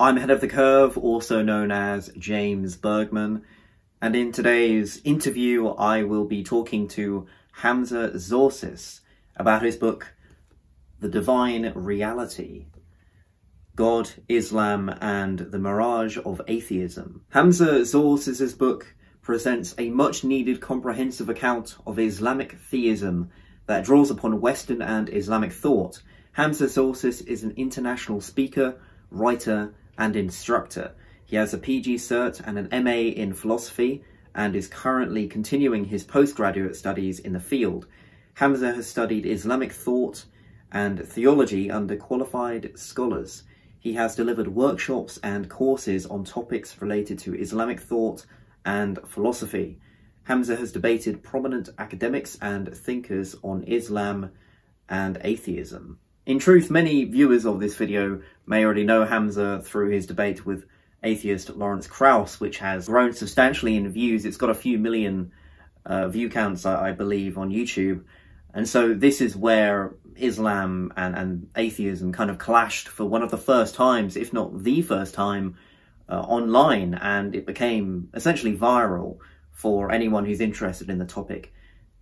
I'm ahead of the curve, also known as James Bergman, and in today's interview, I will be talking to Hamza Tzortzis about his book, The Divine Reality God, Islam, and the Mirage of Atheism. Hamza Tzortzis's book presents a much needed comprehensive account of Islamic theism that draws upon Western and Islamic thought. Hamza Tzortzis is an international speaker, writer, and instructor. He has a PG cert and an MA in philosophy and is currently continuing his postgraduate studies in the field. Hamza has studied Islamic thought and theology under qualified scholars. He has delivered workshops and courses on topics related to Islamic thought and philosophy. Hamza has debated prominent academics and thinkers on Islam and atheism. In truth, many viewers of this video may already know Hamza through his debate with atheist Lawrence Krauss, which has grown substantially in views. It's got a few million uh, view counts, I, I, believe, on YouTube. And so this is where Islam and, and atheism kind of clashed for one of the first times, if not the first time, uh, online. And it became essentially viral for anyone who's interested in the topic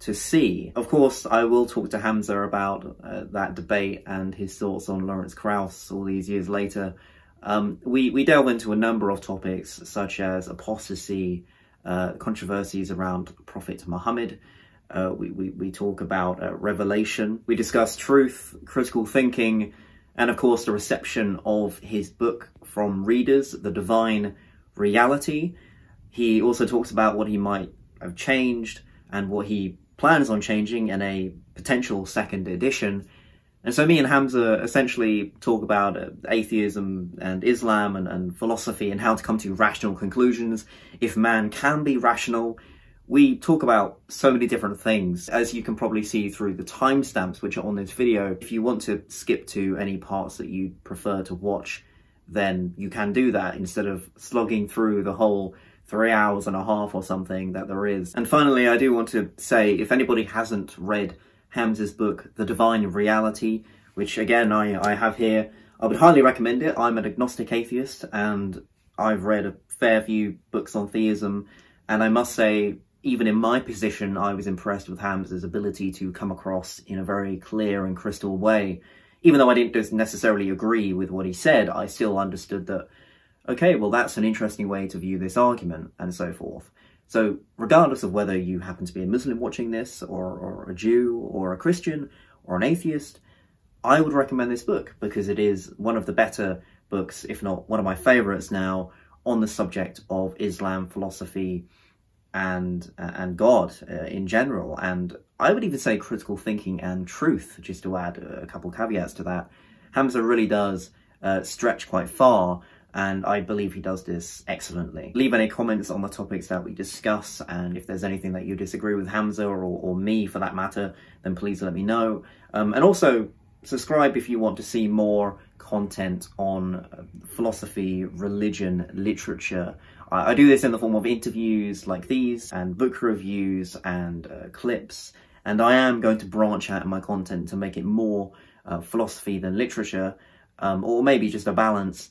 to see. Of course, I will talk to Hamza about uh, that debate and his thoughts on Lawrence Krauss all these years later. Um, we, we delve into a number of topics such as apostasy, uh, controversies around Prophet Muhammad. Uh, we, we, we, talk about uh, revelation. We discuss truth, critical thinking, and of course the reception of his book from readers, The Divine Reality. He also talks about what he might have changed and what he plans on changing and a potential second edition. And so me and Hamza essentially talk about uh, atheism and Islam and, and philosophy and how to come to rational conclusions. If man can be rational, we talk about so many different things, as you can probably see through the timestamps which are on this video. If you want to skip to any parts that you prefer to watch, then you can do that instead of slogging through the whole three hours and a half or something that there is. And finally, I do want to say, if anybody hasn't read Hamza's book, The Divine Reality, which again I, I have here, I would highly recommend it. I'm an agnostic atheist and I've read a fair few books on theism and I must say, even in my position, I was impressed with Hamza's ability to come across in a very clear and crystal way. Even though I didn't necessarily agree with what he said, I still understood that okay, well, that's an interesting way to view this argument, and so forth. So regardless of whether you happen to be a Muslim watching this, or, or a Jew, or a Christian, or an atheist, I would recommend this book because it is one of the better books, if not one of my favourites now, on the subject of Islam, philosophy, and and God uh, in general. And I would even say critical thinking and truth, just to add a couple caveats to that. Hamza really does uh, stretch quite far and I believe he does this excellently. Leave any comments on the topics that we discuss, and if there's anything that you disagree with Hamza or, or me for that matter, then please let me know. Um, and also, subscribe if you want to see more content on uh, philosophy, religion, literature. I, I, do this in the form of interviews like these, and book reviews, and uh, clips, and I am going to branch out my content to make it more uh, philosophy than literature, um, or maybe just a balance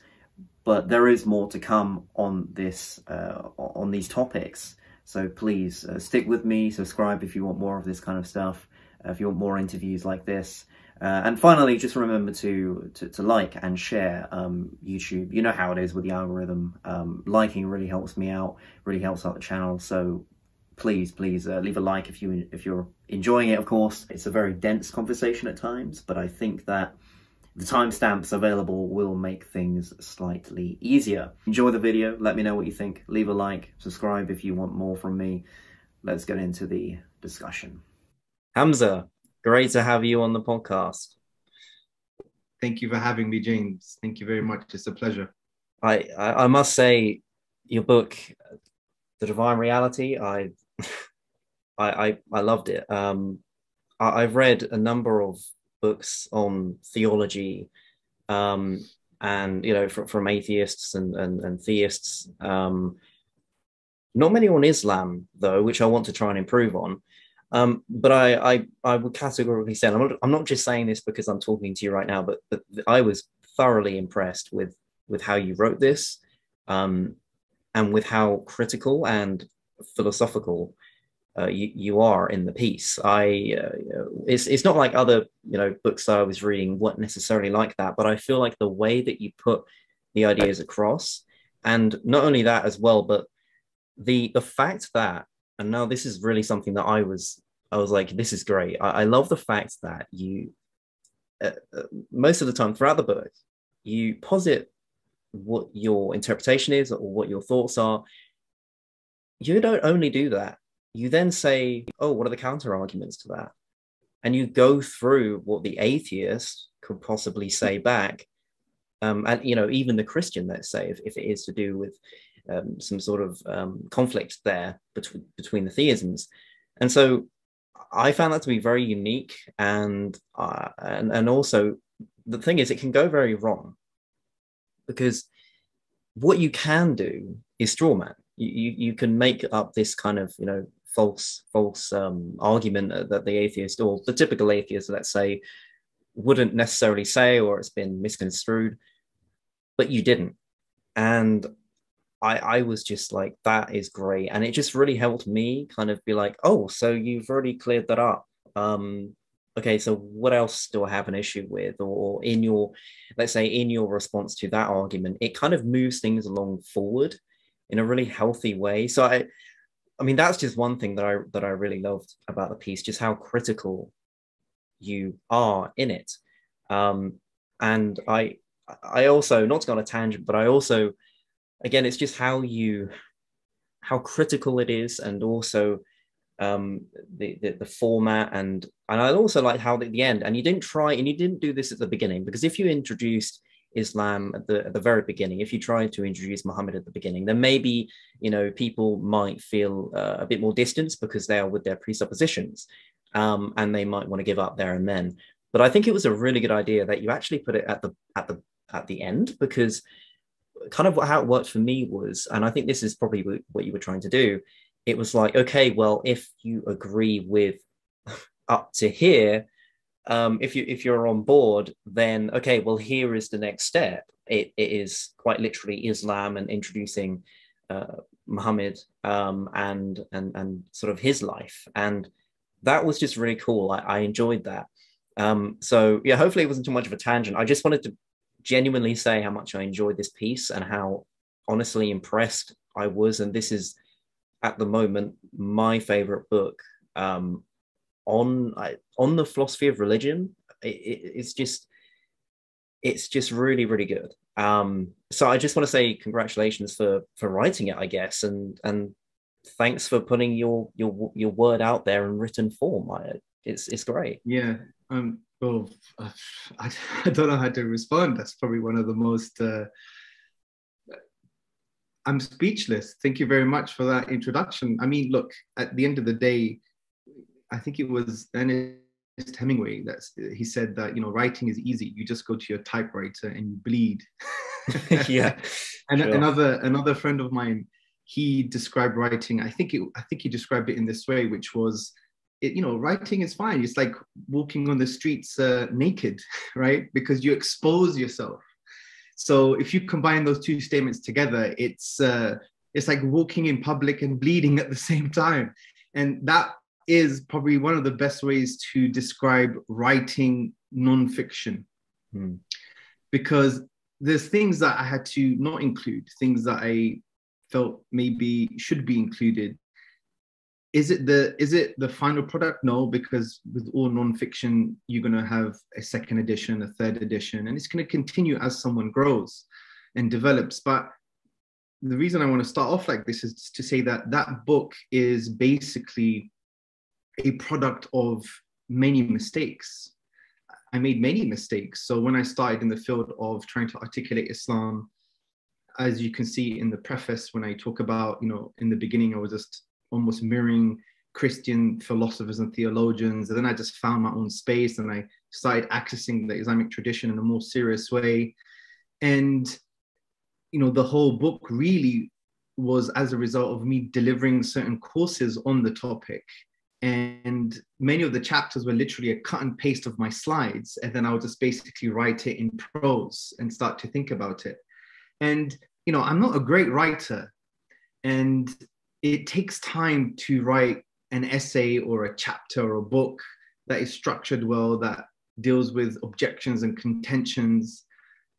but there is more to come on this uh, on these topics. So please uh, stick with me subscribe if you want more of this kind of stuff uh, if you want more interviews like this. Uh, and finally just remember to, to, to like and share um, youtube. You know how it is with the algorithm. Um, liking really helps me out really helps out the channel. So please please uh, leave a like if you if you're enjoying it of course. It's a very dense conversation at times but i think that the timestamps available will make things slightly easier. Enjoy the video, let me know what you think, leave a like, subscribe if you want more from me. Let's get into the discussion. Hamza, great to have you on the podcast. Thank you for having me, James. Thank you very much. It's a pleasure. I, I, I must say, your book, The Divine Reality, I I, I, I loved it. Um, I, I've read a number of books on theology um, and you know from, from atheists and, and, and theists. Um, not many on islam though which i want to try and improve on. Um, but I, I, I would categorically say I'm not, I'm not just saying this because i'm talking to you right now but, but i was thoroughly impressed with with how you wrote this, um, and with how critical and philosophical uh, you, you are in the piece. I uh, it's it's not like other you know books that I was reading weren't necessarily like that, but I feel like the way that you put the ideas across, and not only that as well, but the the fact that and now this is really something that I was I was like this is great. I, I love the fact that you uh, uh most of the time throughout the book you posit what your interpretation is or what your thoughts are. You don't only do that you then say, oh, what are the counter arguments to that? And you go through what the atheist could possibly say back. Um, and, you know, even the Christian, let's say, if, if it is to do with um, some sort of um, conflict there between, between the theisms. And so I found that to be very unique. And, uh, and, and also, the thing is, it can go very wrong because what you can do is straw man. You, you, you can make up this kind of, you know, false false um, argument that the atheist or the typical atheist, let's say, wouldn't necessarily say, or it's been misconstrued, but you didn't, and I I was just like that is great, and it just really helped me kind of be like, oh, so you've already cleared that up. Um, okay, so what else do I have an issue with, or in your, let's say, in your response to that argument, it kind of moves things along forward in a really healthy way. So I I mean, that's just one thing that I that I really loved about the piece, just how critical you are in it. Um, and I I also not to go on a tangent, but I also again, it's just how you how critical it is, and also um, the, the, the format, and and I also like how at the end, and you didn't try, and you didn't do this at the beginning, because if you introduced Islam at the, at the very beginning, if you try to introduce Muhammad at the beginning, then maybe you know people might feel uh, a bit more distance because they are with their presuppositions, um, and they might want to give up there and then. But I think it was a really good idea that you actually put it at the at the at the end because kind of how it worked for me was, and I think this is probably what you were trying to do. It was like, okay, well, if you agree with up to here, um, if you if you're on board, then okay, well here is the next step. It, it is quite literally Islam and introducing uh, Muhammad um, and and and sort of his life, and that was just really cool. I, I enjoyed that. Um, so yeah, hopefully it wasn't too much of a tangent. I just wanted to genuinely say how much I enjoyed this piece and how honestly impressed I was. And this is at the moment my favorite book um, on on the philosophy of religion. It, it, it's just it's just really really good. Um, so I just want to say congratulations for for writing it, I guess, and and thanks for putting your your your word out there in written form. I, it's it's great. Yeah. Um. Well, I, I don't know how to respond. That's probably one of the most. Uh, I'm speechless. Thank you very much for that introduction. I mean, look, at the end of the day, I think it was Ernest Hemingway that he said that you know writing is easy. You just go to your typewriter and you bleed. yeah. and sure. another another friend of mine, he described writing. I think it. I think he described it in this way, which was, it, you know, writing is fine. It's like walking on the streets uh, naked, right? Because you expose yourself. So if you combine those two statements together, it's uh, it's like walking in public and bleeding at the same time. And that is probably one of the best ways to describe writing nonfiction. Hmm. Because there's things that I had to not include, things that I felt maybe should be included. Is it the is it the final product? No, because with all nonfiction, you're gonna have a second edition, a third edition, and it's gonna continue as someone grows and develops. But the reason I want to start off like this is to say that that book is basically a product of many mistakes. I made many mistakes. So when I started in the field of trying to articulate Islam, as you can see in the preface, when I talk about, you know, in the beginning, I was just almost mirroring Christian philosophers and theologians. And then I just found my own space and I started accessing the Islamic tradition in a more serious way. And, you know, the whole book really was as a result of me delivering certain courses on the topic and many of the chapters were literally a cut and paste of my slides and then i would just basically write it in prose and start to think about it And, you know, I'm not a great writer. And it takes time to write an essay or a chapter or a book that is structured well, that deals with objections and contentions.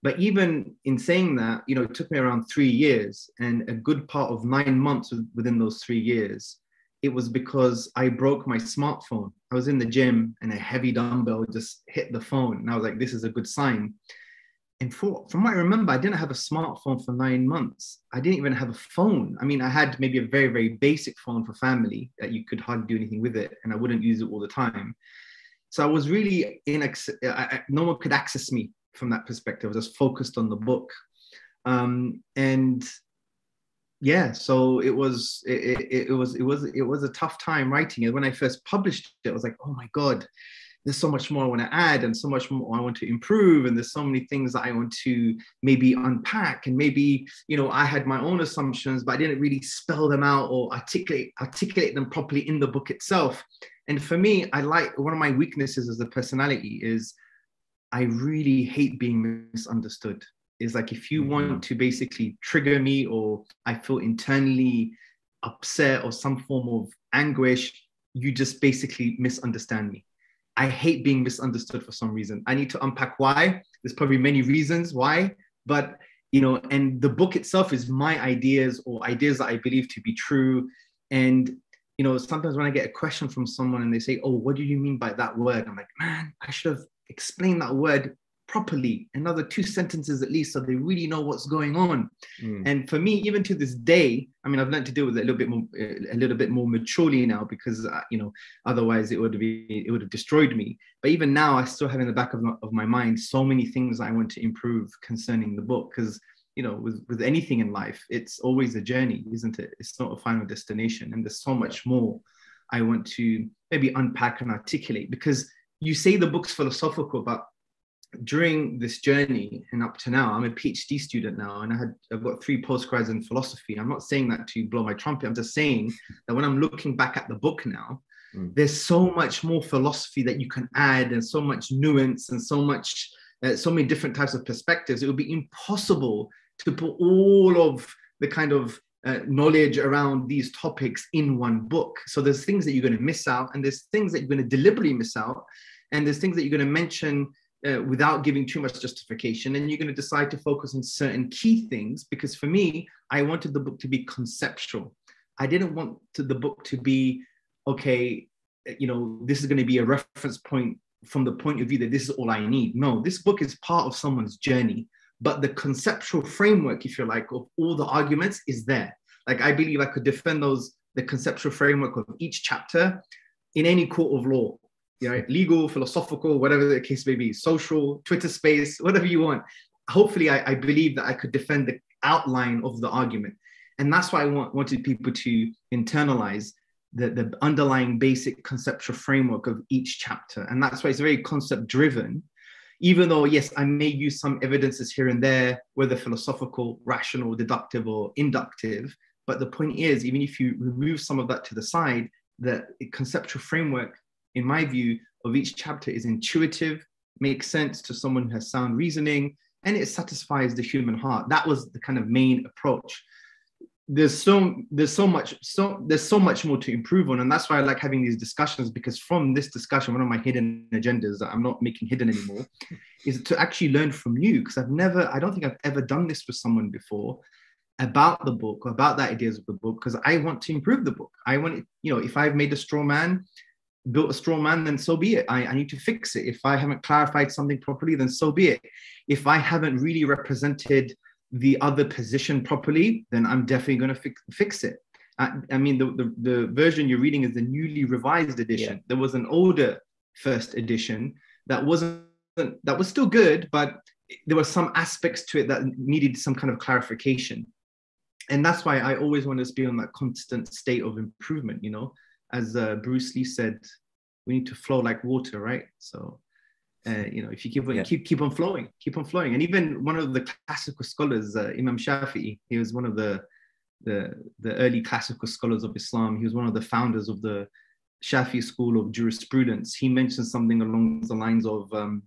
But even in saying that, you know, it took me around three years and a good part of nine months within those three years, it was because I broke my smartphone. I was in the gym and a heavy dumbbell just hit the phone. And I was like, this is a good sign. And for, from what I remember, I didn't have a smartphone for nine months. I didn't even have a phone. I mean, I had maybe a very, very basic phone for family that you could hardly do anything with it, and I wouldn't use it all the time. So I was really in, no one could access me from that perspective. I was just focused on the book. Um, and yeah, so it was, it, it, it was, it was, it was a tough time writing it. When I first published it, I was like, oh my God, there's so much more I want to add and so much more I want to improve. And there's so many things that I want to maybe unpack. And maybe, you know, I had my own assumptions, but I didn't really spell them out or articulate, articulate them properly in the book itself. And for me, I like one of my weaknesses as a personality is I really hate being misunderstood. Is like if you mm-hmm. want to basically trigger me or I feel internally upset or some form of anguish, you just basically misunderstand me. I hate being misunderstood for some reason. I need to unpack why. There's probably many reasons why, but you know, and the book itself is my ideas or ideas that I believe to be true. And you know, sometimes when I get a question from someone and they say, Oh, what do you mean by that word? I'm like, man, I should have explained that word properly, another two sentences at least, so they really know what's going on. Mm. And for me, even to this day, I mean, I've learned to deal with it a little bit more, a little bit more maturely now because, uh, you know, otherwise it would be, it would have destroyed me. But even now, I still have in the back of my, of my mind so many things I want to improve concerning the book because you know with, with anything in life it's always a journey isn't it it's not a final destination and there's so much more i want to maybe unpack and articulate because you say the book's philosophical but during this journey and up to now i'm a phd student now and i had i've got three postgrads in philosophy i'm not saying that to blow my trumpet i'm just saying that when i'm looking back at the book now mm. there's so much more philosophy that you can add and so much nuance and so much uh, so many different types of perspectives it would be impossible to put all of the kind of uh, knowledge around these topics in one book. So there's things that you're going to miss out, and there's things that you're going to deliberately miss out, and there's things that you're going to mention uh, without giving too much justification. And you're going to decide to focus on certain key things because for me, I wanted the book to be conceptual. I didn't want to, the book to be okay. You know, this is going to be a reference point from the point of view that this is all I need. No, this book is part of someone's journey but the conceptual framework, if you like, of all the arguments is there. Like I believe I could defend those, the conceptual framework of each chapter in any court of law, you know, legal, philosophical, whatever the case may be, social, Twitter space, whatever you want. Hopefully, I, I believe that I could defend the outline of the argument. And that's why I want, wanted people to internalize the, the underlying basic conceptual framework of each chapter. And that's why it's very concept driven even though yes i may use some evidences here and there whether philosophical rational deductive or inductive but the point is even if you remove some of that to the side the conceptual framework in my view of each chapter is intuitive makes sense to someone who has sound reasoning and it satisfies the human heart. That was the kind of main approach. There's so there's so much so there's so much more to improve on and that's why i like having these discussions because from this discussion one of my hidden agendas that i'm not making hidden anymore is to actually learn from you because i've never i don't think i've ever done this with someone before about the book about the ideas of the book because i want to improve the book. I want you know if i've made a straw man built a straw man then so be it I, I need to fix it if i haven't clarified something properly then so be it if i haven't really represented the other position properly, then I'm definitely going to fix, fix it. I, I mean, the, the, the, version you're reading is the newly revised edition. Yeah. There was an older first edition that wasn't that was still good, but there were some aspects to it that needed some kind of clarification. And that's why I always want to be on that constant state of improvement. You know, as uh, Bruce Lee said, we need to flow like water, right? So uh, you know, if you keep yeah. keep keep on flowing, keep on flowing. And even one of the classical scholars, uh, Imam Shafi'i, he was one of the, the the early classical scholars of Islam. He was one of the founders of the Shafi'i school of jurisprudence. He mentioned something along the lines of, um,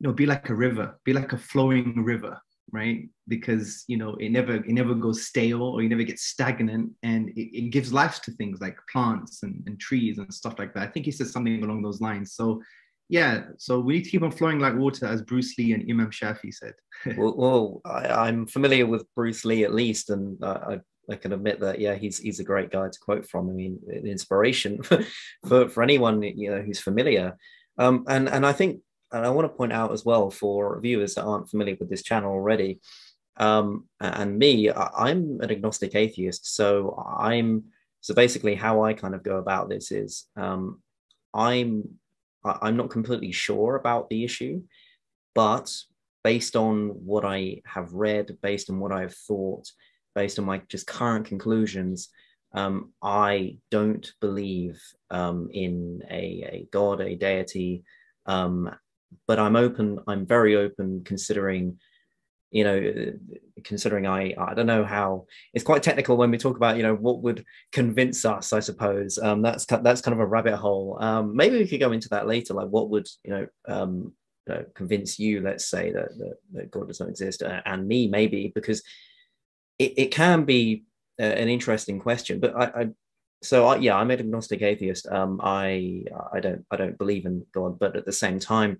you know, be like a river, be like a flowing river, right? Because you know it never it never goes stale or you never get stagnant, and it, it gives life to things like plants and, and trees and stuff like that. I think he said something along those lines. So yeah, so we need to keep on flowing like water, as Bruce Lee and Imam Shafi said. well, well I, am familiar with Bruce Lee at least, and I, I can admit that yeah, he's he's a great guy to quote from. I mean, an inspiration for for, for anyone you know who's familiar. Um, and and I think and I want to point out as well for viewers that aren't familiar with this channel already, um, and me, I'm an agnostic atheist. So I'm so basically how I kind of go about this is um, I'm I'm not completely sure about the issue, but based on what I have read, based on what I've thought, based on my just current conclusions, um, I don't believe um, in a, a, god, a deity, um, but I'm open. I'm very open, considering, you know, considering I I don't know how it's quite technical when we talk about you know what would convince us. I suppose um, that's that's kind of a rabbit hole. Um, maybe we could go into that later. Like what would you know um, you know, convince you, let's say, that, that, that God doesn't exist, uh, and me, maybe, because it, it can be uh, an interesting question. But I, I so I, yeah, I'm an agnostic atheist. Um, I I don't I don't believe in God, but at the same time,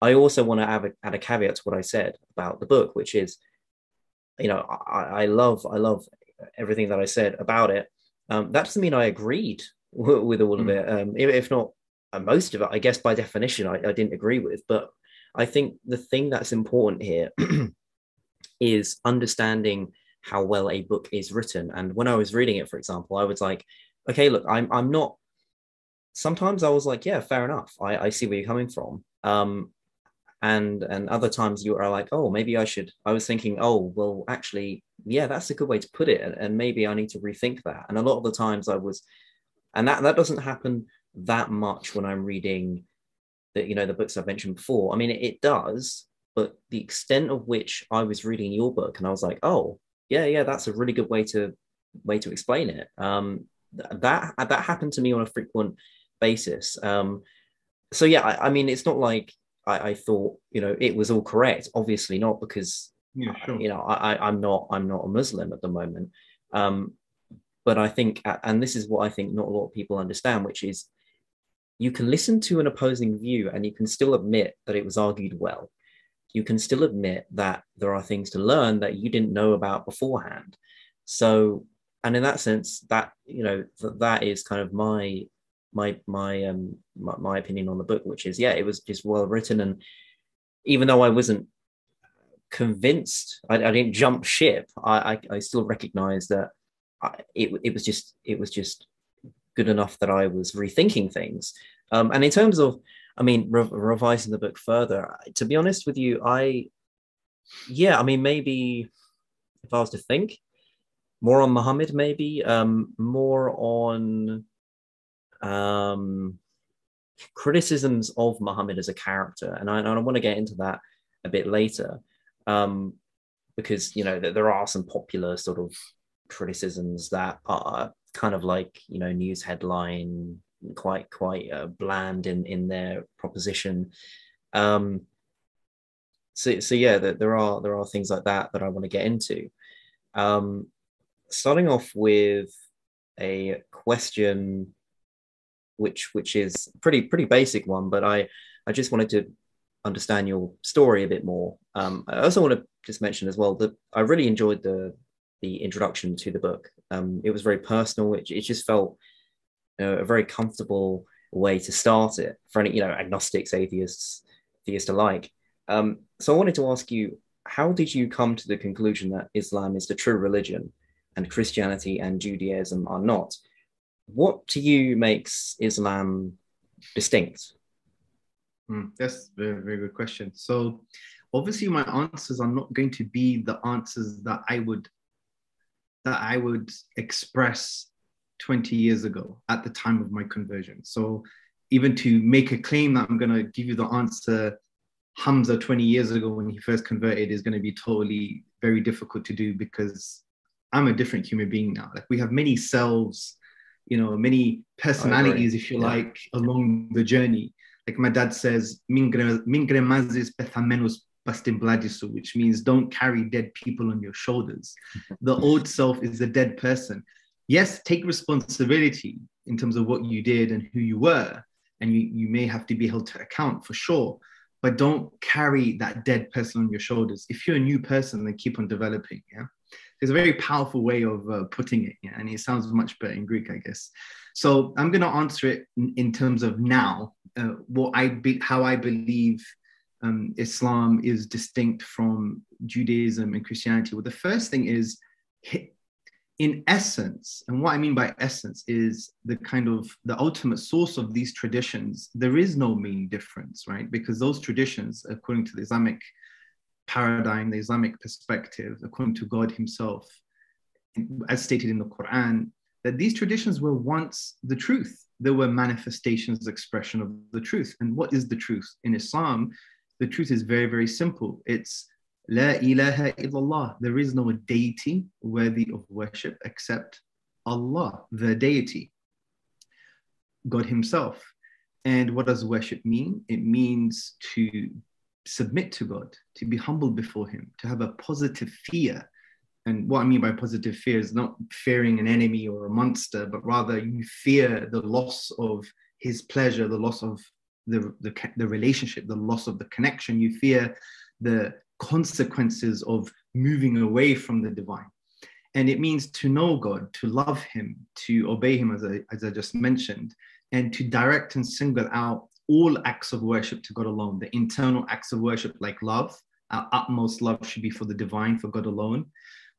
I also want to add a, add a caveat to what I said about the book, which is, you know, I, I love I love everything that I said about it. Um, that doesn't mean I agreed w- with all mm. of it. Um, if, if, not uh, most of it, I guess by definition I, I didn't agree with. But I think the thing that's important here is understanding how well a book is written. And when I was reading it, for example, I was like, okay, look, I'm I'm not. Sometimes I was like, yeah, fair enough. I, I see where you're coming from. Um, and and other times you are like, oh, maybe I should. I was thinking, oh, well, actually, yeah, that's a good way to put it, and, and maybe I need to rethink that. And a lot of the times I was, and that that doesn't happen that much when I'm reading the you know the books I've mentioned before. I mean, it, it does, but the extent of which I was reading your book and I was like, oh, yeah, yeah, that's a really good way to way to explain it. Um, that that happened to me on a frequent basis. Um, so yeah, I, I mean, it's not like I, I, thought you know it was all correct. Obviously not, because yeah, sure. you know I, I'm not I'm not a Muslim at the moment. Um, but I think, and this is what I think not a lot of people understand, which is you can listen to an opposing view and you can still admit that it was argued well you can still admit that there are things to learn that you didn't know about beforehand. So, and in that sense, that you know that, that is kind of my my my um my, my opinion on the book, which is yeah, it was just well written, and even though I wasn't convinced, I, I didn't jump ship. I I, I still recognize that I, it it was just it was just good enough that I was rethinking things. Um, and in terms of I mean, re- revising the book further, to be honest with you, I, yeah, I mean, maybe if I was to think more on Muhammad, maybe um, more on um, criticisms of Muhammad as a character, and I, and I want to get into that a bit later, um, because you know there are some popular sort of criticisms that are kind of like you know news headline quite quite uh, bland in in their proposition. Um, so so yeah, there, there are there are things like that that I want to get into. Um, starting off with a question which which is pretty pretty basic one, but I I just wanted to understand your story a bit more. Um, I also want to just mention as well that I really enjoyed the the introduction to the book. Um, it was very personal. It, it just felt know, a very comfortable way to start it for any, you know, agnostics, atheists, theists alike. Um, so I wanted to ask you, how did you come to the conclusion that Islam is the true religion and Christianity and Judaism are not? What to you makes Islam distinct? Mm, that's a very, very good question. So obviously my answers are not going to be the answers that I would that I would express 20 years ago at the time of my conversion. So even to make a claim that I'm going to give you the answer Hamza 20 years ago when he first converted is going to be totally very difficult to do because I'm a different human being now. Like we have many selves, you know, many personalities, if you yeah. like, along the journey. Like my dad says, Bastin which means don't carry dead people on your shoulders. the old self is the dead person. Yes, take responsibility in terms of what you did and who you were, and you, you may have to be held to account for sure, but don't carry that dead person on your shoulders. If you're a new person, then keep on developing. Yeah. There's a very powerful way of uh, putting it, yeah? and it sounds much better in Greek, I guess. So I'm going to answer it in, in, terms of now, uh, what I be, how I believe um, Islam is distinct from Judaism and Christianity. Well, the first thing is, in essence, and what I mean by essence is the kind of the ultimate source of these traditions. There is no main difference, right? Because those traditions, according to the Islamic paradigm, the Islamic perspective, according to God Himself, as stated in the Quran, that these traditions were once the truth. They were manifestations, expression of the truth. And what is the truth? In Islam, the truth is very, very simple. It's La ilaha illallah. There is no deity worthy of worship except Allah, the deity, God Himself. And what does worship mean? It means to submit to God, to be humble before Him, to have a positive fear. And what I mean by positive fear is not fearing an enemy or a monster, but rather you fear the loss of His pleasure, the loss of the, the, the relationship, the loss of the connection. You fear the consequences of moving away from the divine. And it means to know God, to love Him, to obey Him, as I, as I just mentioned, and to direct and single out all acts of worship to God alone. The internal acts of worship, like love, our utmost love should be for the divine, for God alone.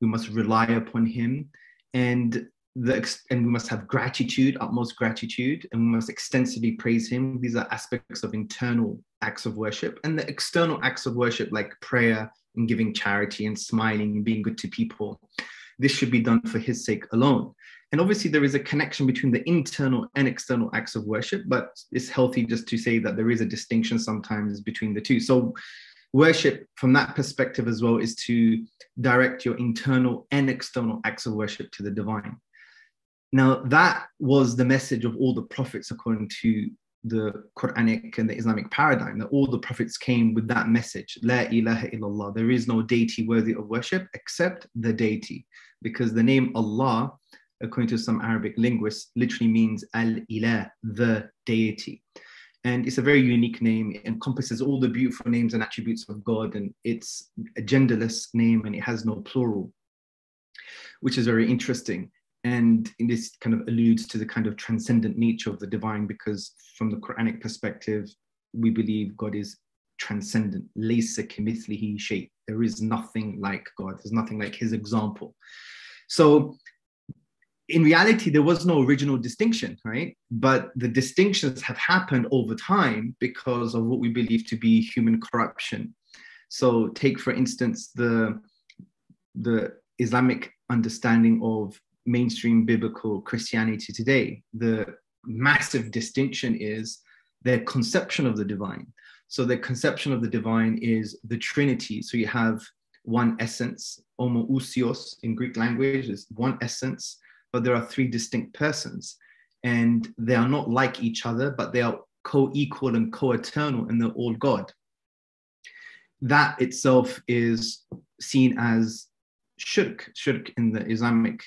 We must rely upon Him. And the, and we must have gratitude, utmost gratitude, and we must extensively praise Him. These are aspects of internal acts of worship, and the external acts of worship, like prayer and giving charity and smiling and being good to people. This should be done for His sake alone. And obviously, there is a connection between the internal and external acts of worship, but it's healthy just to say that there is a distinction sometimes between the two. So, worship from that perspective as well is to direct your internal and external acts of worship to the divine. Now, that was the message of all the prophets according to the Quranic and the Islamic paradigm, that all the prophets came with that message La ilaha illallah. There is no deity worthy of worship except the deity, because the name Allah, according to some Arabic linguists, literally means Al Ilah, the deity. And it's a very unique name. It encompasses all the beautiful names and attributes of God, and it's a genderless name and it has no plural, which is very interesting. And this kind of alludes to the kind of transcendent nature of the divine because from the quranic perspective we believe god is transcendent. There is nothing like god. There's nothing like his example. So in reality there was no original distinction right but the distinctions have happened over time because of what we believe to be human corruption so take for instance the the islamic understanding of mainstream biblical Christianity today, the massive distinction is their conception of the divine. So their conception of the divine is the Trinity. So you have one essence, homoousios in Greek language is one essence, but there are three distinct persons. And they are not like each other, but they are co-equal and co-eternal, and they're all God. That itself is seen as shirk, shirk in the Islamic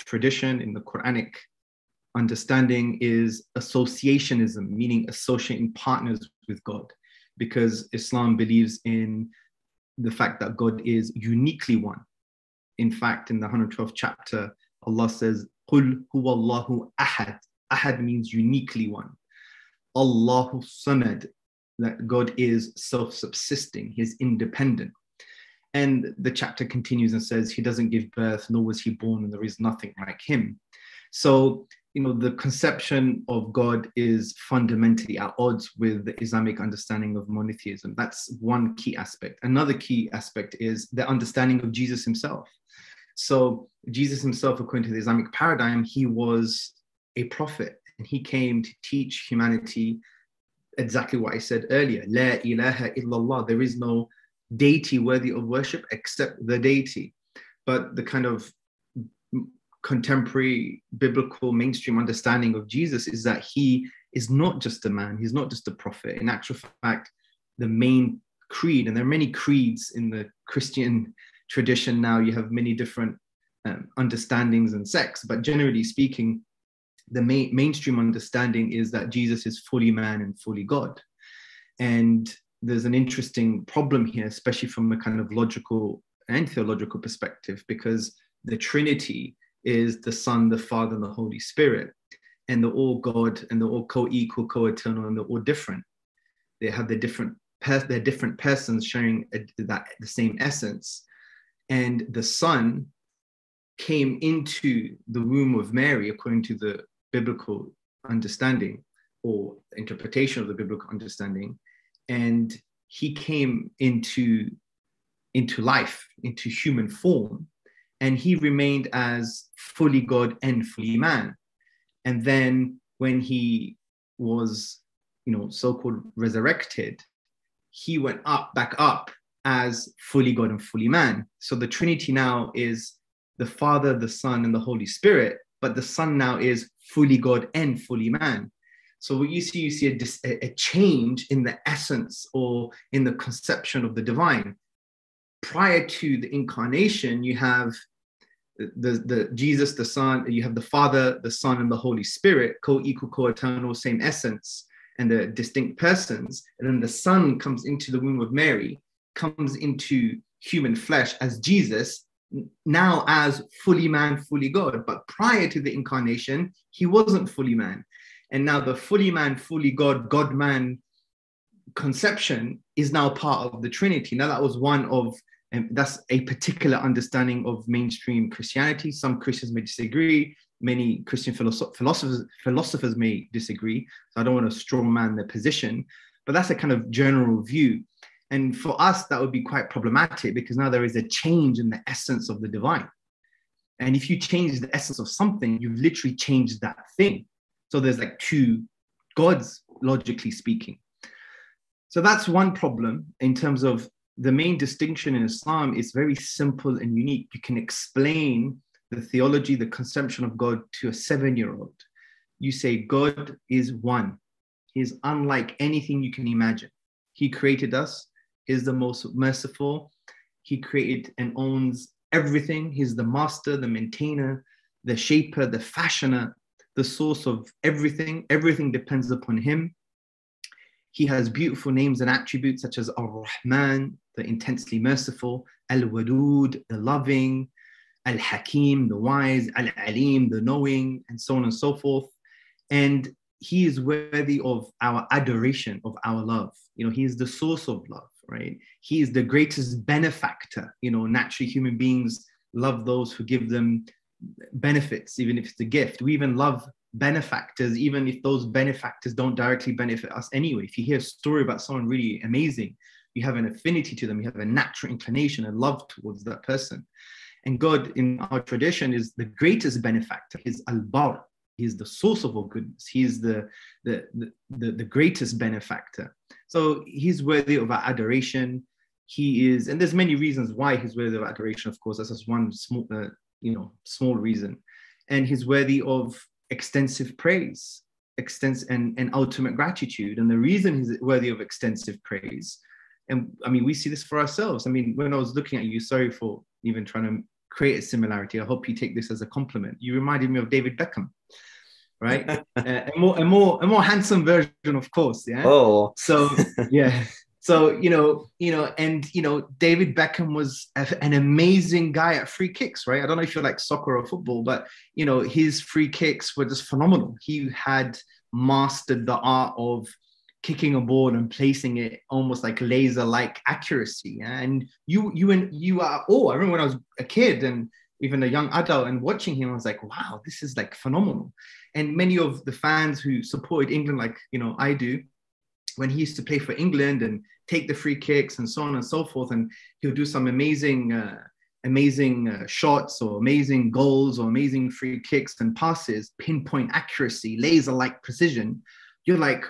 tradition, in the Quranic understanding, is associationism, meaning associating partners with God, because Islam believes in the fact that God is uniquely one. In fact, in the 112th chapter, Allah says, Qul huwallahu ahad. Ahad means uniquely one. Allahu samad, that God is self subsisting, He's independent. And the chapter continues and says, He doesn't give birth, nor was he born, and there is nothing like him. So, you know, the conception of God is fundamentally at odds with the Islamic understanding of monotheism. That's one key aspect. Another key aspect is the understanding of Jesus himself. So, Jesus himself, according to the Islamic paradigm, he was a prophet and he came to teach humanity exactly what I said earlier La ilaha illallah. There is no deity worthy of worship except the deity. But the kind of contemporary biblical mainstream understanding of Jesus is that he is not just a man, he's not just a prophet. In actual fact, the main creed, and there are many creeds in the Christian tradition now. You have many different um, understandings and sects, but generally speaking, the main, mainstream understanding is that Jesus is fully man and fully God. And there's an interesting problem here, especially from a kind of logical and theological perspective, because the Trinity is the Son, the Father, and the Holy Spirit. And they're all God and they're all co-equal, co-eternal, and they're all different. They have the different they're different persons sharing a, that the same essence. And the Son came into the womb of Mary, according to the biblical understanding or interpretation of the biblical understanding, and he came into into life, into human form, and he remained as fully God and fully man. And then when he was, you know, so-called resurrected, he went up, back up as fully God and fully man. So the Trinity now is the Father, the Son, and the Holy Spirit, but the Son now is fully God and fully man. So what you see, you see a, a change in the essence or in the conception of the divine. Prior to the incarnation, you have the, the Jesus, the Son, you have the Father, the Son, and the Holy Spirit, co-equal, co-eternal, same essence, and the distinct persons. And then the Son comes into the womb of Mary, comes into human flesh as Jesus, now as fully man, fully God. But prior to the incarnation, he wasn't fully man. And now the fully man, fully God, God man conception is now part of the Trinity. Now, that was one of and that's a particular understanding of mainstream Christianity. Some Christians may disagree. Many Christian philosoph- philosophers, philosophers may disagree. So I don't want to strong man their position, but that's a kind of general view. And for us, that would be quite problematic because now there is a change in the essence of the divine. And if you change the essence of something, you've literally changed that thing. So there's like two gods, logically speaking. So that's one problem in terms of the main distinction in Islam is very simple and unique. You can explain the theology, the conception of God to a seven year old. You say, God is one, He is unlike anything you can imagine. He created us, is the most merciful. He created and owns everything. He's the master, the maintainer, the shaper, the fashioner, the source of everything. Everything depends upon Him. He has beautiful names and attributes such as Ar Rahman, the intensely merciful, Al Wadud, the loving, Al Hakim, the wise, Al Alim, the knowing, and so on and so forth. And he is worthy of our adoration, of our love. You know, he is the source of love, right? He is the greatest benefactor. You know, naturally, human beings love those who give them benefits, even if it's a gift. We even love benefactors, even if those benefactors don't directly benefit us anyway. If you hear a story about someone really amazing, you have an affinity to them, you have a natural inclination and love towards that person. And God in our tradition is the greatest benefactor, He's Al-Bar. He's the source of all goodness. He's the, the, the, the, greatest benefactor. So he's worthy of our adoration. He is, and there's many reasons why he's worthy of adoration, of course. That's just one small, uh, you know, small reason. And he's worthy of extensive praise, extensive and, and ultimate gratitude. And the reason he's worthy of extensive praise, and I mean, we see this for ourselves. I mean, when I was looking at you, sorry for even trying to create a similarity. I hope you take this as a compliment. You reminded me of David Beckham, right? uh, a more, a more, a more handsome version, of course. Yeah. Oh. So yeah. So you know, you know, and you know, David Beckham was an amazing guy at free kicks, right? I don't know if you like soccer or football, but you know, his free kicks were just phenomenal. He had mastered the art of kicking a ball and placing it almost like laser-like accuracy. And you, you and you are. Oh, I remember when I was a kid and even a young adult and watching him, I was like, wow, this is like phenomenal. And many of the fans who supported England, like you know, I do, when he used to play for England and take the free kicks and so on and so forth. And he'll do some amazing, uh, amazing uh, shots or amazing goals or amazing free kicks and passes, pinpoint accuracy, laser like precision. You're like,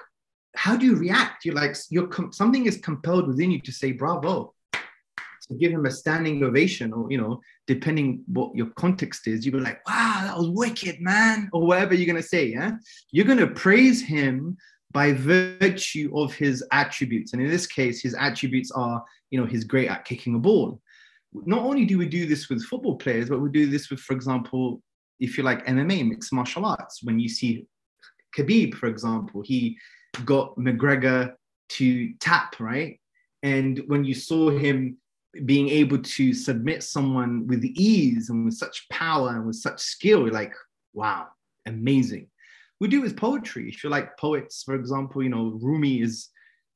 how do you react? You're like, you're com- something is compelled within you to say bravo. To give him a standing ovation, or you know, depending what your context is, you'd be like, wow, that was wicked, man, or whatever you're gonna say. Yeah, you're gonna praise him by virtue of his attributes. And in this case, his attributes are, you know, he's great at kicking a ball. Not only do we do this with football players, but we do this with, for example, if you like MMA, mixed martial arts. When you see Khabib, for example, he got McGregor to tap, right? And when you saw him being able to submit someone with ease and with such power and with such skill, like, wow, amazing we do with poetry. If you're like poets, for example, you know, Rumi is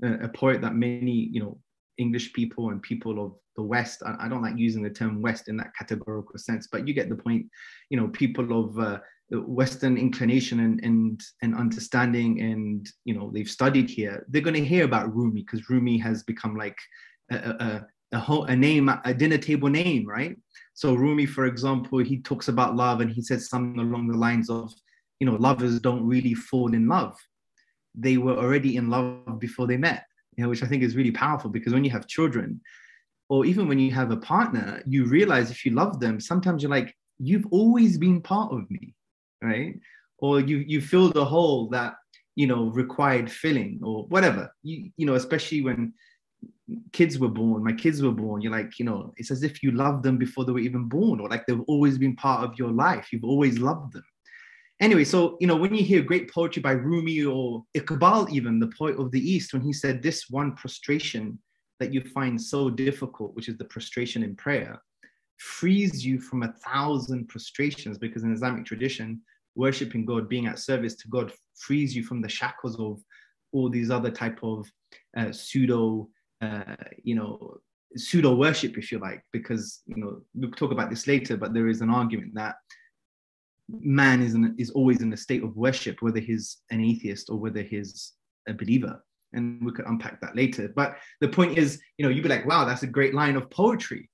a, poet that many, you know, English people and people of the West, I, I, don't like using the term West in that categorical sense, but you get the point, you know, people of uh, Western inclination and, and, and understanding and, you know, they've studied here, they're going to hear about Rumi because Rumi has become like a, a, a, whole, a name, a dinner table name, right? So Rumi, for example, he talks about love and he says something along the lines of, you know, lovers don't really fall in love. They were already in love before they met, you know, which I think is really powerful because when you have children, or even when you have a partner, you realize if you love them, sometimes you're like, you've always been part of me, right? Or you you fill the hole that you know required filling or whatever. You you know, especially when kids were born, my kids were born, you're like, you know, it's as if you loved them before they were even born, or like they've always been part of your life. You've always loved them anyway, so you know, when you hear great poetry by Rumi or Iqbal, even the poet of the East, when he said this one prostration that you find so difficult, which is the prostration in prayer, frees you from a thousand prostrations, because in Islamic tradition, worshiping God, being at service to God, frees you from the shackles of all these other type of uh, pseudo, uh, you know, pseudo worship, if you like, because you know we'll talk about this later, but there is an argument that man is, in, is always in a state of worship, whether he's an atheist or whether he's a believer. And we could unpack that later. But the point is, you know, you'd be like, wow, that's a great line of poetry.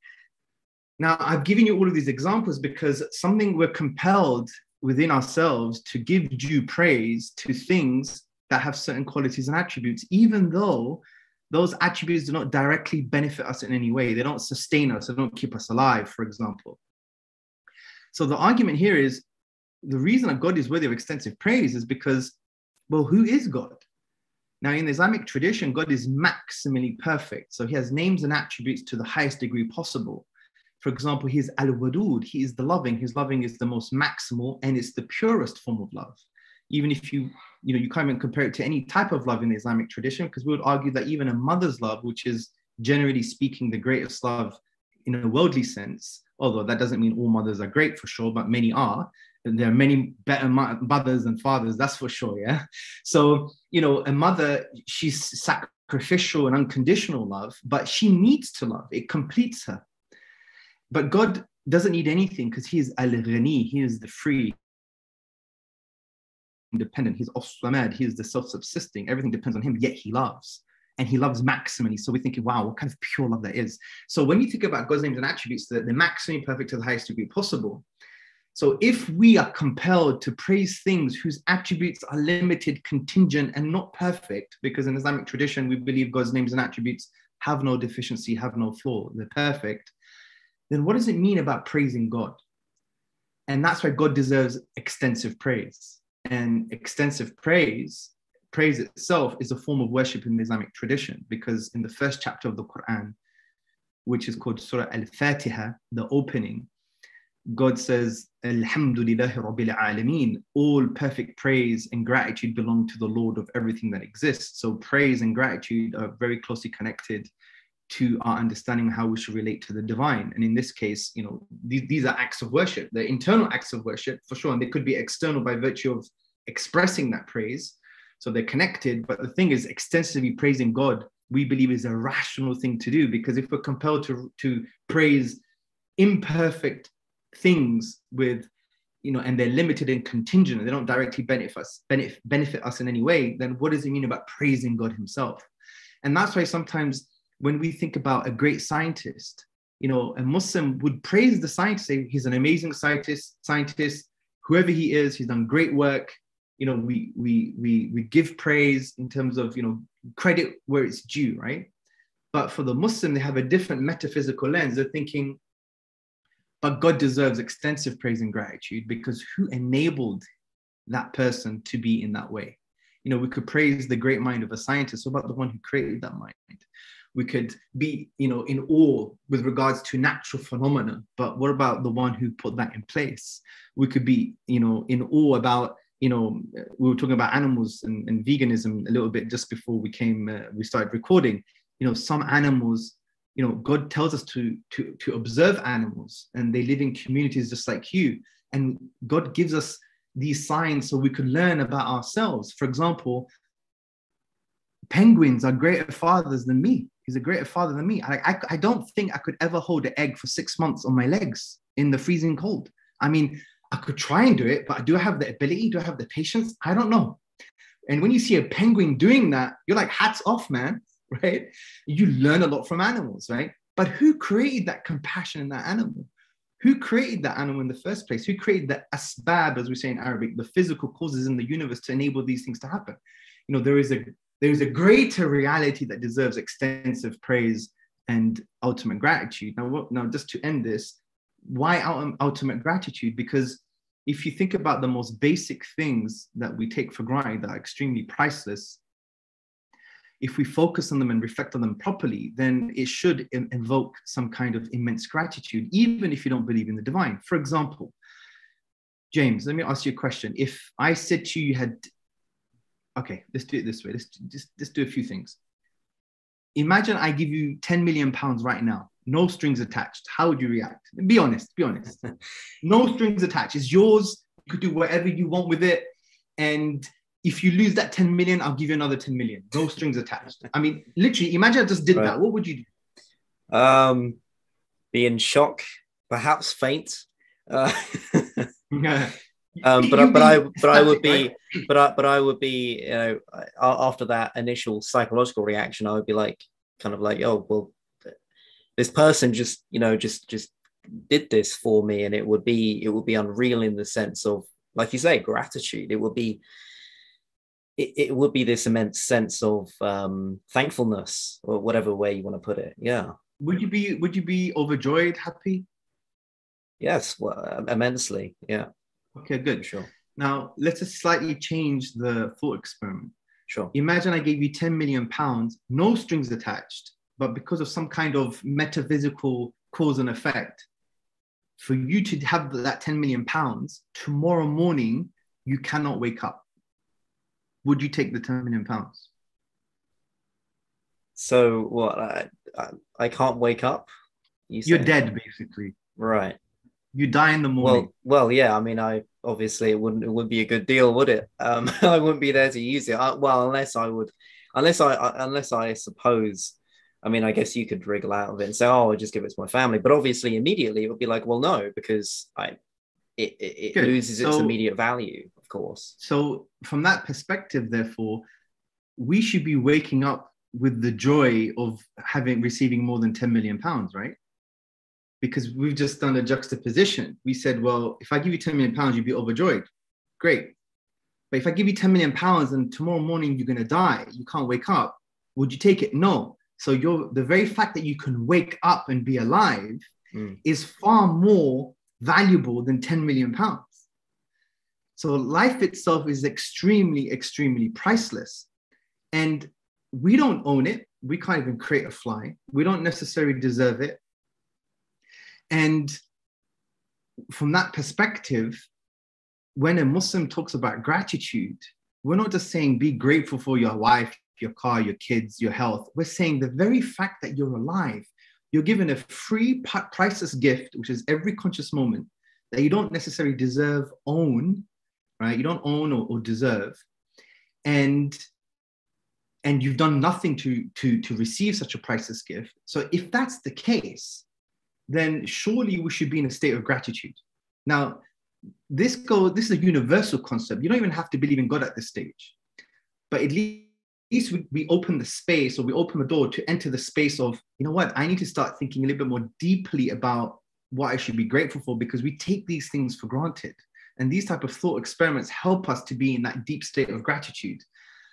Now, I've given you all of these examples because something we're compelled within ourselves to give due praise to things that have certain qualities and attributes, even though those attributes do not directly benefit us in any way. They don't sustain us, they don't keep us alive, for example. So the argument here is the reason that God is worthy of extensive praise is because, well, who is God? Now, in the Islamic tradition, God is maximally perfect. So he has names and attributes to the highest degree possible. For example, he is Al Wadud, he is the loving. His loving is the most maximal and it's the purest form of love. Even if you, you know, you can't even compare it to any type of love in the Islamic tradition, because we would argue that even a mother's love, which is generally speaking the greatest love in a worldly sense, although that doesn't mean all mothers are great for sure, but many are, there are many better mothers than fathers that's for sure yeah? So you know a mother she's sacrificial and unconditional love but she needs to love it completes her. But god doesn't need anything because he is al-ghani he is the free independent he's as-samad he is the self-subsisting everything depends on him yet he loves and he loves maximally. So we're thinking, wow, what kind of pure love that is. So when you think about God's names and attributes, they're, they're maximally perfect to the highest degree possible. So if we are compelled to praise things whose attributes are limited, contingent, and not perfect, because in Islamic tradition, we believe God's names and attributes have no deficiency, have no flaw, they're perfect, then what does it mean about praising God? And that's why God deserves extensive praise. And extensive praise, praise itself is a form of worship in the Islamic tradition, because in the first chapter of the Quran, which is called Surah Al Fatiha, the opening, God says, Alhamdulillahi Rabbil Alameen. All perfect praise and gratitude belong to the Lord of everything that exists. So praise and gratitude are very closely connected to our understanding how we should relate to the divine. And in this case, you know, these, these are acts of worship. They're internal acts of worship for sure. And they could be external by virtue of expressing that praise. So they're connected. But the thing is, extensively praising God, we believe is a rational thing to do because if we're compelled to, to praise imperfect things with you know and they're limited and contingent and they don't directly benefit us benefit, benefit us in any way then what does it mean about praising god himself and that's why sometimes when we think about a great scientist you know a muslim would praise the scientist say he's an amazing scientist scientist whoever he is he's done great work you know we we we we give praise in terms of you know credit where it's due right but for the muslim they have a different metaphysical lens they're thinking but God deserves extensive praise and gratitude because who enabled that person to be in that way? You know, we could praise the great mind of a scientist. What about the one who created that mind? We could be, you know, in awe with regards to natural phenomena, but what about the one who put that in place? We could be, you know, in awe about, you know, we were talking about animals and, and veganism a little bit just before we came, uh, we started recording. You know, some animals you know god tells us to to to observe animals and they live in communities just like you and god gives us these signs so we could learn about ourselves for example penguins are greater fathers than me he's a greater father than me I, I, I don't think i could ever hold an egg for six months on my legs in the freezing cold i mean i could try and do it but do i have the ability do i have the patience i don't know and when you see a penguin doing that you're like hats off man right? You learn a lot from animals, right? But who created that compassion in that animal? Who created that animal in the first place? Who created the asbab, as we say in Arabic, the physical causes in the universe to enable these things to happen? You know, there is a there is a greater reality that deserves extensive praise and ultimate gratitude. Now, what, now just to end this, why um, ultimate gratitude? Because if you think about the most basic things that we take for granted that are extremely priceless, if we focus on them and reflect on them properly, then it should invoke some kind of immense gratitude, even if you don't believe in the divine. For example, James, let me ask you a question. If I said to you, you had, okay, let's do it this way. Let's just, let's do a few things. Imagine I give you 10 million pounds right now, no strings attached. How would you react? Be honest, be honest. no strings attached. It's yours. You could do whatever you want with it. And if you lose that 10 million, I'll give you another 10 million. No strings attached. I mean, literally, imagine I just did right. that. What would you do? Um, be in shock, perhaps faint. Uh, um, but but I but I would be but I but I would be you know after that initial psychological reaction, I would be like kind of like oh well, this person just you know just just did this for me, and it would be it would be unreal in the sense of like you say gratitude. It would be it, it would be this immense sense of um, thankfulness or whatever way you want to put it. Yeah. Would you be Would you be overjoyed, happy? Yes, well, immensely. Yeah. Okay, good. Sure. Now let's just slightly change the thought experiment. Sure. Imagine I gave you 10 million pounds, no strings attached, but because of some kind of metaphysical cause and effect, for you to have that 10 million pounds, tomorrow morning, you cannot wake up would you take the 10 million pounds? So what? I, I, I can't wake up. You You're dead, basically. Right. You die in the morning. Well, well, yeah. I mean, I obviously it wouldn't it would be a good deal, would it? Um, I wouldn't be there to use it. I, well, unless I would, unless I, I, unless I suppose. I mean, I guess you could wriggle out of it and say, "Oh, I'll just give it to my family." But obviously, immediately it would be like, "Well, no," because I, it, it, it loses so, its immediate value of course. So, from that perspective, therefore, we should be waking up with the joy of having receiving more than 10 million pounds, right? Because we've just done a juxtaposition. We said, well, if I give you 10 million pounds, you'd be overjoyed. Great. But if I give you 10 million pounds and tomorrow morning you're going to die, you can't wake up, would you take it? No. So you're the very fact that you can wake up and be alive mm. is far more valuable than 10 million pounds. So life itself is extremely, extremely priceless. And we don't own it. We can't even create a fly. We don't necessarily deserve it. And from that perspective, when a Muslim talks about gratitude, we're not just saying be grateful for your wife, your car, your kids, your health. We're saying the very fact that you're alive, you're given a free, priceless gift, which is every conscious moment that you don't necessarily deserve, own, right? You don't own or, or deserve, and and you've done nothing to to to receive such a priceless gift. So if that's the case, then surely we should be in a state of gratitude. Now, this go this is a universal concept. You don't even have to believe in God at this stage, but at least we, we open the space or we open the door to enter the space of you know what I need to start thinking a little bit more deeply about what I should be grateful for because we take these things for granted. And these type of thought experiments help us to be in that deep state of gratitude.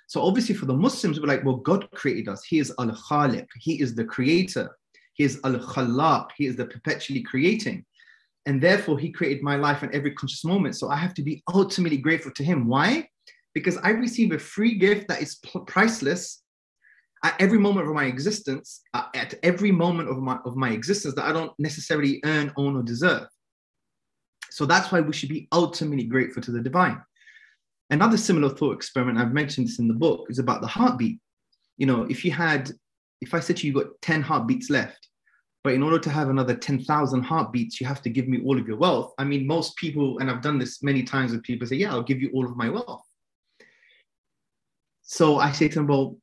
So obviously for the Muslims, we're like, well, God created us. He is Al-Khaliq. He is the creator. He is Al-Khalaq. He is the perpetually creating. And therefore he created my life in every conscious moment. So I have to be ultimately grateful to him. Why? because I receive a free gift that is priceless at every moment of my existence, uh, at every moment of my of my existence that I don't necessarily earn, own, or deserve. So that's why we should be ultimately grateful to the divine. Another similar thought experiment, I've mentioned this in the book, is about the heartbeat. You know, if you had, if I said to you, "You've got 10 heartbeats left, but in order to have another 10,000 heartbeats, you have to give me all of your wealth. I mean, most people, and I've done this many times with people, say, Yeah, I'll give you all of my wealth. So I say to them, Well,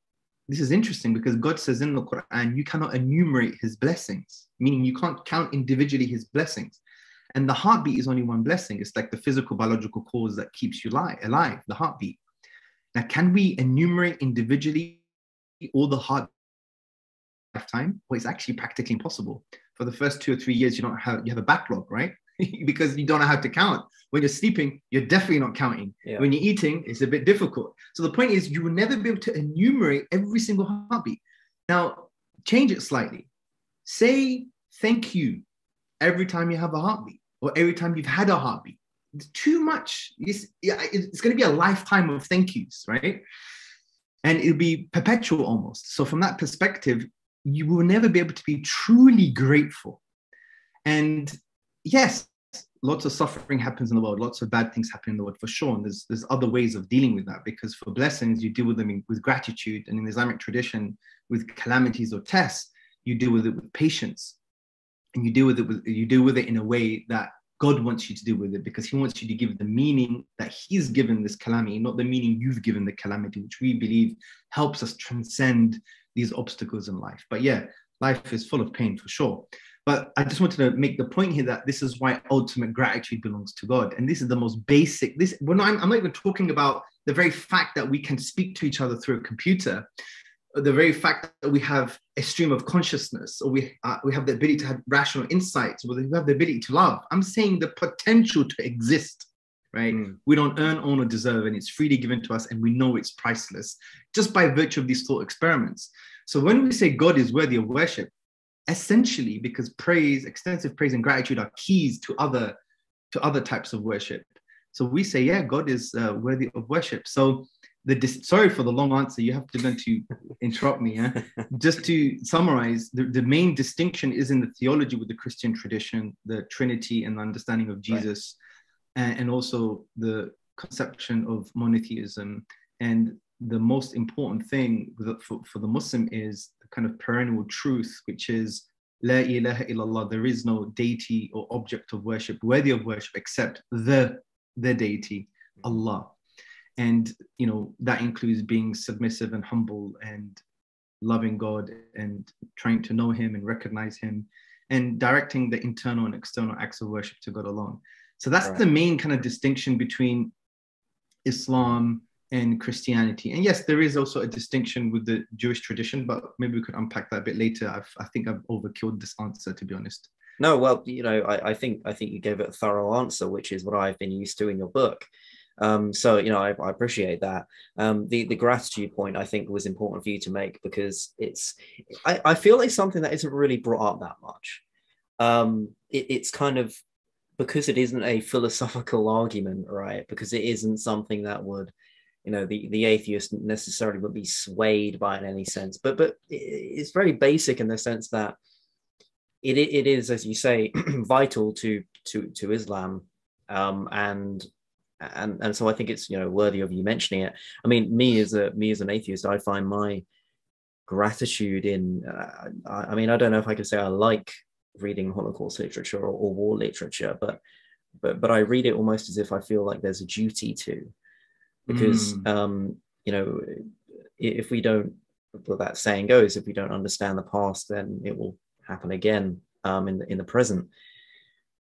this is interesting because God says in the Quran, you cannot enumerate his blessings, meaning you can't count individually his blessings. And the heartbeat is only one blessing. It's like the physical, biological cause that keeps you alive, alive the heartbeat. Now, can we enumerate individually all the heart lifetime? Well, it's actually practically impossible. For the first two or three years, you don't have you have a backlog, right? because you don't know how to count. When you're sleeping, you're definitely not counting. Yeah. When you're eating, it's a bit difficult. So the point is, you will never be able to enumerate every single heartbeat. Now, change it slightly. Say thank you every time you have a heartbeat or every time you've had a heartbeat. It's too much. It's, it's going to be a lifetime of thank yous, right? And it'll be perpetual almost. So, from that perspective, you will never be able to be truly grateful. And yes, lots of suffering happens in the world, lots of bad things happen in the world for sure. And there's there's other ways of dealing with that because for blessings you deal with them in, with gratitude, and in the Islamic tradition, with calamities or tests, you deal with it with patience, and you deal with it with you deal with it in a way that God wants you to deal with it because He wants you to give the meaning that He's given this calamity, not the meaning you've given the calamity, which we believe helps us transcend these obstacles in life. But yeah, life is full of pain for sure. But I just wanted to make the point here that this is why ultimate gratitude belongs to God. And this is the most basic. This we're not, I'm not even talking about the very fact that we can speak to each other through a computer, the very fact that we have a stream of consciousness, or we uh, we have the ability to have rational insights, or we have the ability to love. I'm saying the potential to exist. Right? Mm. We don't earn, own, or deserve, and it's freely given to us, and we know it's priceless just by virtue of these thought experiments. So when we say God is worthy of worship, essentially because praise extensive praise and gratitude are keys to other to other types of worship so we say yeah god is uh, worthy of worship so the dis- sorry for the long answer you have to learn to interrupt me yeah? just to summarize the, the main distinction is in the theology with the christian tradition the trinity and the understanding of jesus right. And, also the conception of monotheism and the most important thing for, for the muslim is the kind of perennial truth, which is La ilaha illallah, there is no deity or object of worship worthy of worship except the, the deity, Allah. And you know, that includes being submissive and humble and loving God and trying to know him and recognize him and directing the internal and external acts of worship to God alone. So that's right. the main kind of distinction between Islam and Christianity. And yes, there is also a distinction with the Jewish tradition, but maybe we could unpack that a bit later. I've, i think I've overkilled this answer, to be honest. No, well, you know, I, I, think I think you gave it a thorough answer, which is what I've been used to in your book. Um, so you know, I, I appreciate that. Um, the the gratitude point I think was important for you to make because it's I, I feel like something that isn't really brought up that much. Um, it, it's kind of because it isn't a philosophical argument, right? Because it isn't something that would you know the the atheist necessarily would be swayed by in any sense. But but it's very basic in the sense that it it is as you say vital to to to islam. Um and and and so i think it's you know worthy of you mentioning it. I mean me as a me as an atheist i find my gratitude in uh, I, I mean i don't know if i can say i like reading holocaust literature or, or war literature but but but i read it almost as if i feel like there's a duty to because mm. um, you know if we don't well that saying goes if we don't understand the past then it will happen again um, in the in the present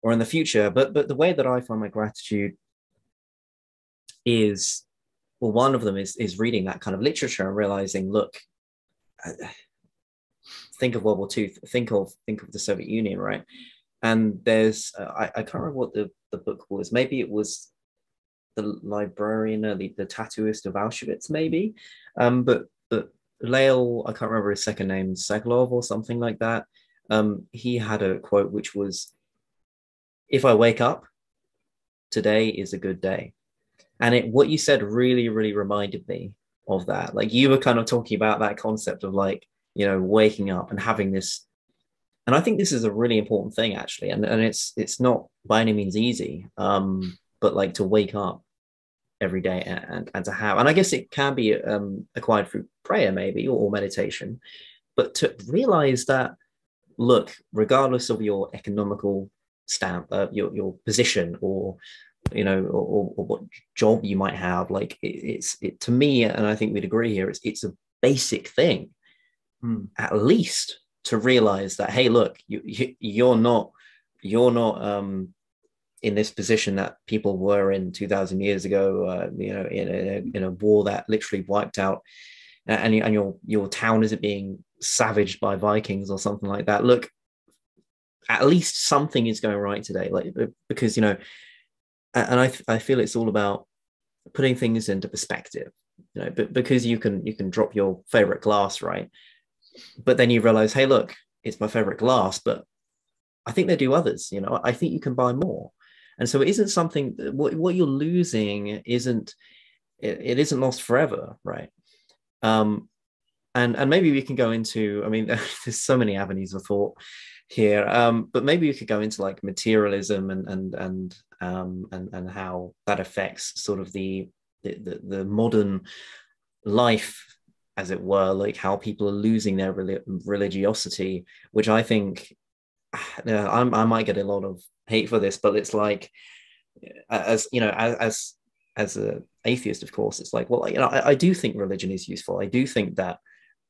or in the future but but the way that i find my gratitude is well one of them is is reading that kind of literature and realizing look think of world war ii think of think of the soviet union right and there's uh, I, I can't remember what the, the book was maybe it was the librarian or the, the tattooist of Auschwitz, maybe. Um, but but Leil, I can't remember his second name, Seglov or something like that. Um, he had a quote which was, "If I wake up, today is a good day." and it what you said really really reminded me of that like you were kind of talking about that concept of like you know waking up and having this and i think this is a really important thing actually and, and it's it's not by any means easy um but like to wake up every day and, and to have and i guess it can be um acquired through prayer maybe or, or meditation but to realize that look regardless of your economical stamp uh, your, your position or you know or, or, what job you might have like it, it's it to me and i think we'd agree here it's it's a basic thing Hmm. at least to realize that hey look you, you you're not you're not um in this position that people were in 2000 years ago uh, you know in a, in a war that literally wiped out and, and your your town isn't being savaged by vikings or something like that look at least something is going right today like because you know and i i feel it's all about putting things into perspective you know but because you can you can drop your favorite glass right but then you realize hey look it's my favorite glass but i think they do others you know i think you can buy more. And so it isn't something what, what you're losing isn't it, it isn't lost forever right? Um and and maybe we can go into i mean there's so many avenues of thought here um but maybe we could go into like materialism and and and um and and how that affects sort of the the, the modern life as it were like how people are losing their religiosity which i think I'm, i might get a lot of hate for this but it's like as you know as as, a atheist of course it's like well you know I, I do think religion is useful. I do think that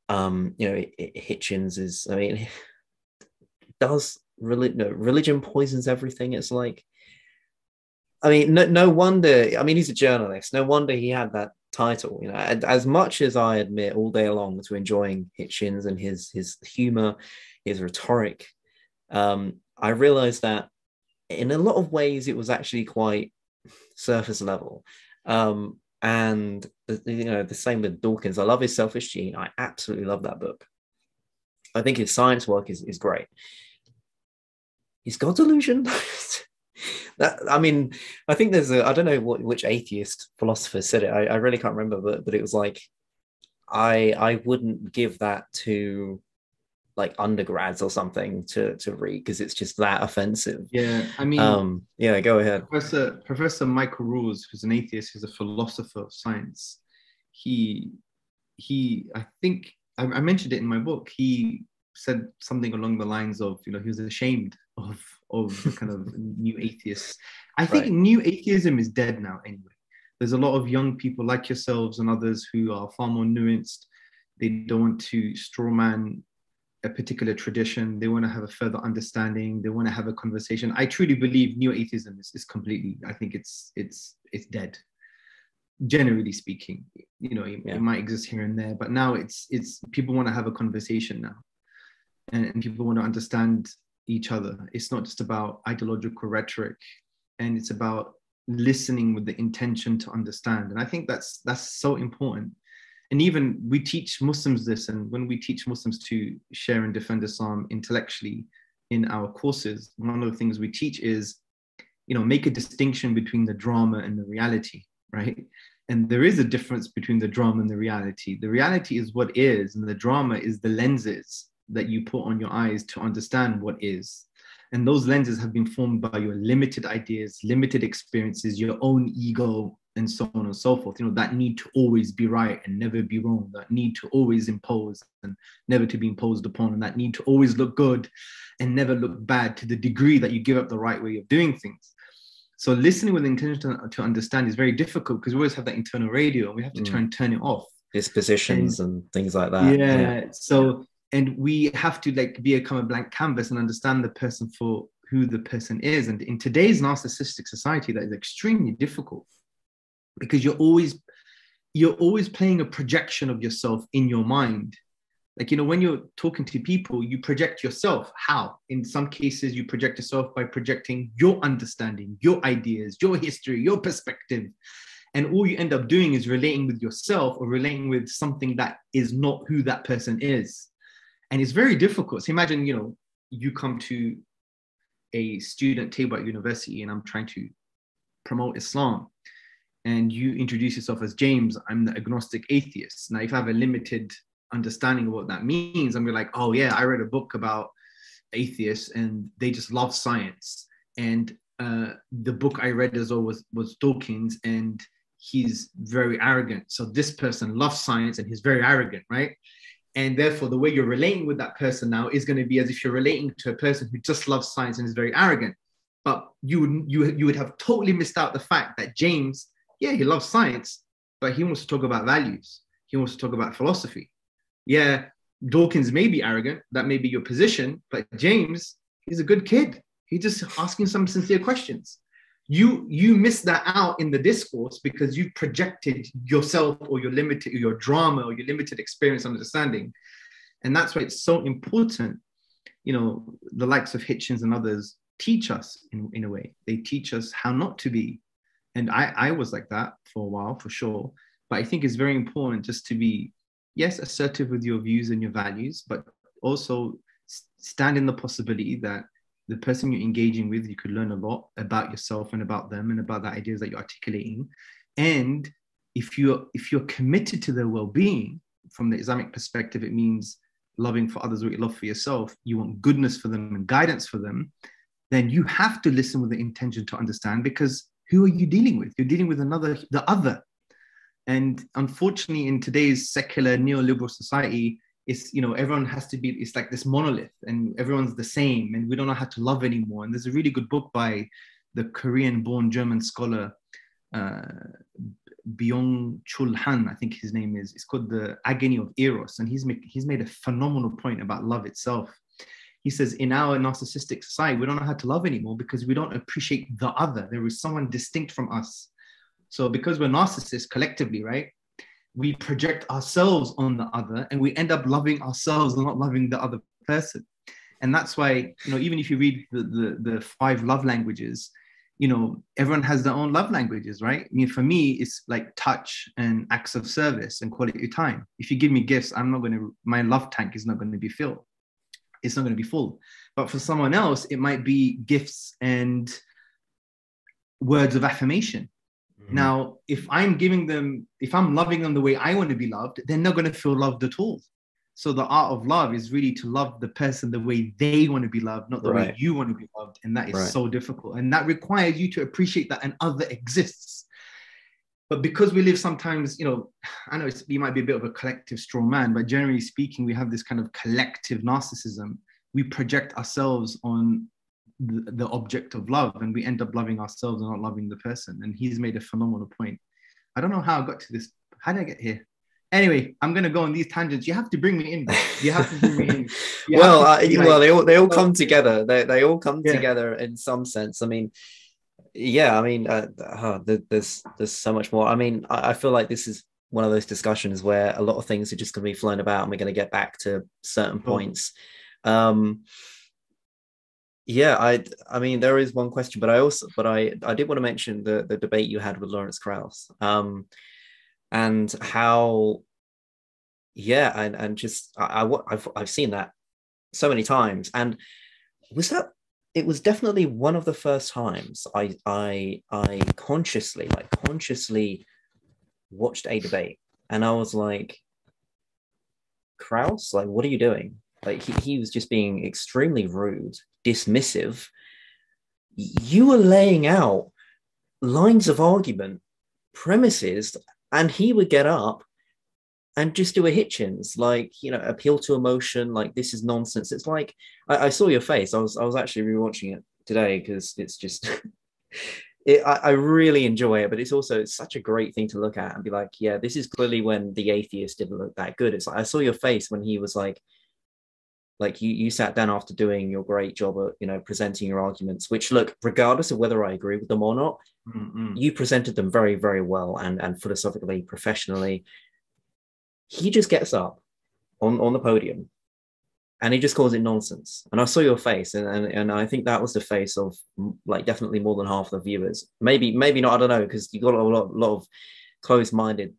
um you know it, it, hitchens is i mean does religion no, religion poisons everything. It's like i mean no, no wonder i mean he's a journalist. No wonder he had that title you know as much as i admit all day long to enjoying hitchens and his his humor his rhetoric um i realized that in a lot of ways it was actually quite surface level. Um and you know the same with dawkins. I love his selfish gene. I absolutely love that book. I think his science work is, is great. Is God's delusion that I mean, I think there's a I don't know what which atheist philosopher said it. I, I really can't remember, but but it was like I I wouldn't give that to like undergrads or something to to read because it's just that offensive. Yeah, I mean, um, yeah, go ahead. Professor Professor Michael Ruse, who's an atheist, who's a philosopher of science. He he, I think I, I mentioned it in my book. He said something along the lines of, you know, he was ashamed of of the kind of new atheists. I think right. new atheism is dead now anyway. There's a lot of young people like yourselves and others who are far more nuanced. They don't want to strawman a particular tradition. They want to have a further understanding. They want to have a conversation. I truly believe new atheism is, is completely. I think it's it's it's dead. Generally speaking, you know, it, yeah. it might exist here and there, but now it's it's people want to have a conversation now, and, and people want to understand each other. It's not just about ideological rhetoric, and it's about listening with the intention to understand. And I think that's that's so important. And even we teach Muslims this, and when we teach Muslims to share and defend Islam intellectually in our courses, one of the things we teach is, you know, make a distinction between the drama and the reality, right? And there is a difference between the drama and the reality. The reality is what is, and the drama is the lenses that you put on your eyes to understand what is. And those lenses have been formed by your limited ideas, limited experiences, your own ego, and so on and so forth. You know, that need to always be right and never be wrong, that need to always impose and never to be imposed upon, and that need to always look good and never look bad to the degree that you give up the right way of doing things. So listening with intention to, to understand is very difficult because we always have that internal radio and we have to mm. try and turn it off. Dispositions and, and things like that. Yeah. yeah. So and we have to like become a blank canvas and understand the person for who the person is. And in today's narcissistic society that is extremely difficult because you're always you're always playing a projection of yourself in your mind. Like you know when you're talking to people you project yourself. How? In some cases you project yourself by projecting your understanding your ideas your history your perspective. And all you end up doing is relating with yourself or relating with something that is not who that person is and it's very difficult. So imagine, you know, you come to a student table at university and I'm trying to promote Islam. and you introduce yourself as James, I'm the agnostic atheist. Now, if I have a limited understanding of what that means, I'm like, oh yeah, I read a book about atheists and they just love science. And uh, the book I read as well was was Dawkins, and he's very arrogant. So this person loves science and he's very arrogant, right? And therefore, the way you're relating with that person now is going to be as if you're relating to a person who just loves science and is very arrogant. But you would you you would have totally missed out the fact that James, yeah, he loves science, but he wants to talk about values. He wants to talk about philosophy. Yeah, Dawkins may be arrogant, that may be your position, but James, he's a good kid. He's just asking some sincere questions. You you miss that out in the discourse because you projected yourself or your limited your drama or your limited experience understanding, and that's why it's so important. You know, the likes of Hitchens and others teach us in, in a way. They teach us how not to be, and I I was like that for a while for sure. But I think it's very important just to be yes, assertive with your views and your values, but also stand in the possibility that the person you're engaging with, you could learn a lot about yourself and about them and about the ideas that you're articulating. And if you're if you're committed to their well-being from the Islamic perspective, it means loving for others what you love for yourself. You want goodness for them and guidance for them. Then you have to listen with the intention to understand because who are you dealing with? You're dealing with another, the other, and unfortunately, in today's secular neoliberal society, it's you know everyone has to be it's like this monolith and everyone's the same and we don't know how to love anymore. And there's a really good book by the korean born german scholar uh, byung chul han i think his name is. It's called the agony of eros and he's made he's made a phenomenal point about love itself. He says in our narcissistic society we don't know how to love anymore because we don't appreciate the other. There is someone distinct from us. So because we're narcissists collectively, right? We project ourselves on the other and we end up loving ourselves and not loving the other person. And that's why, you know, even if you read the, the, the five love languages, you know, everyone has their own love languages, right? I mean, for me, it's like touch and acts of service and quality time. If you give me gifts, I'm not going to, my love tank is not going to be filled. It's not going to be full. But for someone else, it might be gifts and words of affirmation Mm-hmm. Now, if I'm giving them, if I'm loving them the way I want to be loved, they're not going to feel loved at all. So the art of love is really to love the person the way they want to be loved, not the right. way you want to be loved. And that is right. so difficult. And that requires you to appreciate that an other exists. But because we live sometimes, you know, I know we might be a bit of a collective straw man, but generally speaking, we have this kind of collective narcissism. We project ourselves on the, the object of love and we end up loving ourselves and not loving the person. And he's made a phenomenal point. I don't know how i got to this. How did i get here? Anyway i'm going to go on these tangents. You have to bring me in. You have to bring me in. Well uh, well they all, they all come together. They, they all come yeah. together in some sense. I mean yeah i mean uh, uh, there's there's so much more. I mean I, I feel like this is one of those discussions where a lot of things are just going to be flown about and we're going to get back to certain points. Um yeah, I I mean there is one question, but I also but I I did want to mention the the debate you had with Lawrence Krauss, um, and how, yeah, and and just I, I I've I've seen that so many times, and was that it was definitely one of the first times I I I consciously like consciously watched a debate, and I was like, Krauss, like what are you doing? Like he, he was just being extremely rude dismissive, you were laying out lines of argument, premises, and he would get up and just do a Hitchens, like you know, appeal to emotion, like this is nonsense. It's like I, I saw your face. I was I was actually rewatching it today because it's just it, I, I, really enjoy it, but it's also it's such a great thing to look at and be like, yeah, this is clearly when the atheist didn't look that good. It's like I saw your face when he was like, like you you sat down after doing your great job at you know presenting your arguments which look regardless of whether i agree with them or not mm you presented them very very well and and philosophically professionally. He just gets up on on the podium and he just calls it nonsense. And i saw your face and and, and i think that was the face of like definitely more than half the viewers. Maybe maybe not i don't know because you got a lot, lot of closed-minded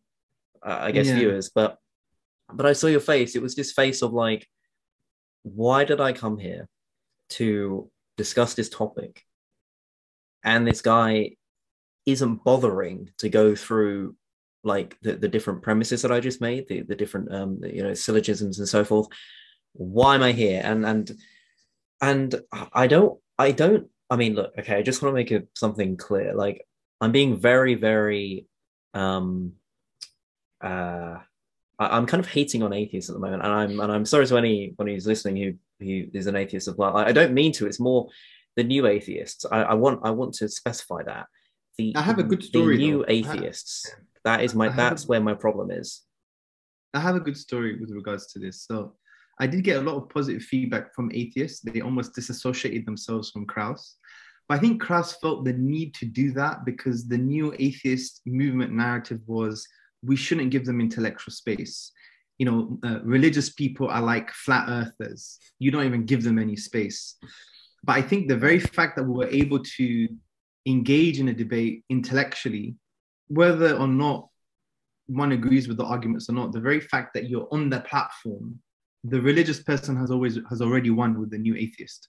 uh, i guess yeah. viewers but but i saw your face. It was this face of like why did I come here to discuss this topic? And this guy isn't bothering to go through like the, the different premises that I just made, the, the different um, you know syllogisms and so forth. Why am I here? And and and I don't I don't I mean look okay I just want to make it something clear like I'm being very very um uh I, am kind of hating on atheists at the moment and I'm and I'm sorry to anyone who's listening who who is an atheist as well I, I don't mean to it's more the new atheists I, I want I want to specify that the I have a good story the new though. atheists that is my that's a, where my problem is I have a good story with regards to this so I did get a lot of positive feedback from atheists. They almost disassociated themselves from Krauss. But I think Krauss felt the need to do that because the new atheist movement narrative was we shouldn't give them intellectual space. You know, uh, religious people are like flat earthers. You don't even give them any space. But I think the very fact that we were able to engage in a debate intellectually, whether or not one agrees with the arguments or not, the very fact that you're on the platform the religious person has always has already won with the new atheist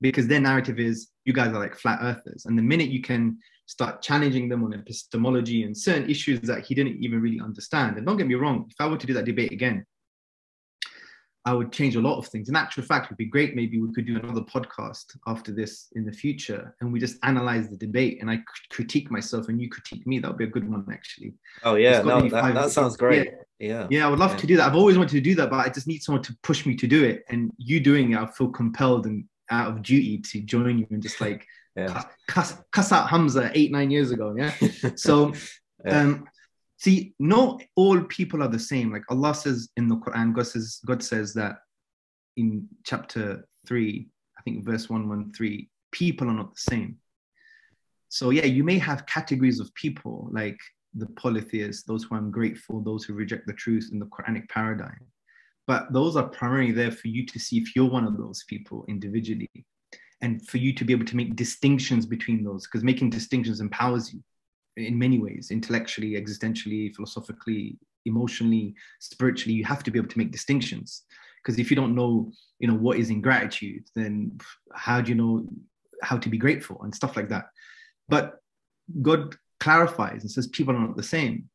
because their narrative is you guys are like flat earthers and the minute you can start challenging them on epistemology and certain issues that he didn't even really understand and don't get me wrong if i were to do that debate again I would change a lot of things. In actual fact, it would be great. Maybe we could do another podcast after this in the future, and we just analyze the debate. And I critique myself, and you critique me. That would be a good one, actually. Oh yeah, no, that, that sounds great. Yeah. yeah, yeah, I would love yeah. to do that. I've always wanted to do that, but I just need someone to push me to do it. And you doing it, I feel compelled and out of duty to join you and just like yeah. cuss Hamza eight nine years ago. Yeah, so. yeah. um See, not all people are the same. Like Allah says in the Quran, God says, God says that in chapter three, I think verse 113, people are not the same. So yeah, you may have categories of people like the polytheists, those who are ungrateful, those who reject the truth in the Quranic paradigm. But those are primarily there for you to see if you're one of those people individually and for you to be able to make distinctions between those because making distinctions empowers you in many ways intellectually existentially philosophically emotionally spiritually. You have to be able to make distinctions. Because if you don't know you know what is ingratitude then how do you know how to be grateful and stuff like that? But god clarifies and says people are not the same.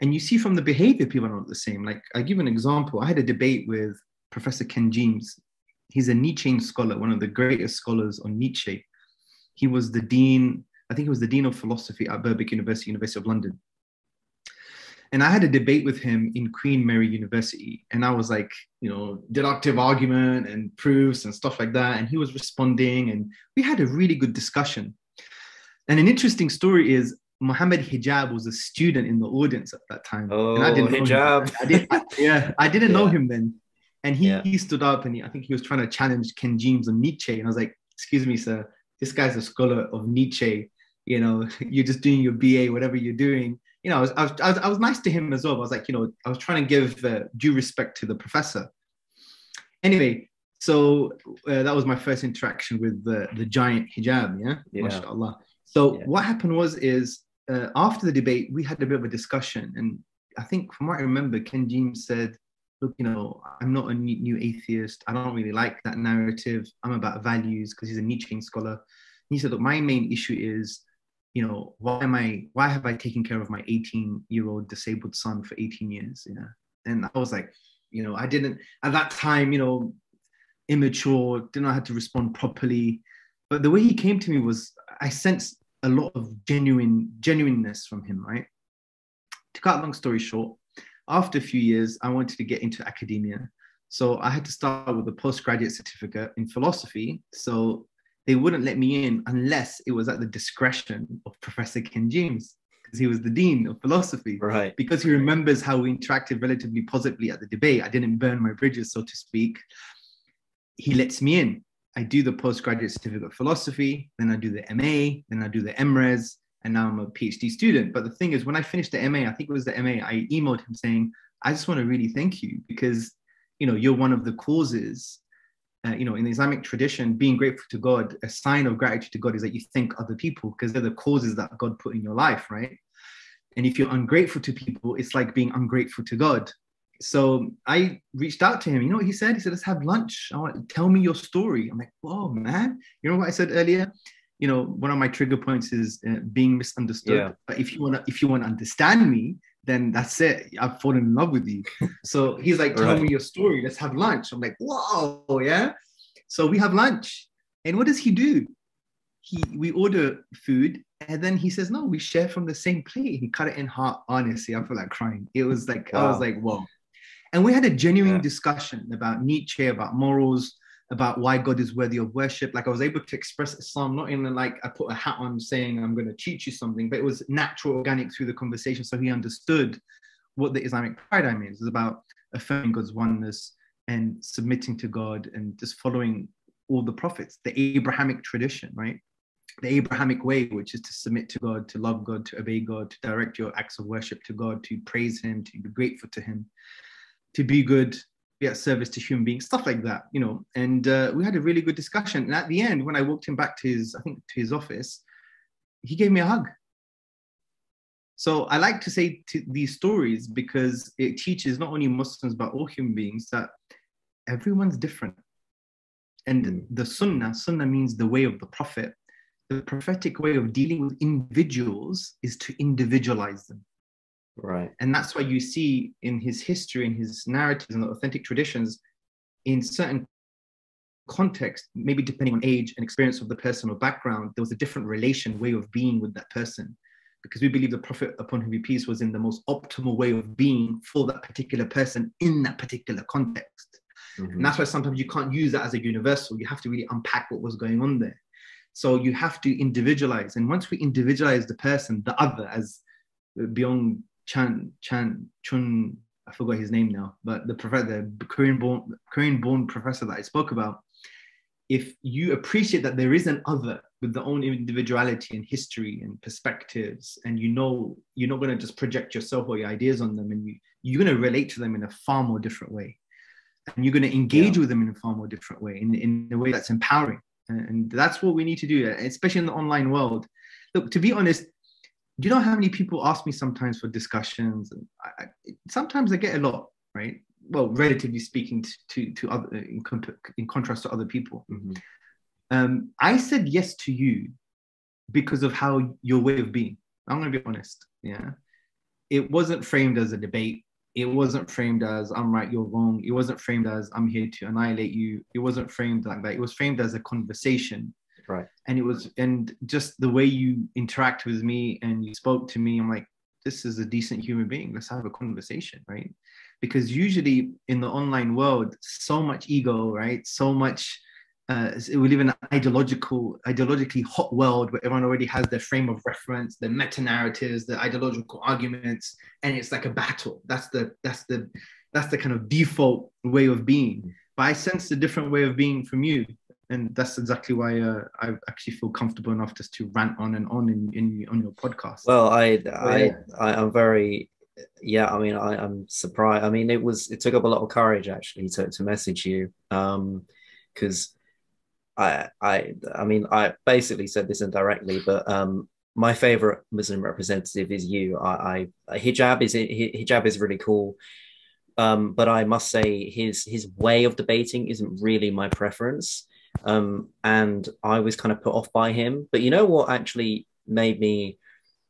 And you see from the behavior people are not the same. Like i give an example. I had a debate with professor Ken Gemes he's a nietzschean scholar one of the greatest scholars on nietzsche he was the dean I think he was the Dean of Philosophy at Birkbeck University, University of London. And I had a debate with him in Queen Mary University. And I was like, you know, deductive argument and proofs and stuff like that. And he was responding. And we had a really good discussion. And an interesting story is Mohammed Hijab was a student in the audience at that time. Oh, and I didn't oh, Hijab. I did, I, yeah, I didn't yeah. know him then. And he, yeah. he stood up and he, I think he was trying to challenge Ken Gemes on Nietzsche. And I was like, excuse me, sir, this guy's a scholar of Nietzsche you know, you're just doing your BA, whatever you're doing. You know, I was, I was, I was, I was nice to him as well. I was like, you know, I was trying to give uh, due respect to the professor. Anyway, so uh, that was my first interaction with the, the giant hijab, yeah? yeah. So yeah. what happened was, is uh, after the debate, we had a bit of a discussion. And I think from what I remember, Ken Gemes said, look, you know, I'm not a new atheist. I don't really like that narrative. I'm about values because he's a Nietzschean scholar. He said, look, my main issue is you know, why am I, why have I taken care of my 18 year old disabled son for 18 years? Yeah. And I was like, you know, I didn't, at that time, you know, immature, didn't know how to respond properly. But the way he came to me was, I sensed a lot of genuine, genuineness from him, right? To cut a long story short, after a few years, I wanted to get into academia. So I had to start with a postgraduate certificate in philosophy. So they wouldn't let me in unless it was at the discretion of Professor Ken Gemes, because he was the dean of philosophy. Right. Because he remembers how we interacted relatively positively at the debate. I didn't burn my bridges, so to speak. He lets me in. I do the postgraduate certificate of philosophy, then I do the MA, then I do the MRes, and now I'm a PhD student. But the thing is, when I finished the MA, I think it was the MA, I emailed him saying, I just want to really thank you because you know you're one of the causes uh, you know, in the Islamic tradition, being grateful to God, a sign of gratitude to God is that you thank other people because they're the causes that God put in your life, right? And if you're ungrateful to people, it's like being ungrateful to God. So I reached out to him. You know what he said? He said, let's have lunch. I want tell me your story. I'm like, whoa, man. You know what I said earlier? You know, one of my trigger points is uh, being misunderstood. Yeah. But if you want to, if you want to understand me, then that's it. I've fallen in love with you. so he's like, tell Right. me your story. Let's have lunch. I'm like, whoa, yeah. So we have lunch, and what does he do? He we order food, and then he says, no, we share from the same plate. He cut it in half. Honestly, I feel like crying. It was like I was like, whoa. And we had a genuine Yeah. discussion about Nietzsche, about morals, about why God is worthy of worship. Like I was able to express Islam, not in like I put a hat on saying I'm going to teach you something, but it was natural, organic through the conversation. So he understood what the Islamic paradigm is. It's about affirming God's oneness and submitting to God and just following all the prophets, the Abrahamic tradition, right? The Abrahamic way, which is to submit to God, to love God, to obey God, to direct your acts of worship to God, to praise Him, to be grateful to Him, to be good, be at service to human beings, stuff like that, you know. And uh, we had a really good discussion. And at the end, when I walked him back to his, I think to his office, he gave me a hug. So I like to say to these stories because it teaches not only Muslims but all human beings that everyone's different. And Mm. the Sunnah, Sunnah means the way of the Prophet. The prophetic way of dealing with individuals is to individualize them. Right. And that's why you see in his history, in his narratives and the authentic traditions, in certain context, maybe depending on age and experience of the person or background, there was a different relation, way of being with that person. Because we believe the Prophet, upon whom be peace, was in the most optimal way of being for that particular person in that particular context. Mhm. And that's why sometimes you can't use that as a universal. You have to really unpack what was going on there. So you have to individualize. And once we individualize the person, the other, as Byung Chan, Chan, Chun, I forgot his name now, but the professor, the Korean born, Korean born professor that I spoke about, if you appreciate that there is an other with their own individuality and history and perspectives, and you know you're not going to just project yourself or your ideas on them, and you, you're going to relate to them in a far more different way and you're going to engage Yeah. with them in a far more different way, in, in a way that's empowering. And, and that's what we need to do, especially in the online world. Look, to be honest, you know how many people ask me sometimes for discussions? And I, sometimes I get a lot, right? Well, relatively speaking, to to, to other in, in contrast to other people. Mhm. Um, I said yes to you because of how your way of being. I'm going to be honest. Yeah, it wasn't framed as a debate it wasn't framed as I'm right, you're wrong. It wasn't framed as I'm here to annihilate you. It wasn't framed like that. It was framed as a conversation. Right. And it was, and just the way you interact with me and you spoke to me, I'm like, this is a decent human being. Let's have a conversation, right? Because usually in the online world, so much ego, right? So much. Uh, we live in an ideological, ideologically hot world where everyone already has their frame of reference, their meta narratives, their ideological arguments, and it's like a battle. That's the that's the that's the kind of default way of being. But I sense a different way of being from you, and that's exactly why uh, I actually feel comfortable enough just to rant on and on in, in on your podcast. Well, I, I. I, I'm very, yeah. I mean, I, I'm surprised. I mean, it was, it took up a lot of courage actually to, to message you, um, because I, I, I mean, I basically said this indirectly, but um, my favorite Muslim representative is you. I, I Hijab is Hijab is really cool. Um, but I must say his his way of debating isn't really my preference. Um, and I was kind of put off by him. But you know what actually made me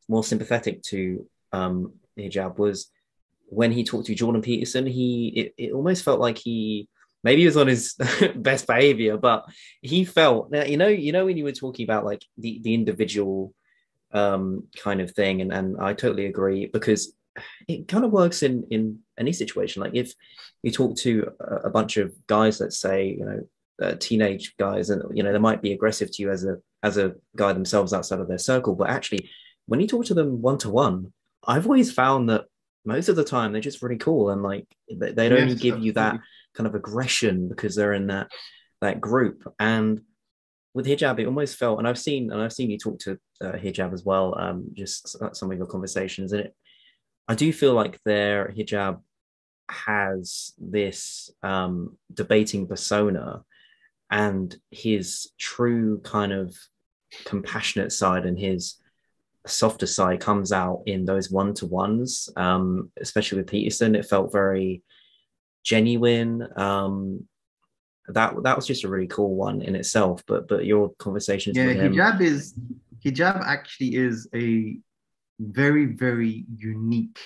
more sympathetic to um, Hijab was when he talked to Jordan Peterson. He it, it almost felt like he maybe he was on his best behavior, but he felt that you know you know when you were talking about like the the individual um, kind of thing, and and I totally agree because it kind of works in in any situation. Like if you talk to a, a bunch of guys, let's say you know uh, teenage guys, and you know they might be aggressive to you as a as a guy themselves outside of their circle, but actually when you talk to them one to one, I've always found that most of the time they're just really cool and like they, don't Yes, give you that kind of aggression because they're in that that group. And with Hijab it almost felt and i've seen and i've seen you talk to uh, Hijab as well um just some of your conversations and it i do feel like their Hijab has this um debating persona and his true kind of compassionate side and his softer side comes out in those one-to-ones um especially with peterson it felt very genuine um that that was just a really cool one in itself. But but your conversations yeah, with him, Hijab is Hijab actually is a very very unique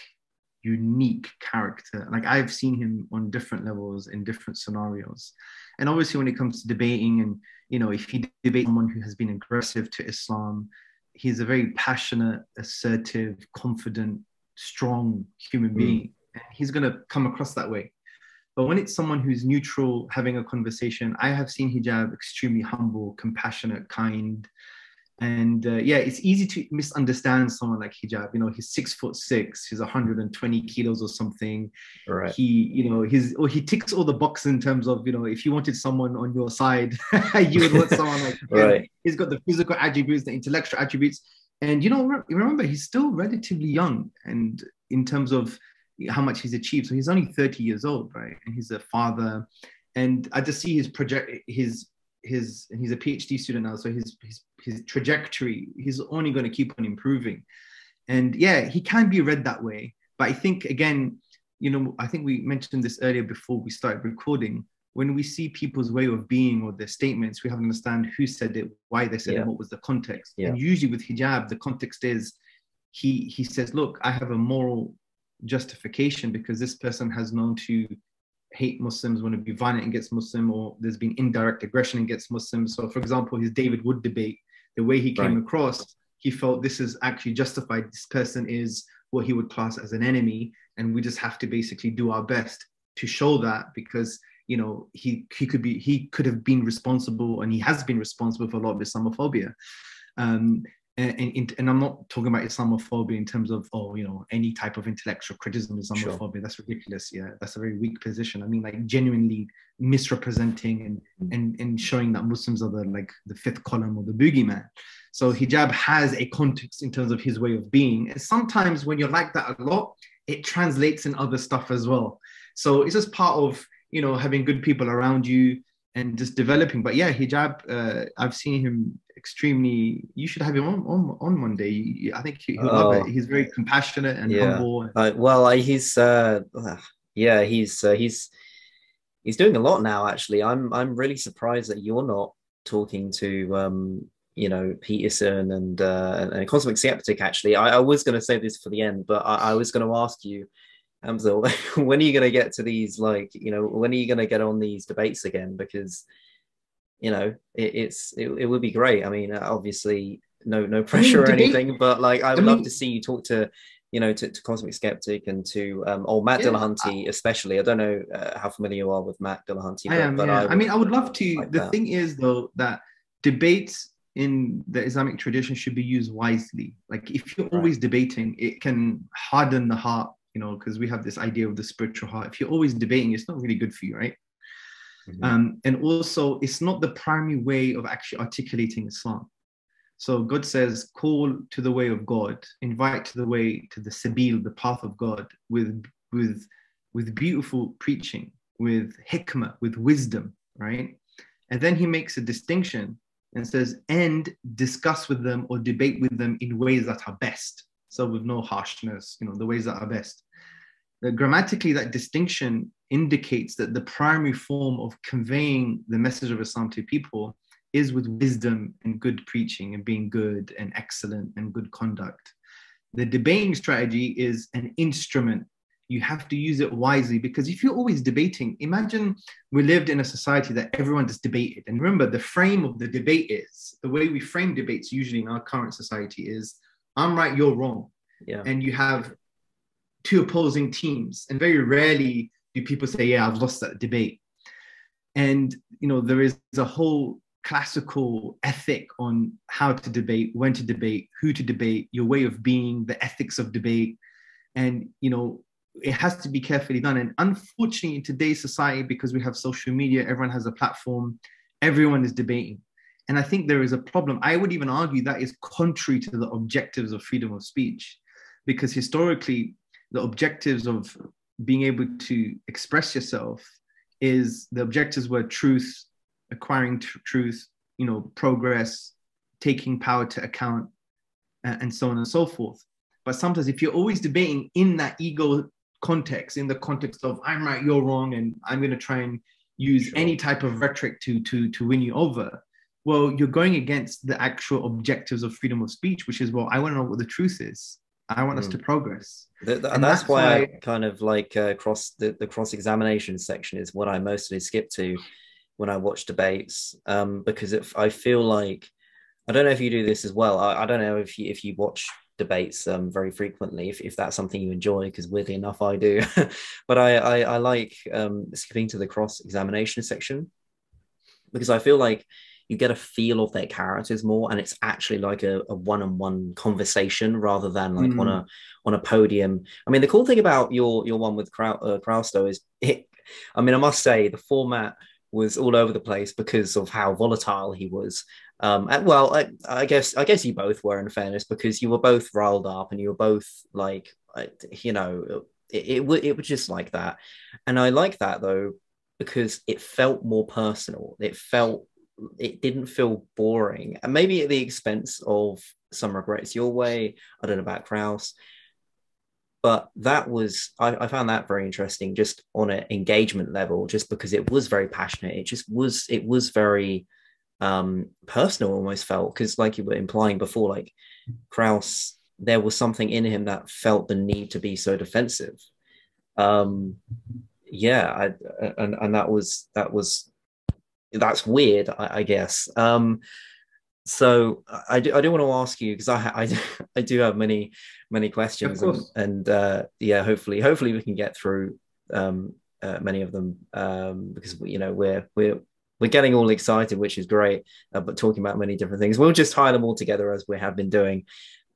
unique character. Like I've seen him on different levels in different scenarios. And obviously when it comes to debating and you know if he debates someone who has been aggressive to Islam, he's a very passionate, assertive, confident, strong human hmm. being. Mm. He's gonna come across that way. But when it's someone who's neutral, having a conversation, I have seen Hijab extremely humble, compassionate, kind, and uh, yeah it's easy to misunderstand someone like Hijab. You know he's six foot six he's 120 kilos or something. Right. He you know he's or he ticks all the boxes in terms of you know if you wanted someone on your side you would want someone like right. He's got the physical attributes the intellectual attributes. And you know remember he's still relatively young and in terms of how much he's achieved. So he's only 30 years old right? And he's a father. And i just see his project his his and he's a PhD student now, so his his his trajectory he's only going to keep on improving, and yeah, he can be read that way. But I think again, you know, I think we mentioned this earlier before we started recording. When we see people's way of being or their statements, we have to understand who said it, why they said yeah. it, what was the context. Yeah. And usually with Hijab, the context is he he says, look, I have a moral justification because this person has known to hate Muslims, want to be violent against Muslim, or there's been indirect aggression against Muslims. So, for example, his David Wood debate, the way he came right. across, he felt this is actually justified. This person is what he would class as an enemy, and we just have to basically do our best to show that because you know he he could be he could have been responsible, and he has been responsible for a lot of Islamophobia. Um, and, and, and, I'm not talking about Islamophobia in terms of, oh, you know, any type of intellectual criticism, Islamophobia. Sure. That's ridiculous. Yeah, that's a very weak position. I mean, like genuinely misrepresenting and, mm. and, and showing that Muslims are the like the fifth column or the boogeyman. So Hijab has a context in terms of his way of being. And sometimes when you're like that a lot, it translates in other stuff as well. So it's just part of, you know, having good people around you and just developing. But yeah, Hijab, uh, I've seen him extremely. You should have him on on, on one day. I think he, will oh, love it. He's very compassionate and yeah. humble. Uh, well, he's uh, yeah, he's uh, he's he's doing a lot now. Actually, I'm I'm really surprised that you're not talking to um, you know Peterson and uh, and Cosmic Skeptic. Actually, I, I was going to say this for the end, but I, I was going to ask you. Hamza, when are you going to get to these? Like, you know, when are you going to get on these debates again? Because you know, it, it's it, it would be great. I mean, obviously, no no pressure or anything, but like I would I mean, love to see you talk to you know to, to Cosmic Skeptic and to um or Matt yeah, Dillahunty I, especially. I don't know uh, how familiar you are with Matt Dillahunty. But, I am. But yeah. I, I, mean, I would love to. Like the that. thing is though that debates in the Islamic tradition should be used wisely. Like if you're right. always debating, it can harden the heart. You know, because we have this idea of the spiritual heart. If you're always debating, it's not really good for you, right? Mm-hmm. Um, and also, it's not the primary way of actually articulating Islam. So God says, call to the way of God, invite to the way, to the sabil, the path of God, with with with beautiful preaching, with hikmah, with wisdom, right? And then he makes a distinction and says, and discuss with them or debate with them in ways that are best. So with no harshness, you know, the ways that are best. Uh, grammatically, that distinction indicates that the primary form of conveying the message of Islam to people is with wisdom and good preaching and being good and excellent and good conduct. The debating strategy is an instrument. You have to use it wisely because if you're always debating, imagine we lived in a society that everyone just debated. And remember, the frame of the debate is the way we frame debates usually in our current society is I'm right, you're wrong. Yeah. And you have two opposing teams. And very rarely do people say, yeah, I've lost that debate. And, you know, there is a whole classical ethic on how to debate, when to debate, who to debate, your way of being, the ethics of debate. And, you know, it has to be carefully done. And unfortunately, in today's society, because we have social media, everyone has a platform, everyone is debating. And I think there is a problem. I would even argue that is contrary to the objectives of freedom of speech, because historically, the objectives of being able to express yourself is the objectives were truth, acquiring tr- truth, you know, progress, taking power to account, uh, and so on and so forth. But sometimes, if you're always debating in that ego context, in the context of I'm right, you're wrong, and I'm going to try and use Sure. any type of rhetoric to to to win you over well you're going against the actual objectives of freedom of speech which is well i want to know what the truth is i want us Mm. to progress Th- th- And that's, that's why, I kind of like uh, cross the, the cross examination section is what I mostly skip to when I watch debates um, because if I feel like I don't know if you do this as well. I, I don't know if you if you watch debates um, very frequently if, if that's something you enjoy because weirdly enough I do but I, I I like um, skipping to the cross examination section because I feel like you get a feel of their characters more and it's actually like a, a one-on-one conversation rather than like on Mm. a on a podium. I mean the cool thing about your your one with Krau, uh, is it i mean i must say the format was all over the place because of how volatile he was. Um and well I, I guess i guess you both were in fairness because you were both riled up and you were both like you know it, it, it was just like that. And i like that though because it felt more personal. It felt it didn't feel boring. And maybe at the expense of some regrets your way i don't know about Krauss but that was I, I found that very interesting just on an engagement level just because it was very passionate. It just was it was very um personal almost felt because like you were implying before like Krauss there was something in him that felt the need to be so defensive. Um yeah I, and and that was that was that's weird i, I guess. Um so I do, I do want to ask you because I, I do- I do have many many questions and, and uh, yeah hopefully hopefully we can get through um, uh, many of them um, because we, you know we're we're we're getting all excited which is great uh, but talking about many different things. We'll just tie them all together as we have been doing.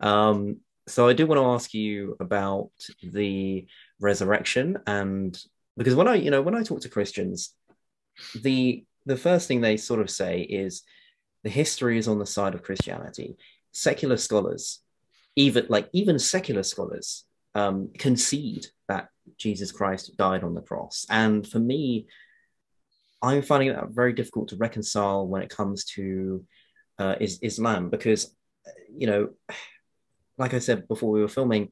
Um, so I do want to ask you about the resurrection and because when I you know when I talk to Christians the the first thing they sort of say is the history is on the side of Christianity. Secular scholars, even like even secular scholars, um, concede that Jesus Christ died on the cross. And for me, I'm finding that very difficult to reconcile when it comes to uh, is Islam because, you know, like I said before we were filming,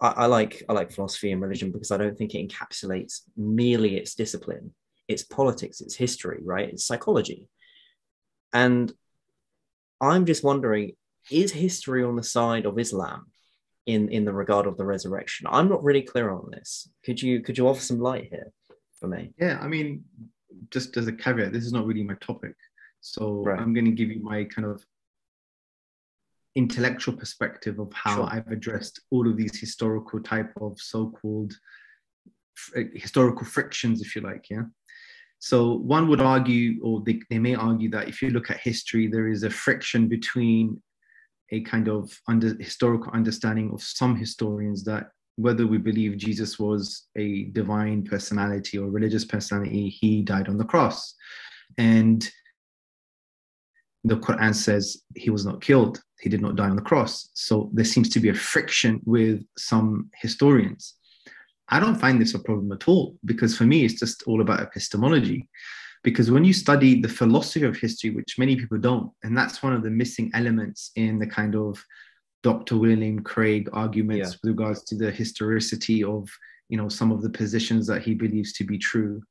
I like I like philosophy and religion because I don't think it encapsulates merely its discipline. It's politics, it's history, right? It's psychology. And I'm just wondering, is history on the side of Islam in, in the regard of the resurrection? I'm not really clear on this. Could you could you offer some light here for me? yeah i mean just as a caveat this is not really my topic so Right. i'm going to give you my kind of intellectual perspective of how Sure. i've addressed all of these historical type of so-called f- eh, historical frictions if you like yeah so one would argue or they, they may argue that if you look at history there is a friction between a kind of under historical understanding of some historians that whether we believe jesus was a divine personality or religious personality he died on the cross and the Quran says he was not killed, he did not die on the cross. So there seems to be a friction with some historians. I don't find this a problem at all because for me, it's just all about epistemology. Because when you study the philosophy of history, which many people don't, and that's one of the missing elements in the kind of Dr. William Craig arguments Yeah. with regards to the historicity of you know some of the positions that he believes to be true,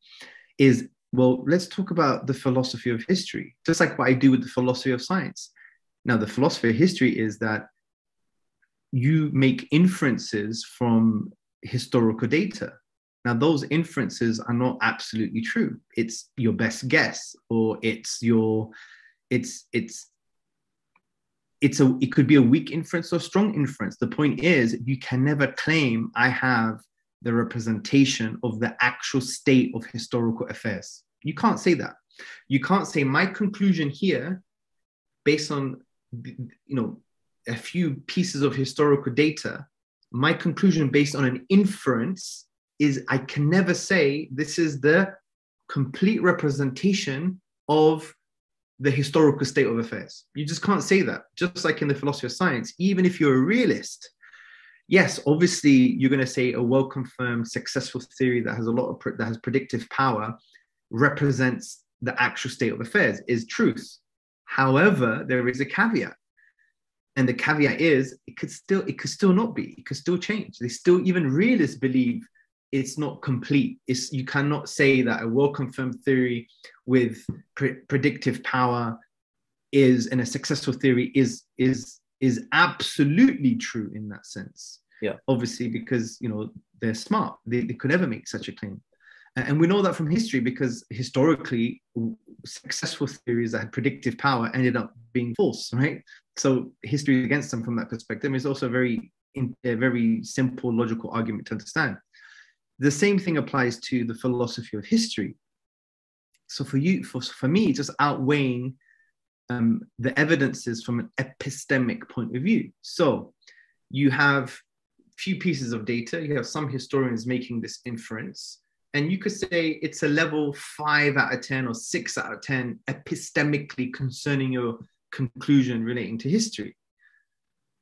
is well, let's talk about the philosophy of history, just like what I do with the philosophy of science. Now, the philosophy of history is that you make inferences from historical data. Now, those inferences are not absolutely true. It's your best guess, or it's your, it's it's it's a it could be a weak inference or strong inference. The point is, you can never claim I have the representation of the actual state of historical affairs. You can't say that. You can't say my conclusion here, based on you know a few pieces of historical data, my conclusion based on an inference is I can never say this is the complete representation of the historical state of affairs. You just can't say that. Just like in the philosophy of science, even if you're a realist, yes, obviously you're going to say a well-confirmed, successful theory that has a lot of that has predictive power represents the actual state of affairs is truth. However, there is a caveat, and the caveat is it could still it could still not be. It could still change. They still even realists believe it's not complete. It's you cannot say that a well-confirmed theory with pre- predictive power is and a successful theory is is is absolutely true in that sense. Yeah. Obviously, because you know they're smart, they, they could never make such a claim. And we know that from history because historically, successful theories that had predictive power ended up being false, right? So history against them from that perspective is also a very, a very simple logical argument to understand. The same thing applies to the philosophy of history. So for you, for, for me, just outweighing um, the evidences from an epistemic point of view. So you have few pieces of data. You have some historians making this inference, and you could say it's a level five out of 10 or six out of 10 epistemically concerning your conclusion relating to history.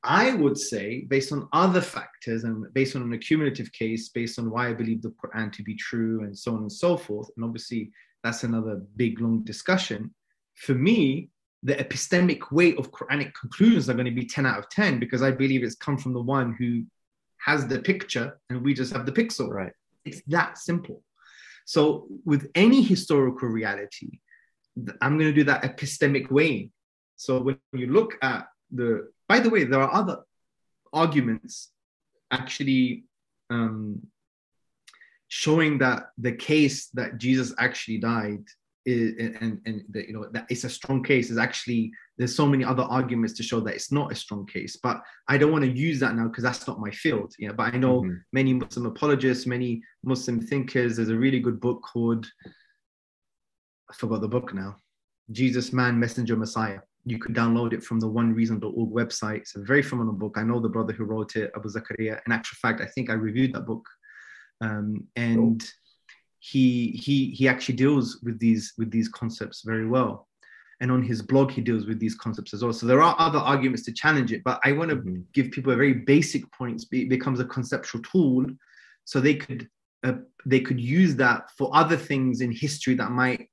I would say, based on other factors and based on an accumulative case, based on why I believe the Quran to be true and so on and so forth, and obviously that's another big, long discussion. For me, the epistemic weight of Quranic conclusions are going to be 10 out of 10 because I believe it's come from the one who has the picture and we just have the pixel. Right. It's that simple. So with any historical reality, I'm going to do that epistemic weighing. So when you look at the, by the way, there are other arguments actually um, showing that the case that Jesus actually died is, and and the, you know that it's a strong case. Is actually there's so many other arguments to show that it's not a strong case but i don't want to use that now because that's not my field yeah but i know mm-hmm. many muslim apologists many muslim thinkers there's a really good book called i forgot the book now jesus man messenger messiah. You could download it from the one onereason.org website. It's a very phenomenal book. I know the brother who wrote it Abu Zakariya. In actual fact i think i reviewed that book. Um, and cool he he he actually deals with these with these concepts very well and on his blog he deals with these concepts as well so there are other arguments to challenge it but i want to mm-hmm. give people a very basic points it becomes a conceptual tool so they could uh, they could use that for other things in history that might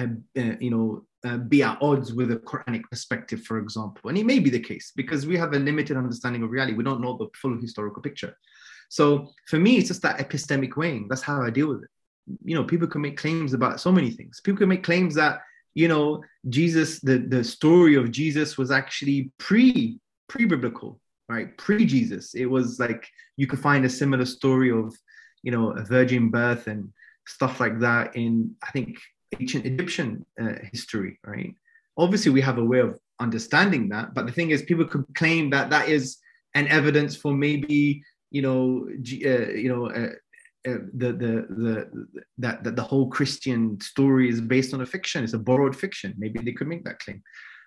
uh, uh, you know uh, be at odds with a Quranic perspective, for example. And it may be the case because we have a limited understanding of reality. We don't know the full historical picture. So for me, it's just that epistemic weighing. That's how I deal with it you know people can make claims about so many things. People can make claims that you know jesus the the story of jesus was actually pre pre-biblical right? Pre-jesus. It was like you could find a similar story of you know a virgin birth and stuff like that in i think ancient egyptian uh, history right? Obviously we have a way of understanding that but the thing is people could claim that that is an evidence for maybe you know uh, you know uh, the, the the that, that the whole Christian story is based on a fiction. It's a borrowed fiction. Maybe they could make that claim,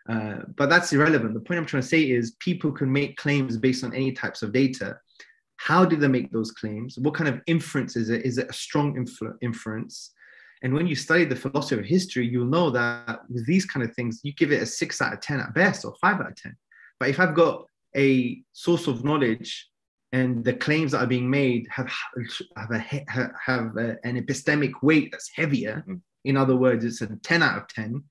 uh, but that's irrelevant. The point I'm trying to say is people can make claims based on any types of data. How do they make those claims? What kind of inference is it? Is it a strong inference? And when you study the philosophy of history, you'll know that with these kind of things, you give it a six out of 10 at best or five out of 10. But if I've got a source of knowledge and the claims that are being made have have, a, have a, an epistemic weight that's heavier. Mm-hmm. In other words, it's a 10 out of 10.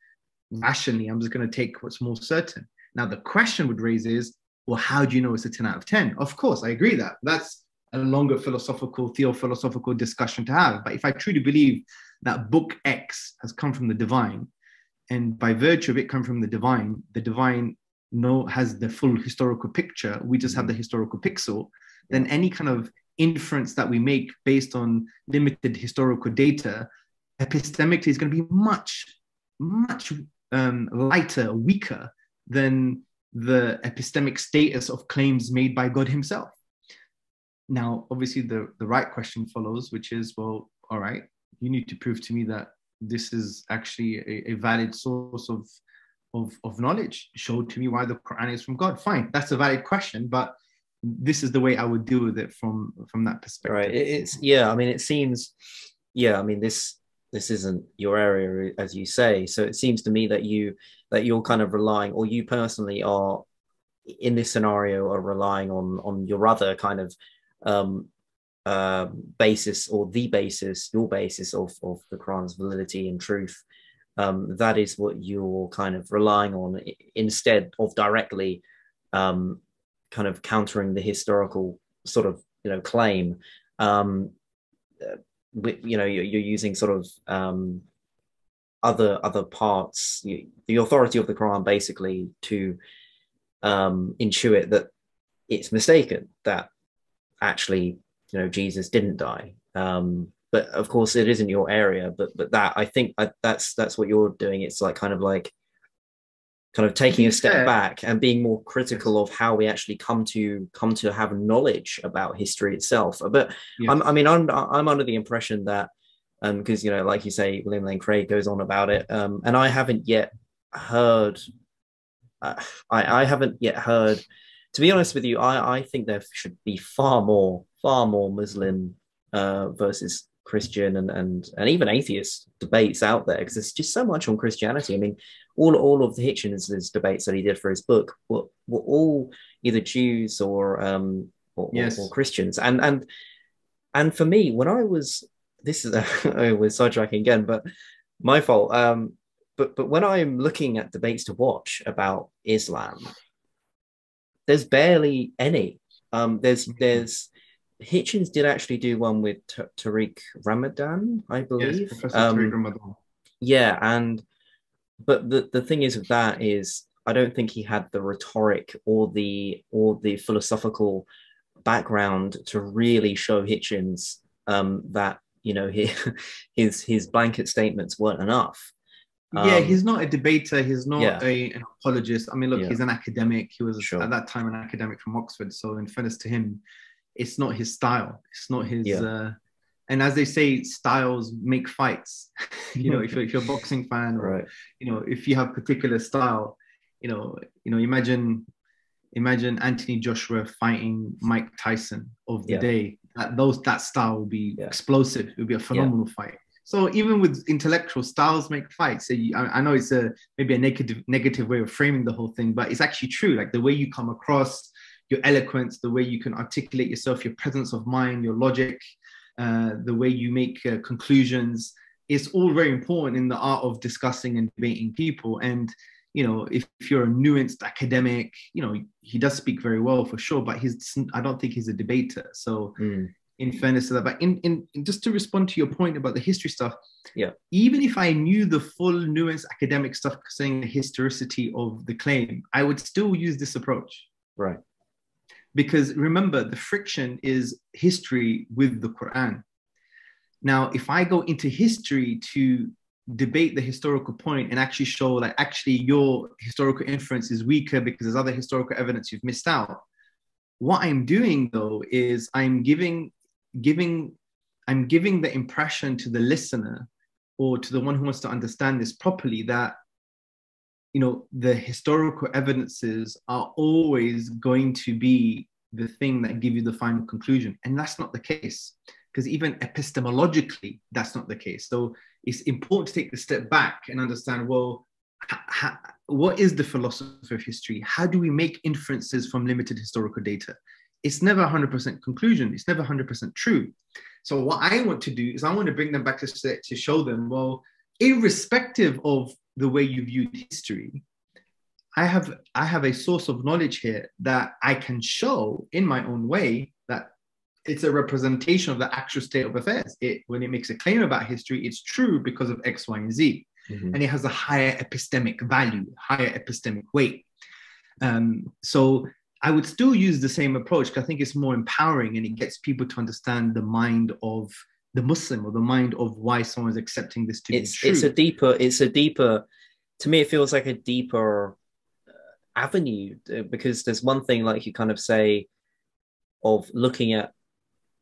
Rationally, I'm just going to take what's more certain. Now, the question would raise is, well, how do you know it's a 10 out of 10? Of course, I agree that that's a longer philosophical, theo-philosophical discussion to have. But if I truly believe that book X has come from the divine, and by virtue of it come from the divine, the divine no has the full historical picture. We just have the historical pixel then any kind of inference that we make based on limited historical data epistemically is going to be much, much um, lighter, weaker than the epistemic status of claims made by God Himself. Now, obviously, the, the right question follows, which is well, all right, you need to prove to me that this is actually a, a valid source of, of, of knowledge. Show to me why the Quran is from God. Fine, that's a valid question, but this is the way I would deal with it from from that perspective. Right. It's yeah. I mean, it seems. Yeah. I mean, this this isn't your area, as you say. So it seems to me that you that you're kind of relying, or you personally are in this scenario are relying on on your other kind of um, uh, basis or the basis, your basis of of the Quran's validity and truth. Um, that is what you're kind of relying on instead of directly um, kind of countering the historical sort of you know claim. Um, uh, you know you're, using sort of um, other other parts, the authority of the Quran, basically to um, intuit that it's mistaken that actually you know Jesus didn't die. Um, but of course, it isn't your area. But but that I think I, that's that's what you're doing. It's like kind of like kind of taking a step back and being more critical of how we actually come to come to have knowledge about history itself. But i mean I'm, I'm under the impression that because um, you know like you say william lane craig goes on about it um, and i haven't yet heard uh, I, I haven't yet heard to be honest with you i i think there should be far more far more muslim uh, versus Christian and and and even atheist debates out there because there's just so much on Christianity. I mean, all all of the Hitchens' debates that he did for his book were, were all either Jews or um or, yes. or, or, Christians. And and and for me, when I was this is a, oh, we're sidetracking again, but my fault. Um, but but when I'm looking at debates to watch about Islam, there's barely any. Um, there's mm-hmm. there's Hitchens did actually do one with T- Tariq Ramadan, I believe. Yes, Professor um, Tariq Ramadan. Yeah, and but the, the thing is with that is I don't think he had the rhetoric or the or the philosophical background to really show Hitchens um, that you know he, his his blanket statements weren't enough. Um, yeah, he's not a debater. He's not yeah. a, an apologist. I mean, look, yeah. he's an academic. He was sure. at that time an academic from Oxford. So, in fairness to him, it's not his style. It's not his. Yeah. Uh, and as they say, styles make fights. you know, if you're, if you're a boxing fan, or right. you know, if you have particular style, you know, you know, imagine, imagine Anthony Joshua fighting Mike Tyson of the yeah. day. That those that style will be yeah. explosive. It would be a phenomenal fight. So even with intellectual styles make fights. So you, I, I, know it's a maybe a negative negative way of framing the whole thing, but it's actually true. Like the way you come across, your eloquence, the way you can articulate yourself, your presence of mind, your logic, uh, the way you make uh, conclusions. It's all very important in the art of discussing and debating people. And you know, if, if you're a nuanced academic, you know, he does speak very well for sure, but he's I don't think he's a debater. So mm. in fairness to that, but in, in just to respond to your point about the history stuff, yeah, even if I knew the full nuanced academic stuff saying the historicity of the claim, I would still use this approach. Right because remember, the friction is history with the Quran. Now, if I go into history to debate the historical point and actually show that actually your historical inference is weaker because there's other historical evidence you've missed out, what I'm doing though is I'm giving giving I'm giving the impression to the listener or to the one who wants to understand this properly that you know the historical evidences are always going to be the thing that give you the final conclusion. And that's not the case because even epistemologically that's not the case. So it's important to take the step back and understand well what is the philosophy of history? How do we make inferences from limited historical data? It's never 100% conclusion. It's never 100% true. So what i want to do is i want to bring them back to, to show them well irrespective of the way you viewed history, I have I have a source of knowledge here that I can show in my own way that it's a representation of the actual state of affairs. It when it makes a claim about history, it's true because of X, Y, and Z, mm-hmm. and it has a higher epistemic value, higher epistemic weight. Um, so I would still use the same approach because I think it's more empowering and it gets people to understand the mind of the Muslim or the mind of why someone's accepting this to it's, be true. It's a deeper, it's a deeper, to me, it feels like a deeper uh, avenue uh, because there's one thing like you kind of say of looking at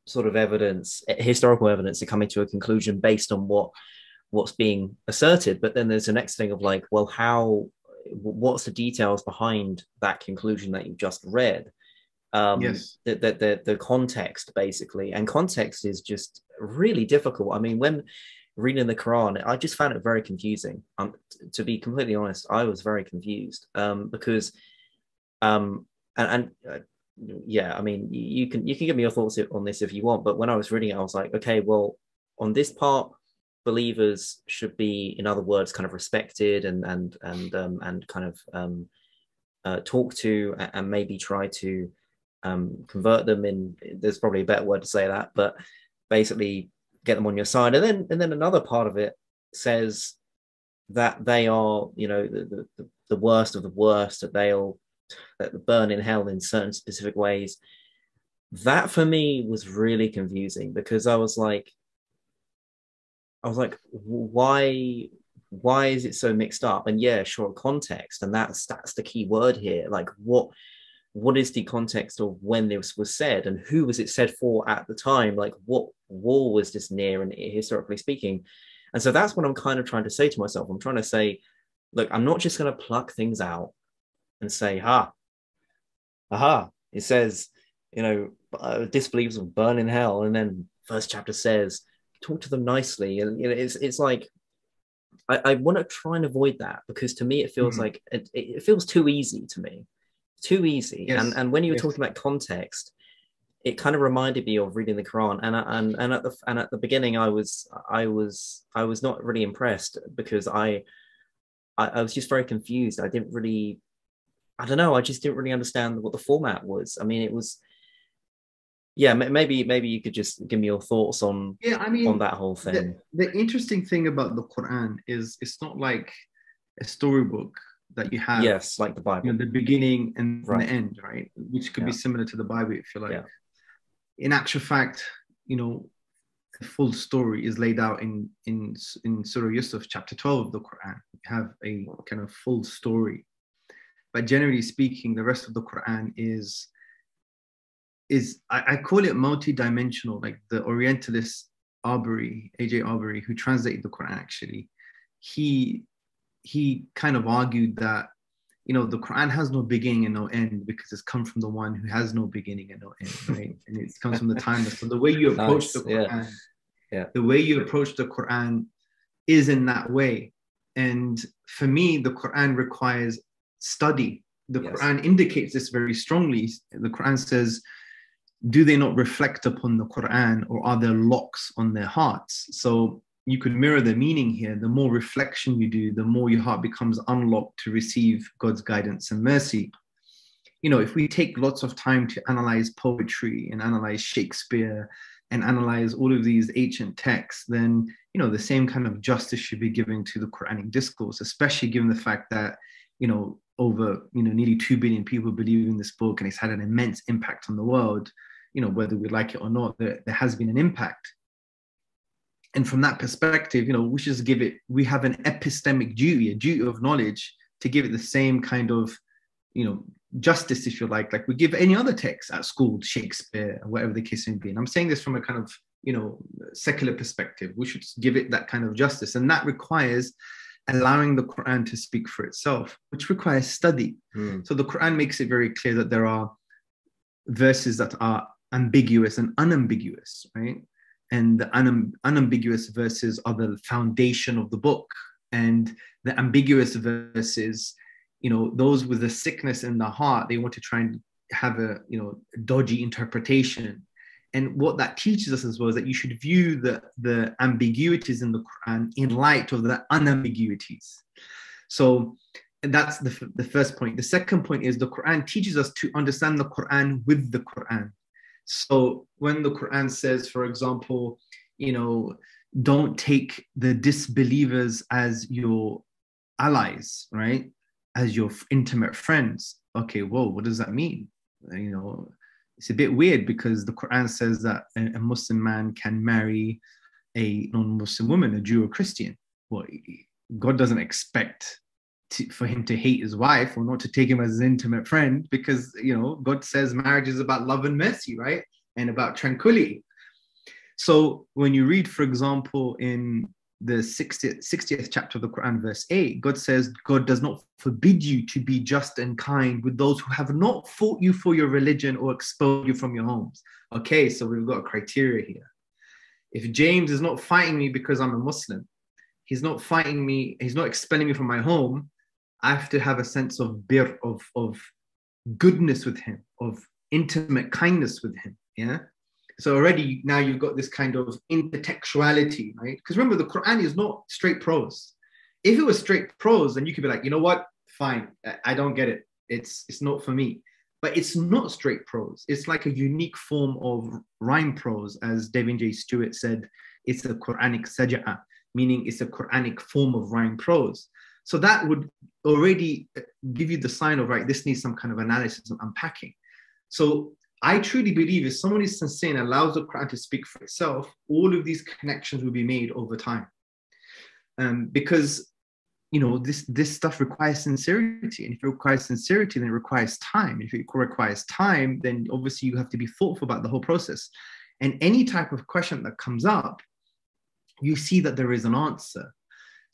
sort of evidence, historical evidence, to coming to a conclusion based on what what's being asserted. But then there's the next thing of like, well, how, what's the details behind that conclusion that you've just read? Um yes. the, the, the the context basically. And context is just really difficult. I mean when reading the quran i just found it very confusing. Um t- to be completely honest i was very confused um because um and, and uh, yeah i mean you can you can give me your thoughts on this if you want but when i was reading it i was like okay well on this part believers should be in other words kind of respected and and and um and kind of um uh, talk to and maybe try to um, convert them in there's probably a better word to say that but basically get them on your side. And then and then another part of it says that they are, you know, the, the, the worst of the worst, that they'll that burn in hell in certain specific ways. That for me was really confusing because I was like, I was like, why why is it so mixed up? And yeah, sure, context, and that's that's the key word here. Like what what is the context of when this was said and who was it said for at the time? Like what war was this near and historically speaking? And so that's what I'm kind of trying to say to myself. I'm trying to say, look, I'm not just going to pluck things out and say, ha, aha, it says, you know, uh, disbelievers will burn in hell. And then first chapter says, talk to them nicely. And, you know, it's, it's like, I, I want to try and avoid that because to me, it feels mm-hmm. like it, it feels too easy to me, too easy. Yes. And, and when you were yes. talking about context, it kind of reminded me of reading the Quran. And and and at the and at the beginning, I was I was I was not really impressed because I I, I was just very confused. I didn't really I don't know. I just didn't really understand what the format was. I mean, it was yeah maybe maybe you could just give me your thoughts on yeah i mean on that whole thing the, the, interesting thing about the quran is it's not like a storybook that you have yes like the bible you know, the beginning and right. the end right which could yeah. be similar to the bible if you like yeah in actual fact, you know, the full story is laid out in in in Surah Yusuf, chapter 12 of the Quran. We have a kind of full story. But generally speaking, the rest of the Quran is is I, I call it multi-dimensional, like the Orientalist Arberry, AJ Arberry, who translated the Quran actually, he he kind of argued that you know, the Quran has no beginning and no end because it's come from the one who has no beginning and no end, right? and it comes from the timeless. So the way you approach nice. the Quran, yeah. yeah. the way you approach the Quran is in that way. And for me, the Quran requires study. The yes. Quran indicates this very strongly. The Quran says, do they not reflect upon the Quran or are there locks on their hearts? So you could mirror the meaning here. The more reflection you do, the more your heart becomes unlocked to receive God's guidance and mercy. You know, if we take lots of time to analyze poetry and analyze Shakespeare and analyze all of these ancient texts, then, you know, the same kind of justice should be given to the Quranic discourse, especially given the fact that, you know, over, you know, nearly 2 billion people believe in this book and it's had an immense impact on the world. You know, whether we like it or not, there, there has been an impact and from that perspective, you know, we should give it, we have an epistemic duty, a duty of knowledge to give it the same kind of, you know, justice, if you like, like we give any other text at school, Shakespeare, whatever the case may be. And I'm saying this from a kind of, you know, secular perspective. We should give it that kind of justice. And that requires allowing the Quran to speak for itself, which requires study. Mm. So the Quran makes it very clear that there are verses that are ambiguous and unambiguous, right? And the unam- unambiguous verses are the foundation of the book. And the ambiguous verses you know those with the sickness in the heart they want to try and have a you know dodgy interpretation. And what that teaches us as well is that you should view the the ambiguities in the quran in light of the unambiguities. So that's the, the first point. The second point is the quran teaches us to understand the quran with the quran so when the Quran says, for example, you know, don't take the disbelievers as your allies, right? As your intimate friends. Okay, whoa, what does that mean? You know, it's a bit weird because the Quran says that a Muslim man can marry a non-Muslim woman, a Jew or Christian. Well, God doesn't expect to, for him to hate his wife or not to take him as his intimate friend because you know god says marriage is about love and mercy right? And about tranquility. So when you read for example in the 60th, 60th chapter of the quran verse 8 god says god does not forbid you to be just and kind with those who have not fought you for your religion or expelled you from your homes. Okay so we've got a criteria here. If james is not fighting me because i'm a muslim he's not fighting me he's not expelling me from my home I have to have a sense of bir, of, of goodness with him, of intimate kindness with him. Yeah. So already now you've got this kind of intertextuality, right? Because remember, the Quran is not straight prose. If it was straight prose, then you could be like, you know what? Fine, I don't get it. It's it's not for me. But it's not straight prose. It's like a unique form of rhyme prose, as Devin J. Stewart said it's a Quranic saja'ah, meaning it's a Quranic form of rhyme prose. So that would already uh, give you the sign of, right, this needs some kind of analysis and unpacking. So I truly believe if someone is sincere and allows the Quran to speak for itself, all of these connections will be made over time. Um, because you know this this stuff requires sincerity and if it requires sincerity then it requires time if it requires time then obviously you have to be thoughtful about the whole process and any type of question that comes up you see that there is an answer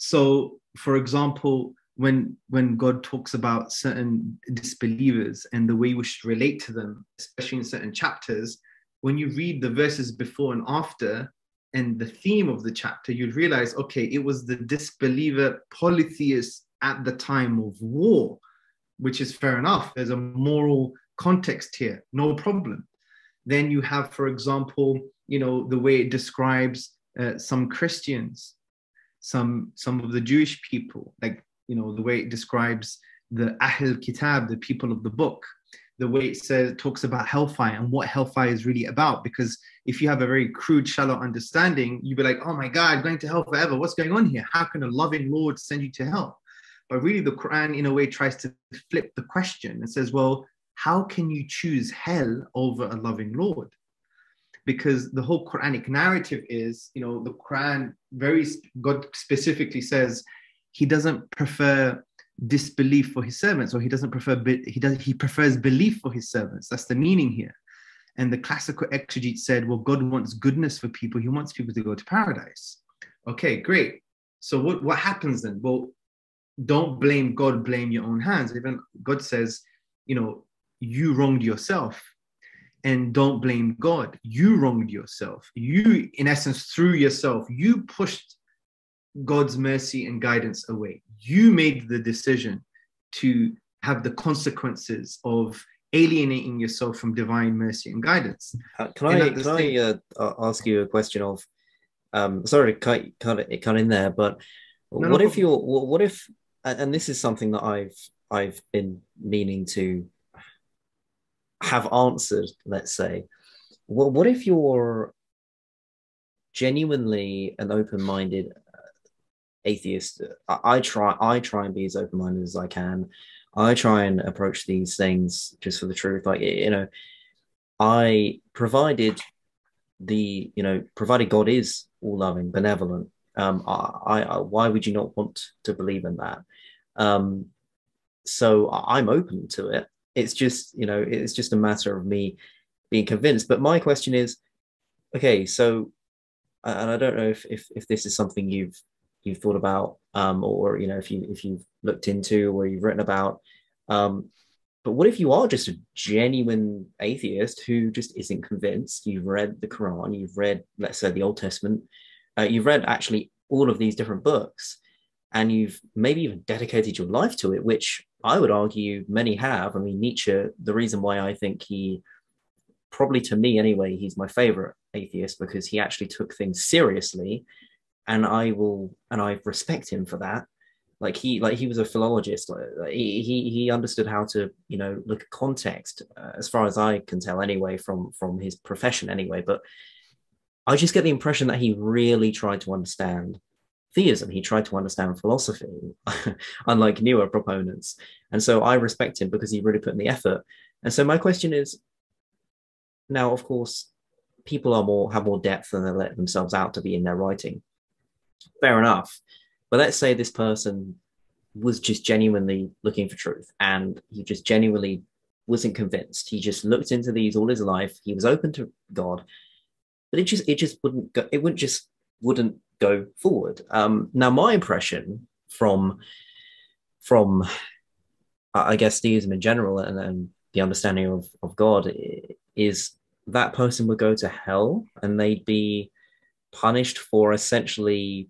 so for example when when god talks about certain disbelievers and the way we should relate to them especially in certain chapters when you read the verses before and after and the theme of the chapter you'd realize okay it was the disbeliever polytheist at the time of war which is fair enough. There's a moral context here no problem. Then you have for example you know the way it describes uh, some christians some some of the jewish people like you know the way it describes the Ahl Kitab, the people of the book, the way it says talks about hellfire and what hellfire is really about. Because if you have a very crude, shallow understanding, you'd be like, "Oh my God, going to hell forever? What's going on here? How can a loving Lord send you to hell?" But really, the Quran, in a way, tries to flip the question and says, "Well, how can you choose hell over a loving Lord?" Because the whole Quranic narrative is, you know, the Quran very God specifically says he doesn't prefer disbelief for his servants or he doesn't prefer he does he prefers belief for his servants. That's the meaning here. And the classical exegete said well god wants goodness for people. He wants people to go to paradise. Okay great. So what, what happens then? Well don't blame god blame your own hands. Even god says you know you wronged yourself and don't blame god you wronged yourself you in essence through yourself you pushed God's mercy and guidance away. You made the decision to have the consequences of alienating yourself from divine mercy and guidance. Uh, can I, can I uh, ask you a question of, um, sorry to cut, cut, it, cut in there, but no, what no, if you're, what if, and this is something that I've, I've been meaning to have answered, let's say, well, what if you're genuinely an open-minded atheist. I, I try I try and be as open minded as I can. I try and approach these things just for the truth. Like you know, I provided the you know provided God is all loving, benevolent. Um, I, I why would you not want to believe in that? Um, so I'm open to it. It's just you know it's just a matter of me being convinced. But my question is, okay, so and I don't know if if, if this is something you've you've thought about, um, or you know, if you if you've looked into or you've written about. Um, but what if you are just a genuine atheist who just isn't convinced? You've read the Quran, you've read, let's say, the Old Testament, uh, you've read actually all of these different books, and you've maybe even dedicated your life to it, which I would argue many have. I mean, Nietzsche, the reason why I think he, probably to me anyway, he's my favorite atheist because he actually took things seriously and I will and I respect him for that. Like he like he was a philologist. He he he understood how to you know look at context uh, as far as I can tell anyway from from his profession anyway. But I just get the impression that he really tried to understand theism. He tried to understand philosophy, unlike newer proponents. And so I respect him because he really put in the effort. And so my question is now, of course, people are more have more depth than they let themselves out to be in their writing fair enough. But let's say this person was just genuinely looking for truth and he just genuinely wasn't convinced. He just looked into these all his life. He was open to God, but it just it just wouldn't go. It wouldn't just wouldn't go forward. Um, now, my impression from from I guess theism in general and, and the understanding of of God is that person would go to hell and they'd be punished for essentially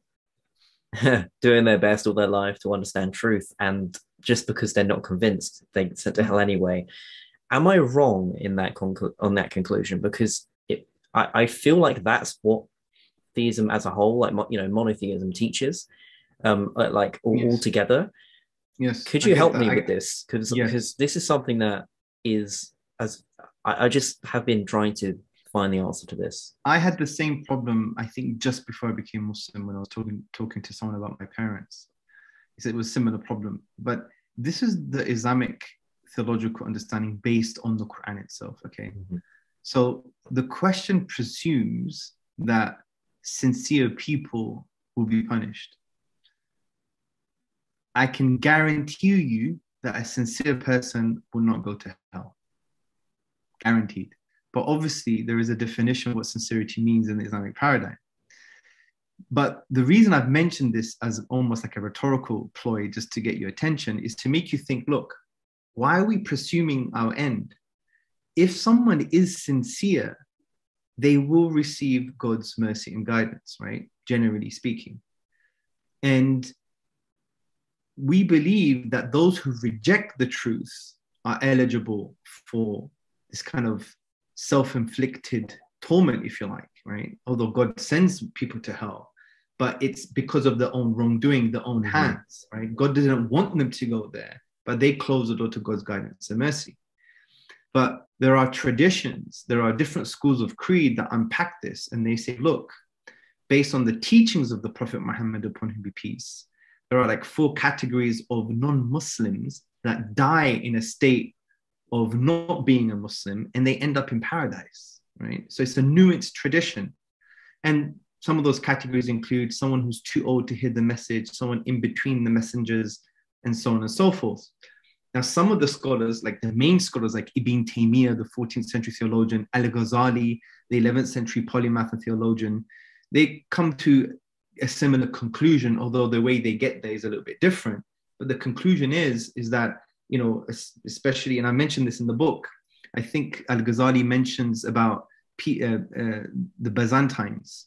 doing their best all their life to understand truth. And just because they're not convinced they get sent to hell anyway. Am i wrong in that conclu- on that conclusion? Because it I, I feel like that's what theism as a whole like you know monotheism teaches um like all, yes. all together yes could you help me I, with this because yes. because this is something that is as I, I just have been trying to find the answer to this? I had the same problem, I think, just before I became Muslim when I was talking talking to someone about my parents. He said it was a similar problem. But this is the Islamic theological understanding based on the Quran itself. Okay. Mm-hmm. So the question presumes that sincere people will be punished. I can guarantee you that a sincere person will not go to hell. Guaranteed. But obviously, there is a definition of what sincerity means in the Islamic paradigm. But the reason I've mentioned this as almost like a rhetorical ploy just to get your attention is to make you think look, why are we presuming our end? If someone is sincere, they will receive God's mercy and guidance, right? Generally speaking. And we believe that those who reject the truth are eligible for this kind of self inflicted torment, if you like, right? Although God sends people to hell, but it's because of their own wrongdoing, their own mm-hmm. hands, right? God didn't want them to go there, but they closed the door to God's guidance and mercy. But there are traditions, there are different schools of creed that unpack this, and they say, look, based on the teachings of the Prophet Muhammad, upon him be peace, there are like four categories of non Muslims that die in a state of not being a Muslim and they end up in paradise, right? So it's a nuanced tradition. And some of those categories include someone who's too old to hear the message, someone in between the messengers, and so on and so forth. Now, some of the scholars, like the main scholars, like Ibn Taymiyyah, the 14th century theologian, Al Ghazali, the 11th century polymath and theologian, they come to a similar conclusion, although the way they get there is a little bit different. But the conclusion is, is that you know, especially, and I mentioned this in the book. I think Al Ghazali mentions about P, uh, uh, the Byzantines,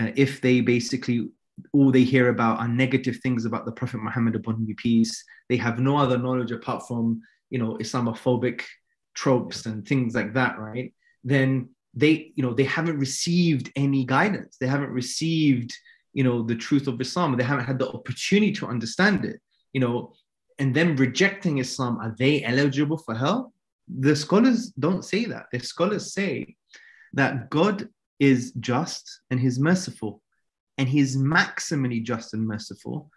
uh, if they basically all they hear about are negative things about the Prophet Muhammad upon him be peace. They have no other knowledge apart from you know Islamophobic tropes and things like that, right? Then they you know they haven't received any guidance. They haven't received you know the truth of Islam. They haven't had the opportunity to understand it. You know, and them rejecting Islam, are they eligible for hell? The scholars don't say that. The scholars say that God is just and He's merciful, and He's maximally just and merciful.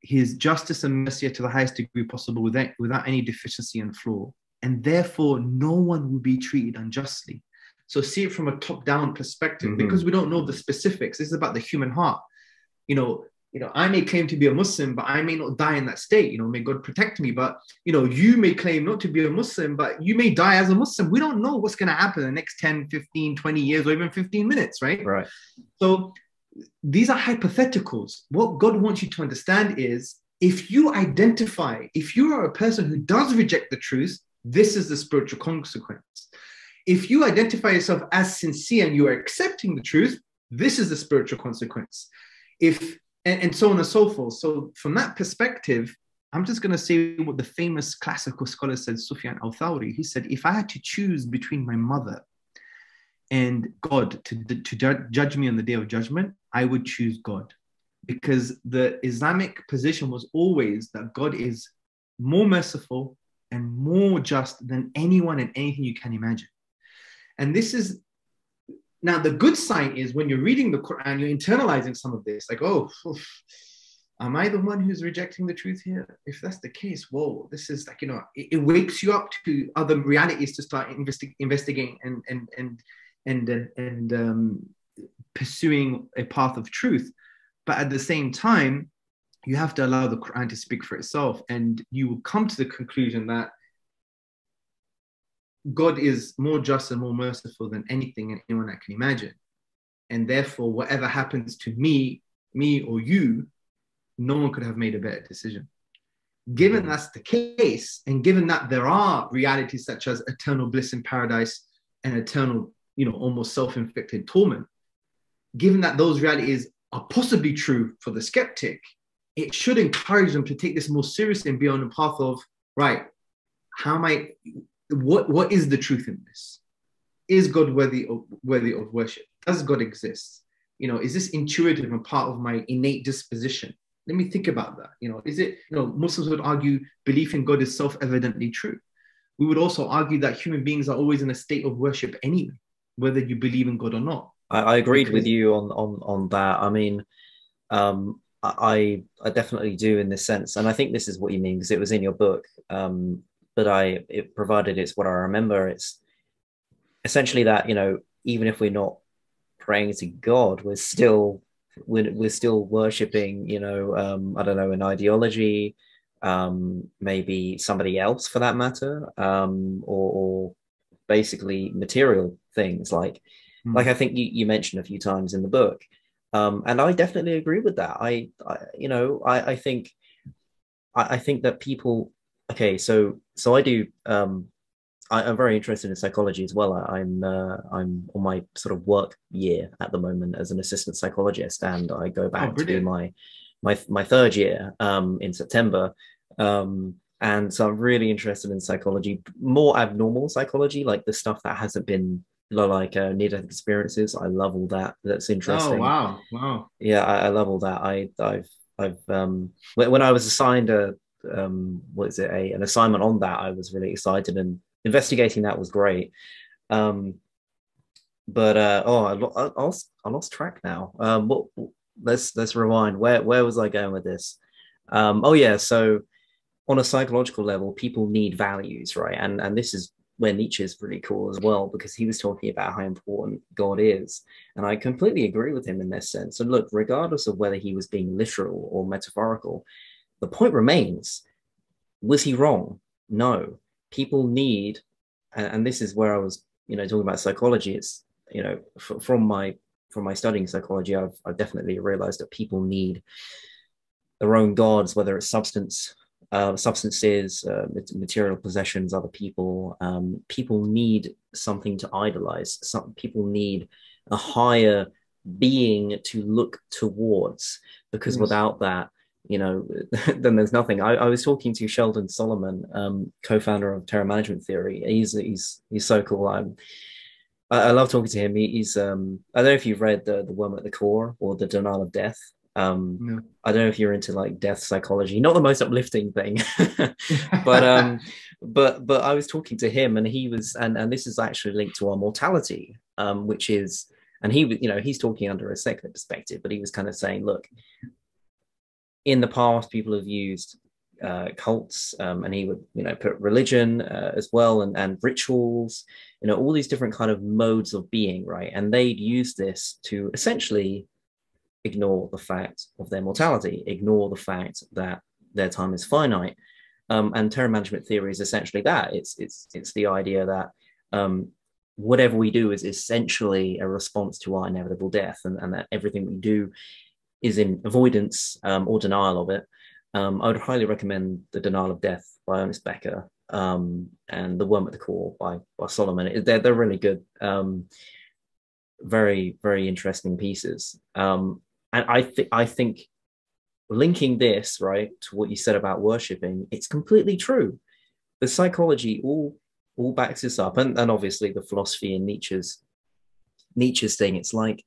His justice and mercy are to the highest degree possible without, without any deficiency and flaw. And therefore, no one will be treated unjustly. So see it from a top-down perspective mm-hmm. because we don't know the specifics. This is about the human heart. You know, you know, I may claim to be a Muslim, but I may not die in that state. You know, may God protect me. But you know, you may claim not to be a Muslim, but you may die as a Muslim. We don't know what's going to happen in the next 10, 15, 20 years, or even 15 minutes, right? Right. So these are hypotheticals. What God wants you to understand is if you identify, if you are a person who does reject the truth, this is the spiritual consequence. If you identify yourself as sincere and you are accepting the truth, this is the spiritual consequence. If and, and so on and so forth. So from that perspective, I'm just going to say what the famous classical scholar said, Sufyan al-Thawri. He said, if I had to choose between my mother and God to, to judge me on the day of judgment, I would choose God. Because the Islamic position was always that God is more merciful and more just than anyone and anything you can imagine. And this is now, the good sign is when you're reading the Quran, you're internalizing some of this, like, oh, oof, am I the one who's rejecting the truth here? If that's the case, whoa, this is like, you know, it, it wakes you up to other realities to start investi- investigating and, and, and, and, and, and um, pursuing a path of truth. But at the same time, you have to allow the Quran to speak for itself. And you will come to the conclusion that God is more just and more merciful than anything and anyone I can imagine. And therefore, whatever happens to me, me or you, no one could have made a better decision. Given that's the case, and given that there are realities such as eternal bliss in paradise and eternal, you know, almost self-inflicted torment, given that those realities are possibly true for the skeptic, it should encourage them to take this more seriously and be on the path of, right, how am I what what is the truth in this? Is God worthy of worthy of worship? Does God exist? You know, is this intuitive and part of my innate disposition? Let me think about that. You know, is it, you know, Muslims would argue belief in God is self-evidently true. We would also argue that human beings are always in a state of worship anyway. whether you believe in God or not. I, I agreed because... with you on on on that. I mean, um, I I definitely do in this sense, and I think this is what you mean because it was in your book. Um, but I it provided it's what I remember. It's essentially that you know even if we're not praying to God, we're still we're, we're still worshiping you know um, I don't know an ideology, um, maybe somebody else for that matter, um, or, or basically material things like mm. like I think you, you mentioned a few times in the book. Um, and I definitely agree with that. I, I you know, I, I think, I, I, think that people. Okay, so so I do. Um, I, am very interested in psychology as well. I, am uh, I'm on my sort of work year at the moment as an assistant psychologist, and I go back oh, to do my my my third year um, in September. Um, and so I'm really interested in psychology, more abnormal psychology, like the stuff that hasn't been like uh, near death experiences. I love all that. That's oh, interesting. Oh wow, wow. Yeah, I, I love all that. I I've I've um when, when I was assigned a um what is it a an assignment on that, I was really excited and investigating that was great. Um, but uh oh, I, lo- I lost I lost track now. Um, what let's let's rewind. Where where was I going with this? Um, oh yeah, so on a psychological level, people need values, right? And and this is where Nietzsche is really cool as well because he was talking about how important God is. And I completely agree with him in this sense. And look, regardless of whether he was being literal or metaphorical, the point remains was he wrong? No. People need, and, this is where I was, you know, talking about psychology. It's, you know, from my from my studying psychology, I've, I've definitely realized that people need their own gods, whether it's substance uh, substances, uh, material possessions, other people. Um, people need something to idolize. Some people need a higher being to look towards, because yes. without that, you know, then there's nothing. I, I was talking to Sheldon Solomon, um, co-founder of Terror Management Theory. He's he's he's so cool. I'm, I, I love talking to him. He, he's um, I don't know if you've read the the Worm at the Core or the Denial of Death. Um, no. I don't know if you're into like death psychology, not the most uplifting thing, but um, but but I was talking to him, and he was, and and this is actually linked to our mortality, um, which is, and he, was, you know, he's talking under a secular perspective, but he was kind of saying, look, in the past, people have used uh, cults, um, and he would, you know, put religion uh, as well, and and rituals, you know, all these different kind of modes of being, right? And they'd use this to essentially ignore the fact of their mortality, ignore the fact that their time is finite. Um, and terror management theory is essentially that. It's it's it's the idea that um, whatever we do is essentially a response to our inevitable death, and, and that everything we do is in avoidance um, or denial of it. Um, I would highly recommend The Denial of Death by Ernest Becker um, and The Worm at the Core by, by Solomon. They're, they're really good. Um, very, very interesting pieces. And I think I think linking this right to what you said about worshiping, it's completely true. The psychology all all backs this up, and, and obviously the philosophy in Nietzsche's Nietzsche's thing. It's like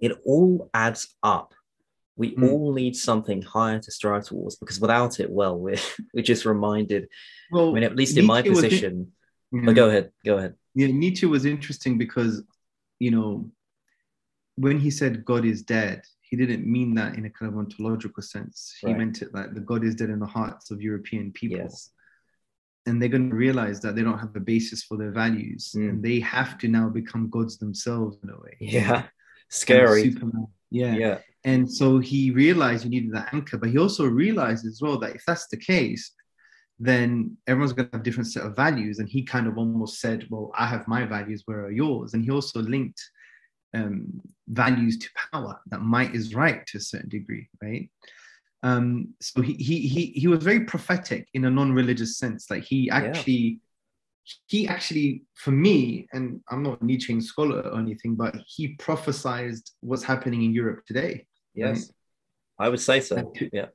it all adds up. We mm. all need something higher to strive towards because without it, well, we're we're just reminded. Well, I mean, at least Nietzsche in my position. In, but go ahead, go ahead. Yeah, Nietzsche was interesting because, you know, when he said God is dead, he didn't mean that in a kind of ontological sense. He right. meant it like the God is dead in the hearts of European people. Yes. And they're going to realize that they don't have a basis for their values mm. and they have to now become gods themselves in a way. Yeah. Scary. Superman. Yeah. Yeah. And so he realized you needed that anchor, but he also realized as well that if that's the case, then everyone's going to have different set of values. And he kind of almost said, well, I have my values, where are yours? And he also linked um, values to power that might is right to a certain degree right? Um, so he, he he he was very prophetic in a non-religious sense. Like he actually yeah. he actually for me and i'm not a nietzschean scholar or anything but he prophesied what's happening in europe today yes. Right? i would say so. To, yeah.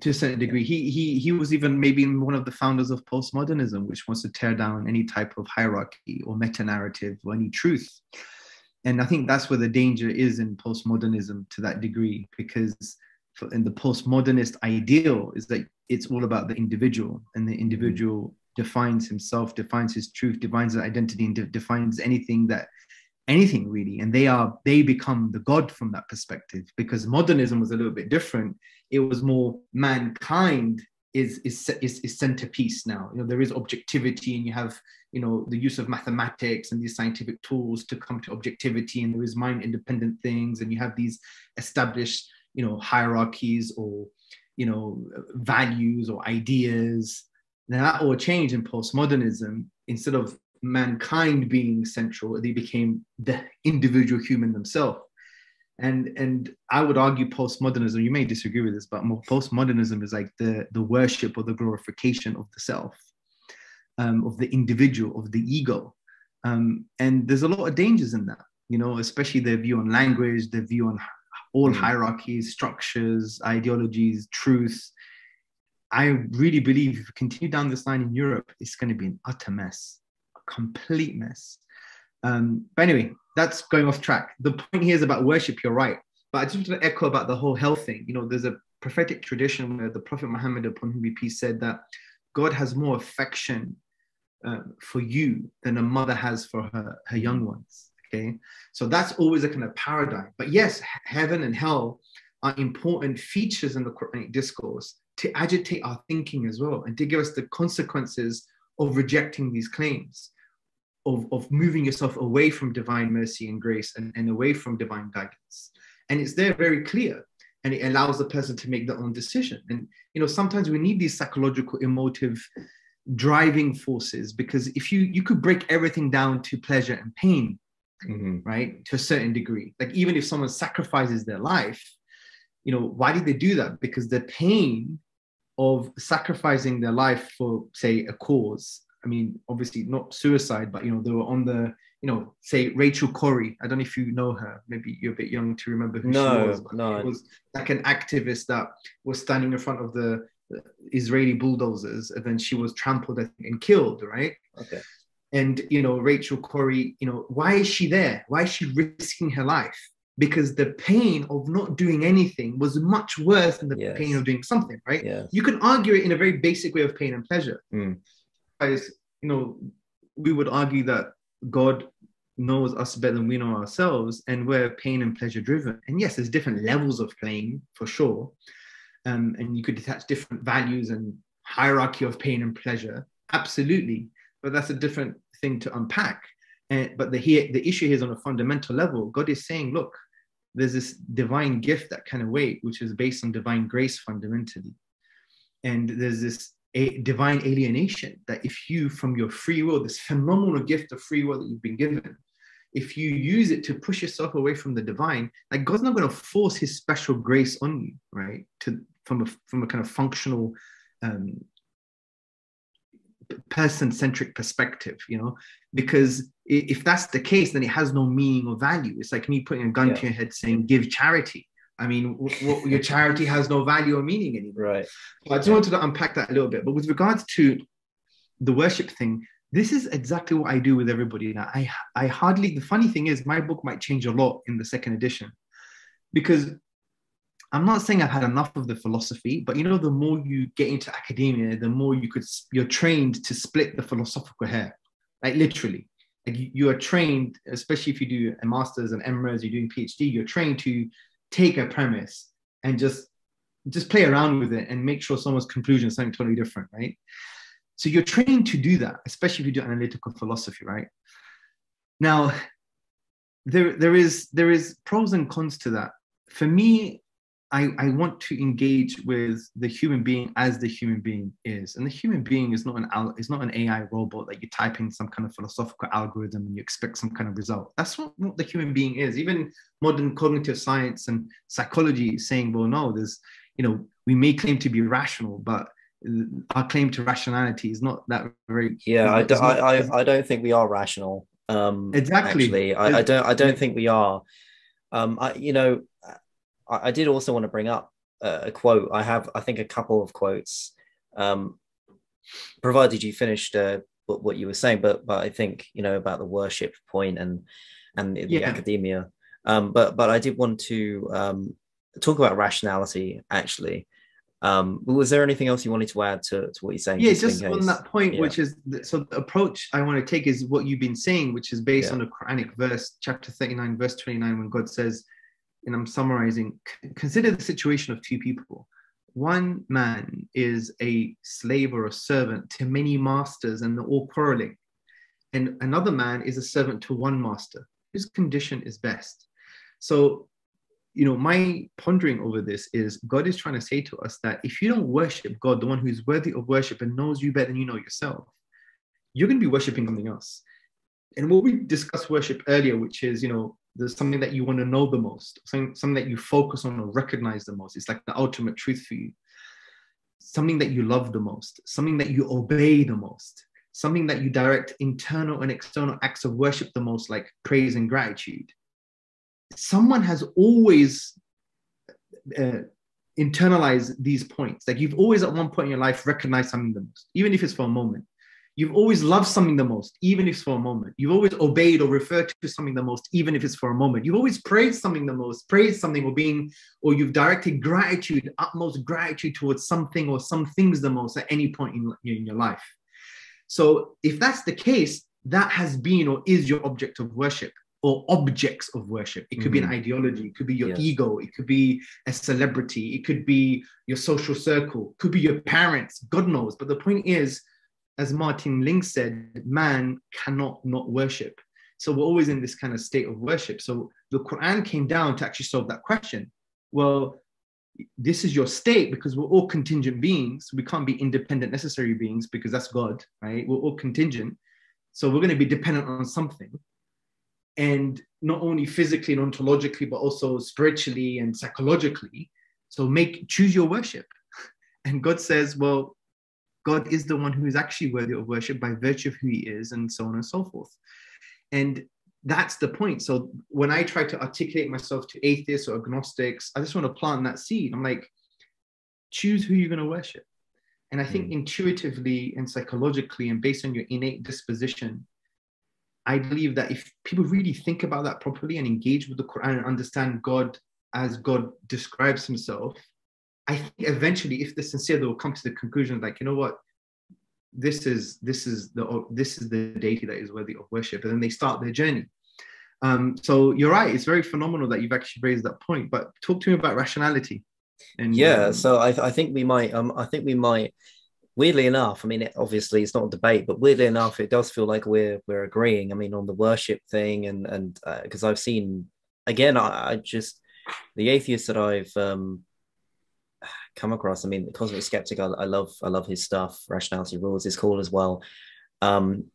to a certain degree. He he he was even maybe one of the founders of postmodernism which wants to tear down any type of hierarchy or meta narrative or any truth and I think that's where the danger is in postmodernism to that degree, because in the postmodernist ideal is that it's all about the individual, and the individual defines himself, defines his truth, defines his identity, and de- defines anything that anything really. And they are they become the god from that perspective because modernism was a little bit different. It was more mankind is is is, is centerpiece now. You know there is objectivity and you have you know the use of mathematics and these scientific tools to come to objectivity and there is mind independent things and you have these established you know hierarchies or you know values or ideas. Now that all changed in postmodernism. Instead of mankind being central they became the individual human themselves and and i would argue postmodernism you may disagree with this but postmodernism is like the the worship or the glorification of the self um, of the individual of the ego. Um, and there's a lot of dangers in that you know especially their view on language their view on all mm. hierarchies structures ideologies truth i really believe if we continue down this line in europe it's going to be an utter mess a complete mess um, but anyway that's going off track. The point here is about worship, you're right. But I just want to echo about the whole health thing. You know, there's a prophetic tradition where the Prophet Muhammad, upon whom be peace, said that God has more affection uh, for you than a mother has for her, her young ones. Okay. So that's always a kind of paradigm. But yes, heaven and hell are important features in the Quranic discourse to agitate our thinking as well and to give us the consequences of rejecting these claims of, of moving yourself away from divine mercy and grace and, and away from divine guidance. And it's there very clear. And it allows the person to make their own decision. And you know, sometimes we need these psychological, emotive driving forces because if you you could break everything down to pleasure and pain, mm-hmm. right, to a certain degree. Like even if someone sacrifices their life, you know, why did they do that? Because the pain of sacrificing their life for, say, a cause I mean, obviously not suicide, but you know, they were on the, you know, say Rachel Corrie. I don't know if you know her. Maybe you're a bit young to remember who no, she was. no, it was like an activist that was standing in front of the, the Israeli bulldozers, and then she was trampled and killed. Right. Okay. And you know, Rachel Corrie. You know, why is she there? Why is she risking her life? Because the pain of not doing anything was much worse than the yes. pain of doing something. Right. Yes. You can argue it in a very basic way of pain and pleasure. Mm you know, we would argue that God knows us better than we know ourselves, and we're pain and pleasure driven. And yes, there's different levels of pain for sure. Um, and you could attach different values and hierarchy of pain and pleasure, absolutely. But that's a different thing to unpack. And, but the, here, the issue here is on a fundamental level. God is saying, look, there's this divine gift that can await, which is based on divine grace fundamentally. And there's this a divine alienation that if you from your free will this phenomenal gift of free will that you've been given if you use it to push yourself away from the divine like god's not going to force his special grace on you right? To from a from a kind of functional um person-centric perspective you know? Because if that's the case then it has no meaning or value. It's like me putting a gun yeah. to your head saying give charity I mean, w- w- your charity has no value or meaning anymore. Right. So I just wanted to unpack that a little bit. But with regards to the worship thing, this is exactly what I do with everybody now. I I hardly the funny thing is my book might change a lot in the second edition because I'm not saying I've had enough of the philosophy, but you know, the more you get into academia, the more you could you're trained to split the philosophical hair, like literally. Like you, you are trained, especially if you do a master's and MRes, you're doing PhD, you're trained to take a premise and just just play around with it and make sure someone's conclusion is something totally different, right? So you're trained to do that, especially if you do analytical philosophy, right? Now, there, there is there is pros and cons to that. For me, I, I want to engage with the human being as the human being is. And the human being is not an is not an AI robot that you type in some kind of philosophical algorithm and you expect some kind of result. That's not what the human being is. Even modern cognitive science and psychology is saying, well, no, there's, you know, we may claim to be rational, but our claim to rationality is not that very yeah I, do, not, I, I, I don't think we are rational um exactly actually I, I don't i don't think we are um I, you know I, I did also want to bring up uh, a quote. I have, I think, a couple of quotes, um, provided you finished uh, what, what, you were saying. But but I think you know about the worship point and and the, yeah. academia. Um, but but I did want to um, talk about rationality actually. Um, was there anything else you wanted to add to, to what you're saying? Yeah, just, on that point, yeah. which is the, so the approach I want to take is what you've been saying, which is based yeah. on a Quranic verse, chapter 39, verse 29, when God says, and I'm summarizing, consider the situation of two people. One man is a slave or a servant to many masters and they're all quarreling. And another man is a servant to one master whose condition is best. So you know, my pondering over this is God is trying to say to us that if you don't worship God, the one who's worthy of worship and knows you better than you know yourself, you're going to be worshiping something else. And what we discussed worship earlier, which is, you know, there's something that you want to know the most, something, something that you focus on or recognize the most. It's like the ultimate truth for you. Something that you love the most, something that you obey the most, something that you direct internal and external acts of worship the most, like praise and gratitude someone has always uh, internalized these points. Like you've always at one point in your life recognized something the most, even if it's for a moment. You've always loved something the most, even if it's for a moment. You've always obeyed or referred to something the most, even if it's for a moment. You've always praised something the most, praised something or being, or you've directed gratitude, utmost gratitude towards something or some things the most at any point in, in your life. So if that's the case, that has been or is your object of worship or objects of worship. It could mm-hmm. be an mm-hmm. ideology, it could be your yes. ego, it could be a celebrity, it could be your social circle, it could be your parents, God knows. But the point is, as Martin Lings said, man cannot not worship. So we're always in this kind of state of worship. So the Quran came down to actually solve that question. Well, this is your state because we're all contingent beings. We can't be independent, necessary beings because that's God, right? We're all contingent. So we're going to be dependent on something and not only physically and ontologically, but also spiritually and psychologically. So make choose your worship. And God says, well, God is the one who is actually worthy of worship by virtue of who he is, and so on and so forth. And that's the point. So when I try to articulate myself to atheists or agnostics, I just want to plant that seed. I'm like, choose who you're going to worship. And I think mm. intuitively and psychologically, and based on your innate disposition, I believe that if people really think about that properly and engage with the Quran and understand God as God describes himself, I think eventually, if they're sincere, they will come to the conclusion like, you know what, this is this is the this is the deity that is worthy of worship, and then they start their journey. Um, so you're right; it's very phenomenal that you've actually raised that point. But talk to me about rationality. And yeah, um, so I, I think we might um, I think we might weirdly enough, I mean, it, obviously it's not a debate, but weirdly enough, it does feel like we're we're agreeing. I mean, on the worship thing, and and because uh, I've seen again, I, I, just the atheists that I've um, come across. I mean, the cosmic skeptic, I, I, love I love his stuff. Rationality rules is cool as well. Um,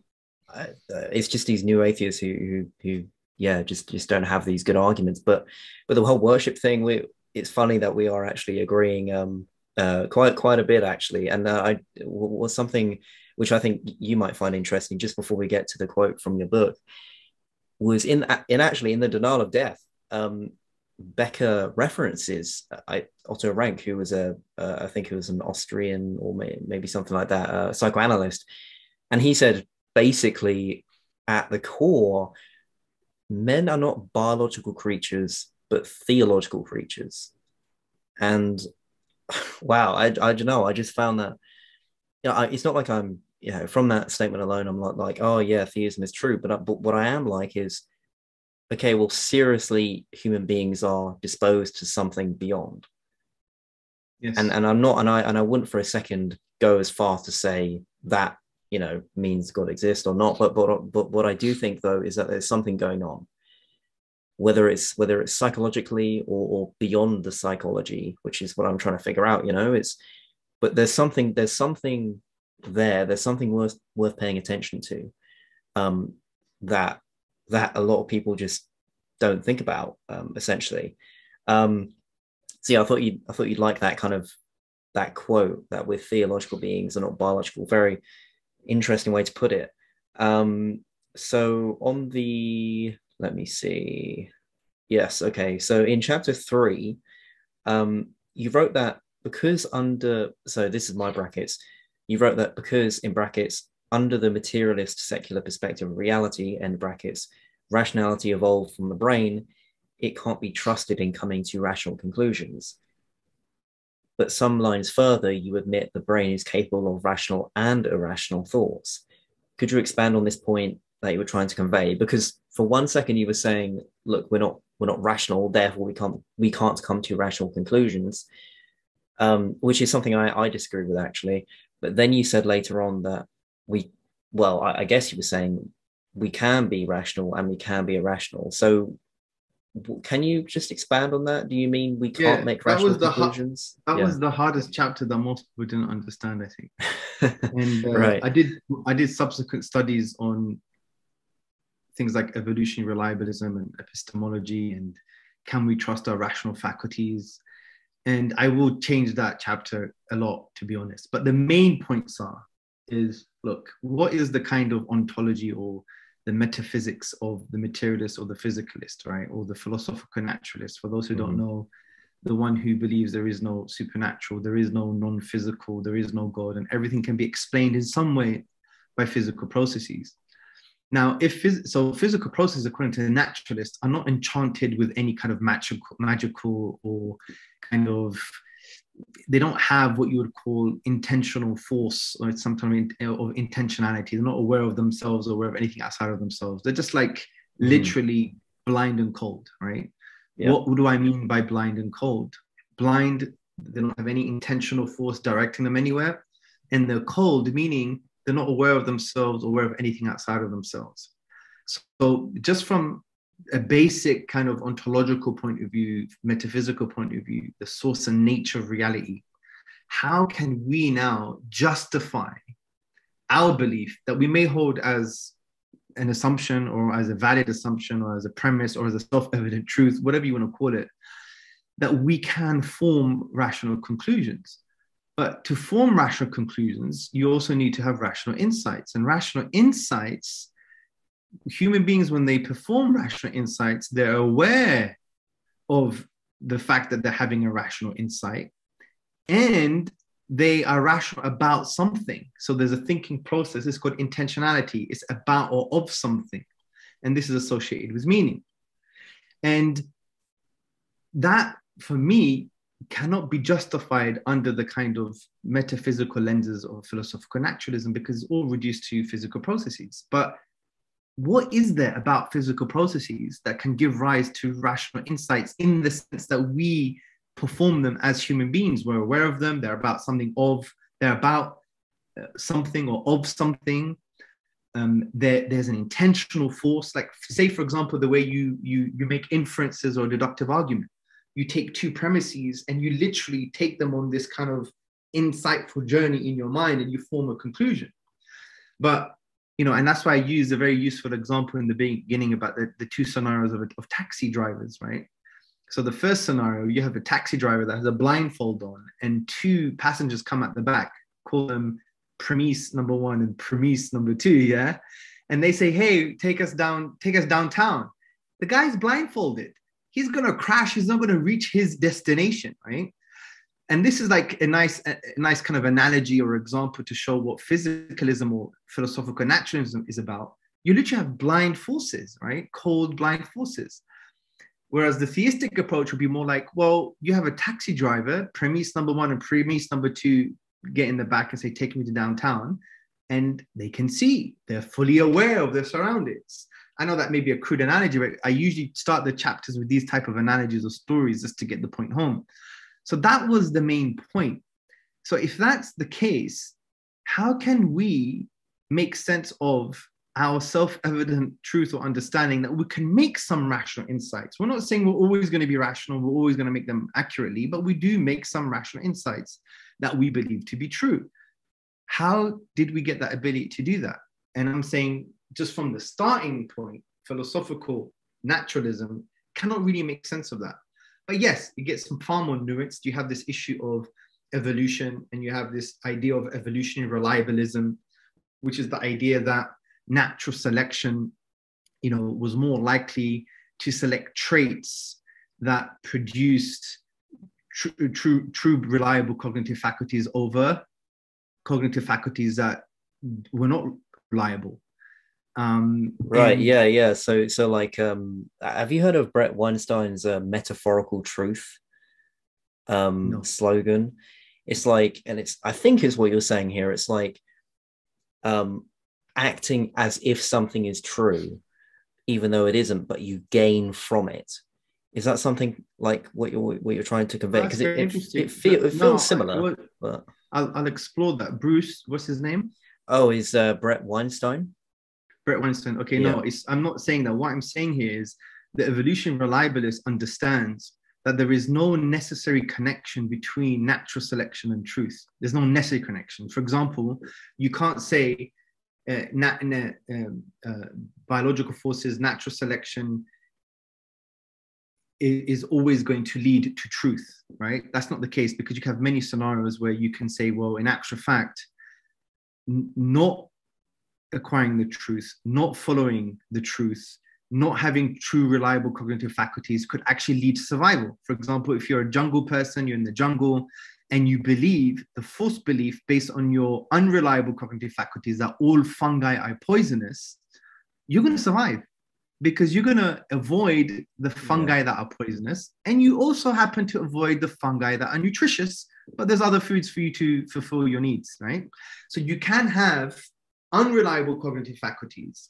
uh, it's just these new atheists who who who yeah just just don't have these good arguments. But but the whole worship thing, we it's funny that we are actually agreeing. Um, uh, quite quite a bit actually, and uh, I was something which I think you might find interesting. Just before we get to the quote from your book, was in in actually in the denial of death. Um, Becker references uh, I, Otto Rank, who was a uh, I think he was an Austrian or may, maybe something like that, a psychoanalyst, and he said basically at the core, men are not biological creatures but theological creatures, and wow, I, I don't know. I just found that, you know, I, it's not like I'm, you know, from that statement alone, I'm not like, oh yeah, theism is true. But, I, but what I am like is, okay, well, seriously, human beings are disposed to something beyond. Yes. And and I'm not, and I and I wouldn't for a second go as far to say that you know means God exists or not. But but but what I do think though is that there's something going on whether it's whether it's psychologically or, or beyond the psychology which is what i'm trying to figure out you know it's but there's something there's something there there's something worth worth paying attention to um that that a lot of people just don't think about um essentially um so yeah i thought you i thought you'd like that kind of that quote that we're theological beings and not biological very interesting way to put it um so on the let me see. Yes, okay. So in chapter three, um, you wrote that because under, so this is my brackets, you wrote that because in brackets, under the materialist secular perspective of reality, end brackets, rationality evolved from the brain, it can't be trusted in coming to rational conclusions. but some lines further, you admit the brain is capable of rational and irrational thoughts. Could you expand on this point that you were trying to convey? Because for one second you were saying, look, we're not we're not rational, therefore we can't we can't come to rational conclusions, um, which is something I, I disagree with actually. But then you said later on that we, well, I, I guess you were saying we can be rational and we can be irrational. So can you just expand on that? Do you mean we can't yeah, make rational conclusions? that yeah. was the hardest chapter that most people didn't understand, I think. and uh, right. I did I did subsequent studies on things like evolutionary reliabilism and epistemology and can we trust our rational faculties? And I will change that chapter a lot, to be honest. But the main points are is look, what is the kind of ontology or the metaphysics of the materialist or the physicalist, right? Or the philosophical naturalist. For those who mm-hmm. don't know, the one who believes there is no supernatural, there is no non physical, there is no God, and everything can be explained in some way by physical processes. Now, if phys- so, physical processes, according to the naturalist, are not enchanted with any kind of magical, magical or kind of they don't have what you would call intentional force or some kind of intentionality. They're not aware of themselves or aware of anything outside of themselves. They're just like mm. literally blind and cold, right? Yeah. What, what do I mean by blind and cold? Blind, they don't have any intentional force directing them anywhere. And they're cold, meaning they're not aware of themselves, or aware of anything outside of themselves. So just from a basic kind of ontological point of view, metaphysical point of view, the source and nature of reality, how can we now justify our belief that we may hold as an assumption or as a valid assumption or as a premise or as a self-evident truth, whatever you want to call it, that we can form rational conclusions. But to form rational conclusions, you also need to have rational insights. And rational insights human beings, when they perform rational insights, they're aware of the fact that they're having a rational insight and they are rational about something. So there's a thinking process. It's called intentionality. It's about or of something. And this is associated with meaning. And that, for me, cannot be justified under the kind of metaphysical lenses of philosophical naturalism because it's all reduced to physical processes. But what is there about physical processes that can give rise to rational insights in the sense that we perform them as human beings? We're aware of them, they're about something of, they're about uh, something or of something. Um, there, there's an intentional force, like say, for example, the way you, you, you make inferences or deductive argument. You take two premises and you literally take them on this kind of insightful journey in your mind and you form a conclusion. But you know, and that's why I use a very useful example in the beginning about the, the two scenarios of, of taxi drivers, right? So the first scenario, you have a taxi driver that has a blindfold on, and two passengers come at the back, call them premise number one and premise number two, yeah, and they say, "Hey, take us down, take us downtown." The guy's blindfolded. He's gonna crash. He's not gonna reach his destination, right? And this is like a nice a nice kind of analogy or example to show what physicalism or philosophical naturalism is about. You literally have blind forces right? Cold blind forces. Whereas the theistic approach would be more like well you have a taxi driver premise number one and premise number two get in the back and say take me to downtown. And they can see they're fully aware of their surroundings. I know that may be a crude analogy but i usually start the chapters with these type of analogies or stories just to get the point home so that was the main point. So if that's the case, how can we make sense of our self-evident truth or understanding that we can make some rational insights? We're not saying we're always going to be rational, we're always going to make them accurately, but we do make some rational insights that we believe to be true. How did we get that ability to do that? And I'm saying just from the starting point, philosophical naturalism cannot really make sense of that. But yes, it gets far more nuanced. You have this issue of evolution, and you have this idea of evolutionary reliabilism, which is the idea that natural selection, you know, was more likely to select traits that produced true, true, true reliable cognitive faculties over cognitive faculties that were not reliable. Um, right. And, yeah. Yeah. So, so like, um, have you heard of Bret Weinstein's uh, metaphorical truth? um, No. slogan. It's like, and it's I think is what you're saying here. It's like um, acting as if something is true, even though it isn't, but you gain from it. Is that something like what you're what you're trying to convey? Because it it, it, feel, it no, I- feels similar. well, but I'll, I'll explore that. Bruce, what's his name? oh, is uh, Brett Weinstein? Bret Weinstein. Okay, Yeah. no, it's, I'm not saying that. What I'm saying here is the evolution reliabilist understands that there is no necessary connection between natural selection and truth. There's no necessary connection. For example, you can't say uh, na- um, uh, biological forces, natural selection i- is always going to lead to truth, right? That's not the case because you have many scenarios where you can say, well, in actual fact, n- not acquiring the truth, not following the truth, not having true reliable cognitive faculties could actually lead to survival. For example, if you're a jungle person, you're in the jungle, and you believe the false belief based on your unreliable cognitive faculties that all fungi are poisonous, you're going to survive because you're going to avoid the fungi that are poisonous. And you also happen to avoid the fungi that are nutritious, but there's other foods for you to fulfill your needs, right? So you can have unreliable cognitive faculties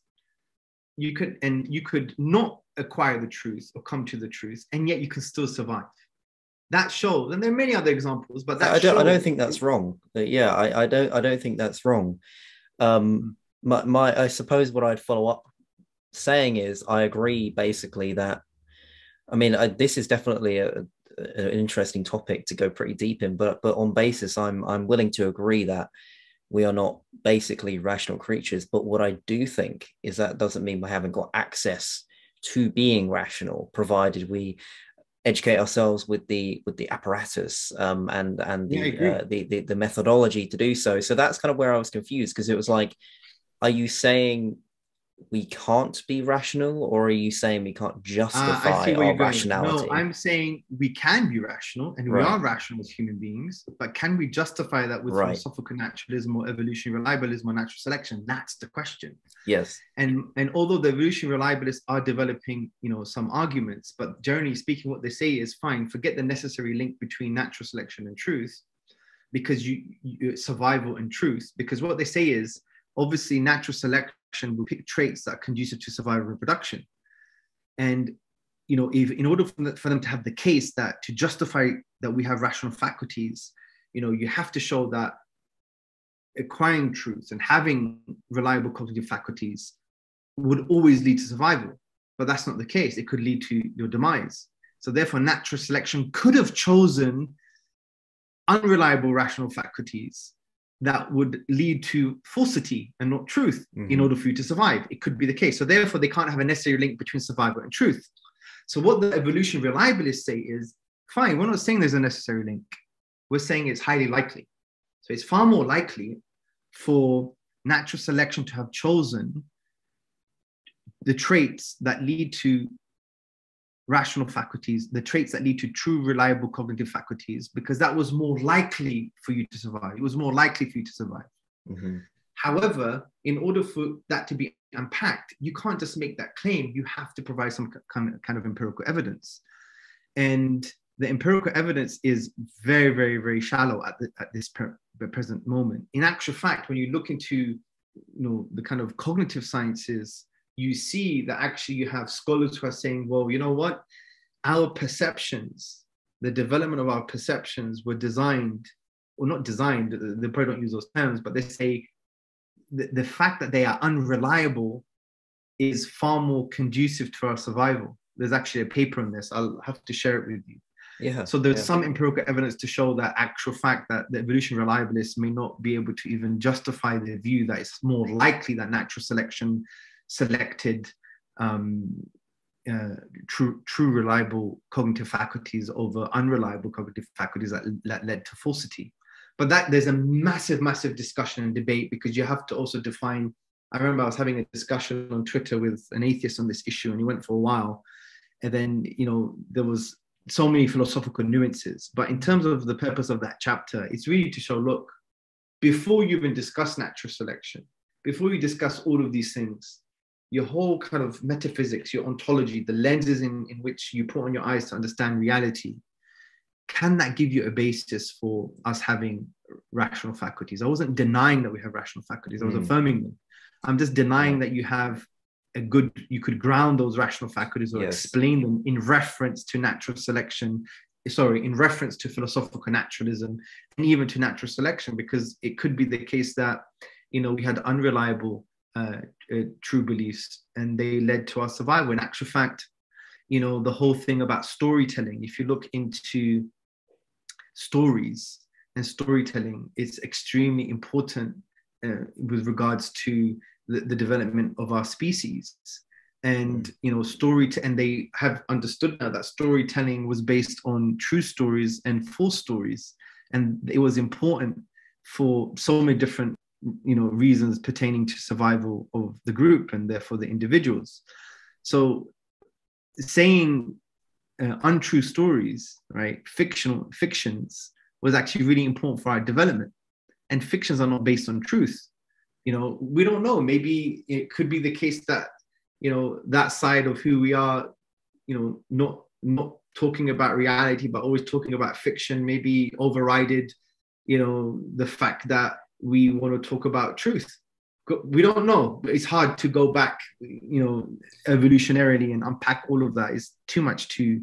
you could and you could not acquire the truth or come to the truth and yet you can still survive that shows and there are many other examples but that I don't I don't think that's wrong. But yeah, I, I don't I don't think that's wrong. Um my, my I suppose what I'd follow up saying is I agree basically that I mean I, this is definitely a, a- an interesting topic to go pretty deep in, but but on basis I'm I'm willing to agree that we are not basically rational creatures. But what I do think is that doesn't mean we haven't got access to being rational, provided we educate ourselves with the with the apparatus um, and and the, agree. uh, the the the methodology to do so. So that's kind of where I was confused because it was like, are you saying we can't be rational, or are you saying we can't Uh, justify where our going. rationality? No, I'm saying we can be rational and we are rational as human beings, but can we justify that with Right. philosophical naturalism or evolutionary reliabilism or natural selection? That's the question. yes, and and although the evolutionary reliabilists are developing you know some arguments but generally speaking what they say is fine forget the necessary link between natural selection and truth because you, you survival and truth because what they say is obviously natural selection will pick traits that are conducive to survival and reproduction and you know if in order for them, for them to have the case that to justify that we have rational faculties you know you have to show that acquiring truth and having reliable cognitive faculties would always lead to survival. But that's not the case. It could lead to your demise. So, therefore, natural selection could have chosen unreliable rational faculties that would lead to falsity and not truth in Mhm. order for you to survive. It could be the case. So, therefore, they can't have a necessary link between survival and truth. So, what the evolution reliabilists say is fine, we're not saying there's a necessary link. We're saying it's highly likely. So, it's far more likely for natural selection to have chosen the traits that lead to rational faculties, the traits that lead to true, reliable cognitive faculties, because that was more likely for you to survive. It was more likely for you to survive. Mhm. However, in order for that to be unpacked, you can't just make that claim. You have to provide some kind of, kind of empirical evidence. And the empirical evidence is very, very, very shallow at, the, at this per, present moment. In actual fact, when you look into you know, the kind of cognitive sciences, you see that actually you have scholars who are saying, well, you know what? Our perceptions, the development of our perceptions were designed, or not designed, they probably don't use those terms, but they say the, the fact that they are unreliable is far more conducive to our survival. There's actually a paper on this. I'll have to share it with you. yeah. So there's yeah. some empirical evidence to show that actual fact that the evolution reliabilists may not be able to even justify their view that it's more likely that natural selection selected um, uh, true, true reliable cognitive faculties over unreliable cognitive faculties that, that led to falsity. But that there's a massive, massive discussion and debate because you have to also define. I remember I was having a discussion on Twitter with an atheist on this issue, and he went for a while. And then, you know, there was so many philosophical nuances. But in terms of the purpose of that chapter, it's really to show look, before you even discuss natural selection, before you discuss all of these things, your whole kind of metaphysics, your ontology, the lenses in, in which you put on your eyes to understand reality, can that give you a basis for us having rational faculties? I wasn't denying that we have rational faculties, I was mm. affirming them. I'm just denying that you have a good, you could ground those rational faculties or yes. explain them in reference to natural selection, sorry, in reference to philosophical naturalism and even to natural selection, because it could be the case that, you know, we had unreliable uh, uh, true beliefs and they led to our survival. In actual fact, you know, the whole thing about storytelling, if you look into stories and storytelling, it's extremely important uh, with regards to the, the, development of our species. And you know, story t- and they have understood now that storytelling was based on true stories and false stories, and it was important for so many different you know reasons pertaining to survival of the group and therefore the individuals. So saying uh, untrue stories, right, fictional fictions, was actually really important for our development. And fictions are not based on truth. You know, we don't know. Maybe it could be the case that you know that side of who we are, you know, not not talking about reality, but always talking about fiction, maybe overrided, you know, the fact that we want to talk about truth. We don't know it's hard to go back you know evolutionarily and unpack all of that. It's too much to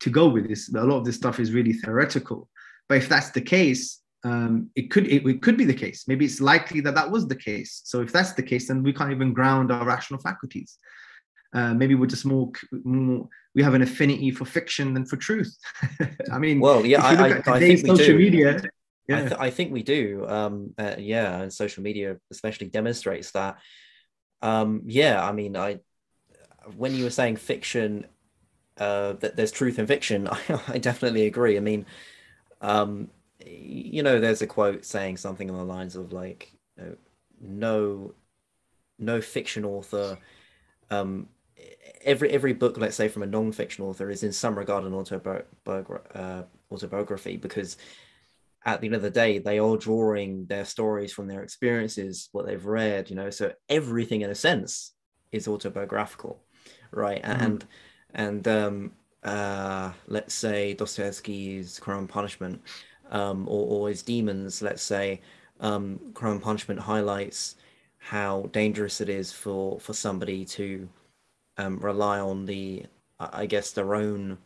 to go with this. A lot of this stuff is really theoretical. But if that's the case um, it could it, it, could be the case. Maybe it's likely that that was the case. So if that's the case then we can't even ground our rational faculties. Uh, maybe we're just more, more, we have an affinity for fiction than for truth. I mean well yeah i, I, I think social media yeah. I, th- I, think we do. Um, uh, yeah, and social media especially demonstrates that. Um, yeah, I mean, I when you were saying fiction, uh, that there's truth in fiction, I, I definitely agree. I mean, um, you know, there's a quote saying something on the lines of like, you know, no, no fiction author. Um, every every book, let's say from a non-fiction author, is in some regard an autobi- uh, autobiography because at the end of the day, they are drawing their stories from their experiences, what they've read, you know. So everything, in a sense, is autobiographical, right? Mm-hmm. And and um, uh, let's say Dostoevsky's Crime and Punishment, um, or, or his Demons. Let's say um, Crime and Punishment highlights how dangerous it is for for somebody to um, rely on the, I guess, their own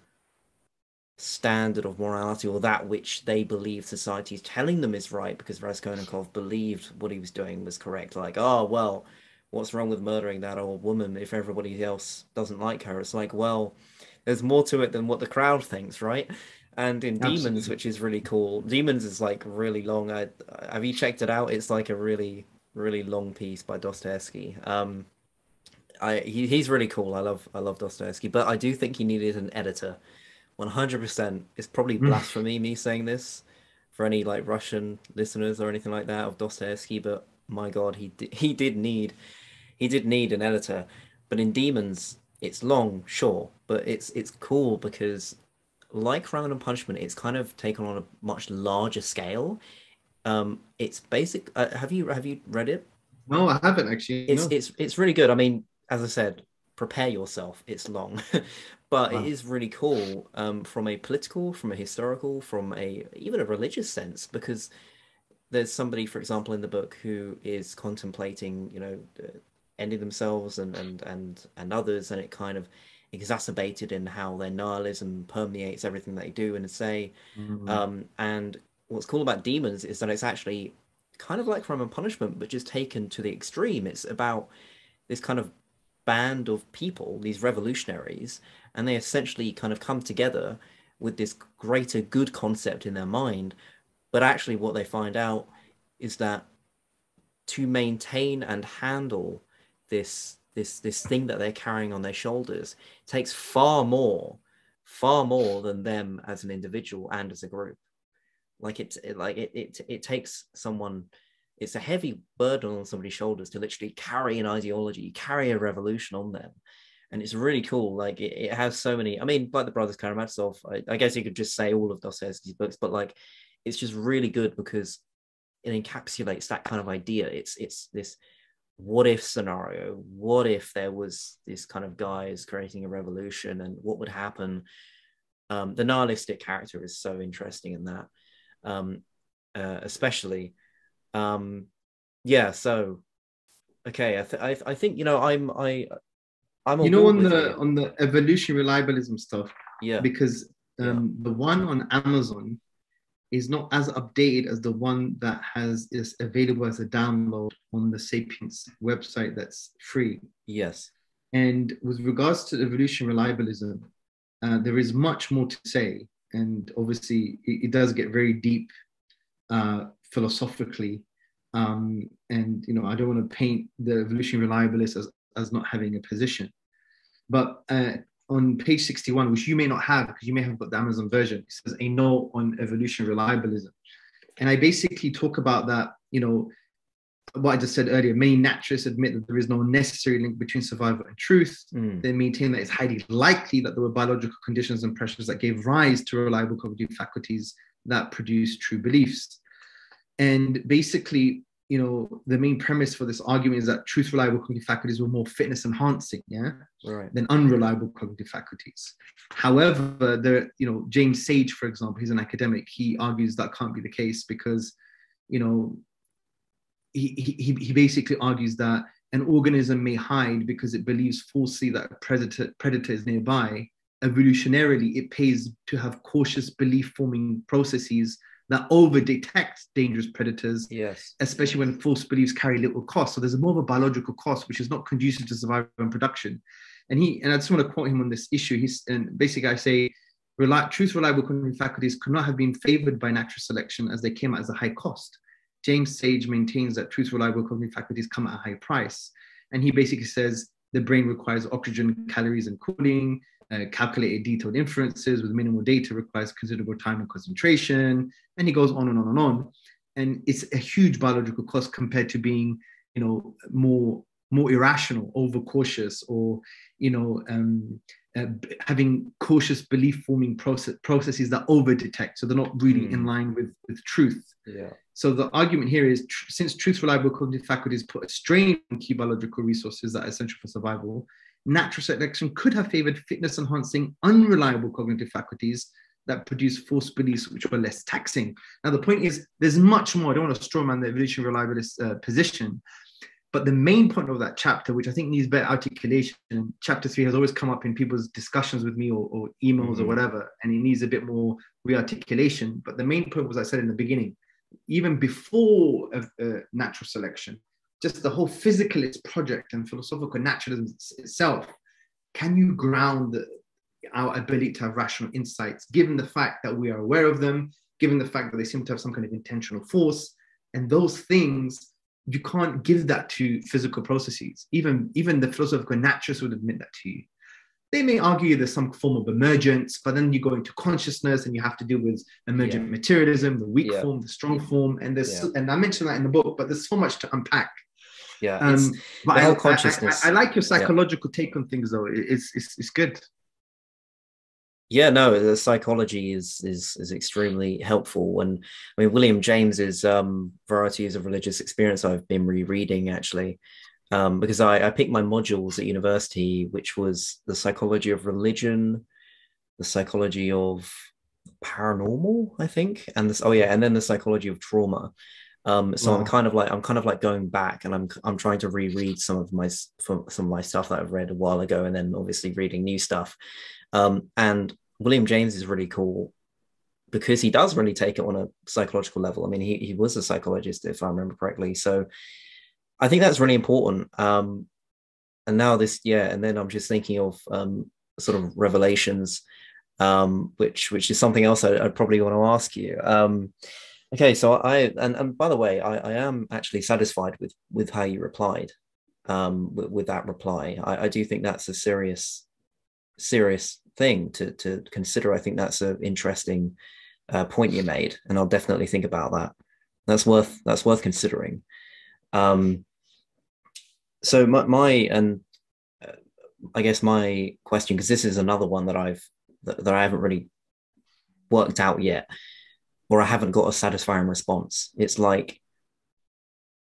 standard of morality or that which they believe society is telling them is right because Raskolnikov believed what he was doing was correct. Like, oh, well, what's wrong with murdering that old woman if everybody else doesn't like her? It's like, well, there's more to it than what the crowd thinks, right? And in Absolutely. Demons, which is really cool, Demons is like really long. I, have you checked it out? It's like a really, really long piece by Dostoevsky. Um, I he, he's really cool. I love I love Dostoevsky, but I do think he needed an editor 100% it's probably hmm. blasphemy me saying this for any like russian listeners or anything like that of dostoevsky but my god he did, he did need he did need an editor. But in demons it's long sure but it's it's cool because like crime and punishment it's kind of taken on a much larger scale. Um it's basic uh, have you have you read it? No i haven't actually it's no. it's it's really good. I mean as i said prepare yourself. It's long but wow. it is really cool um, from a political, from a historical, from a even a religious sense because there's somebody, for example, in the book who is contemplating, you know, ending themselves and and and and others, and it kind of exacerbated in how their nihilism permeates everything they do and say. Mm-hmm. Um, and what's cool about demons is that it's actually kind of like crime and punishment, but just taken to the extreme. It's about this kind of band of people, these revolutionaries, and they essentially kind of come together with this greater good concept in their mind. But actually, what they find out is that to maintain and handle this this this thing that they're carrying on their shoulders takes far more far more than them as an individual and as a group like it's it, like it, it it takes someone it's a heavy burden on somebody's shoulders to literally carry an ideology carry a revolution on them and it's really cool. Like it, it has so many. I mean, like the Brothers Karamazov, I, I guess you could just say all of Dostoevsky's books, but like it's just really good because it encapsulates that kind of idea. It's it's this what if scenario. What if there was this kind of guys creating a revolution, and what would happen um, the nihilistic character is so interesting in that, um, uh, especially. Um, yeah. So, okay. I, th- I, I think you know I'm I I'm you know on the on the evolution reliabilism stuff. Yeah. Because um, yeah. the one on Amazon is not as updated as the one that has is available as a download on the Sapience website that's free. Yes. And with regards to evolution reliabilism, uh, there is much more to say. And obviously, it, it does get very deep uh, philosophically. Um, and, you know, I don't want to paint the evolution reliabilist as, as not having a position. But uh, on page 61, which you may not have because you may have got the Amazon version, it says a note on evolution reliabilism. And I basically talk about that, you know, what I just said earlier, many naturalists admit that there is no necessary link between survival and truth. Mm. They maintain that it's highly likely that there were biological conditions and pressures that gave rise to reliable cognitive faculties that produce true beliefs. And basically, you know, the main premise for this argument is that truth reliable cognitive faculties were more fitness enhancing, yeah, right. than unreliable cognitive faculties. However, the you know James Sage, for example, he's an academic. He argues that can't be the case because, you know, he, he, he basically argues that an organism may hide because it believes falsely that a predator, predator is nearby. Evolutionarily, it pays to have cautious belief forming processes that over detect dangerous predators, yes. especially when false beliefs carry little cost. So there's more of a biological cost, which is not conducive to survival and production. And he, and I just want to quote him on this issue. He's, and basically I say, truth reliable cognitive faculties could not have been favored by natural selection as they came out as a high cost. James Sage maintains that truth reliable cognitive faculties come at a high price. And he basically says the brain requires oxygen, calories, and cooling. Uh, calculated detailed inferences with minimal data requires considerable time and concentration. And he goes on and on and on. And it's a huge biological cost compared to being, you know, more more irrational, overcautious, or you know, um, uh, having cautious belief forming process, processes that over detect, so they're not really mm. in hmm. line with with truth. Yeah. So the argument here is tr- since truth reliable cognitive faculties put a strain on key biological resources that are essential for survival, natural selection could have favored fitness enhancing unreliable cognitive faculties that produce false beliefs which were less taxing. Now the point is there's much more. I don't want to strawman the evolution reliabilist uh, position, but the main point of that chapter, which I think needs better articulation, chapter three has always come up in people's discussions with me or, or emails mm-hmm. or whatever, and it needs a bit more rearticulation. But the main point was I said in the beginning, even before uh, uh, natural selection, just the whole physicalist project and philosophical naturalism itself, can you ground our ability to have rational insights, given the fact that we are aware of them, given the fact that they seem to have some kind of intentional force, and those things you can't give that to physical processes. Even even the philosophical naturalists would admit that to you they may argue there's some form of emergence, but then you go into consciousness and you have to deal with emergent yeah. materialism, the weak yeah. form, the strong form, and there's and I mentioned that in the book, but there's so much to unpack. Yeah, um, but I, consciousness. I, I, I, like your psychological take on things, though. It's it's it's good. Yeah, no, the psychology is is is extremely helpful. And I mean, William James's um, varieties of religious experience, I've been rereading actually, um, because I, I picked my modules at university, which was the psychology of religion, the psychology of paranormal, I think, and this. Oh yeah, and then the psychology of trauma. Um, so wow. I'm kind of like I'm kind of like going back, and I'm I'm trying to reread some of my some of my stuff that I've read a while ago, and then obviously reading new stuff. Um, and William James is really cool because he does really take it on a psychological level. I mean, he he was a psychologist, if I remember correctly. So I think that's really important. Um, and now this, yeah, and then I'm just thinking of um, sort of revelations, um, which which is something else I, would probably want to ask you. Okay, so I and, and by the way, I, I am actually satisfied with with how you replied um, with, with that reply. I, I do think that's a serious serious thing to to consider. I think that's an interesting uh, point you made, and I'll definitely think about that. That's worth that's worth considering. Um, so my, my and uh, I guess my question, because this is another one that I've that, that I haven't really worked out yet, or I haven't got a satisfying response. It's like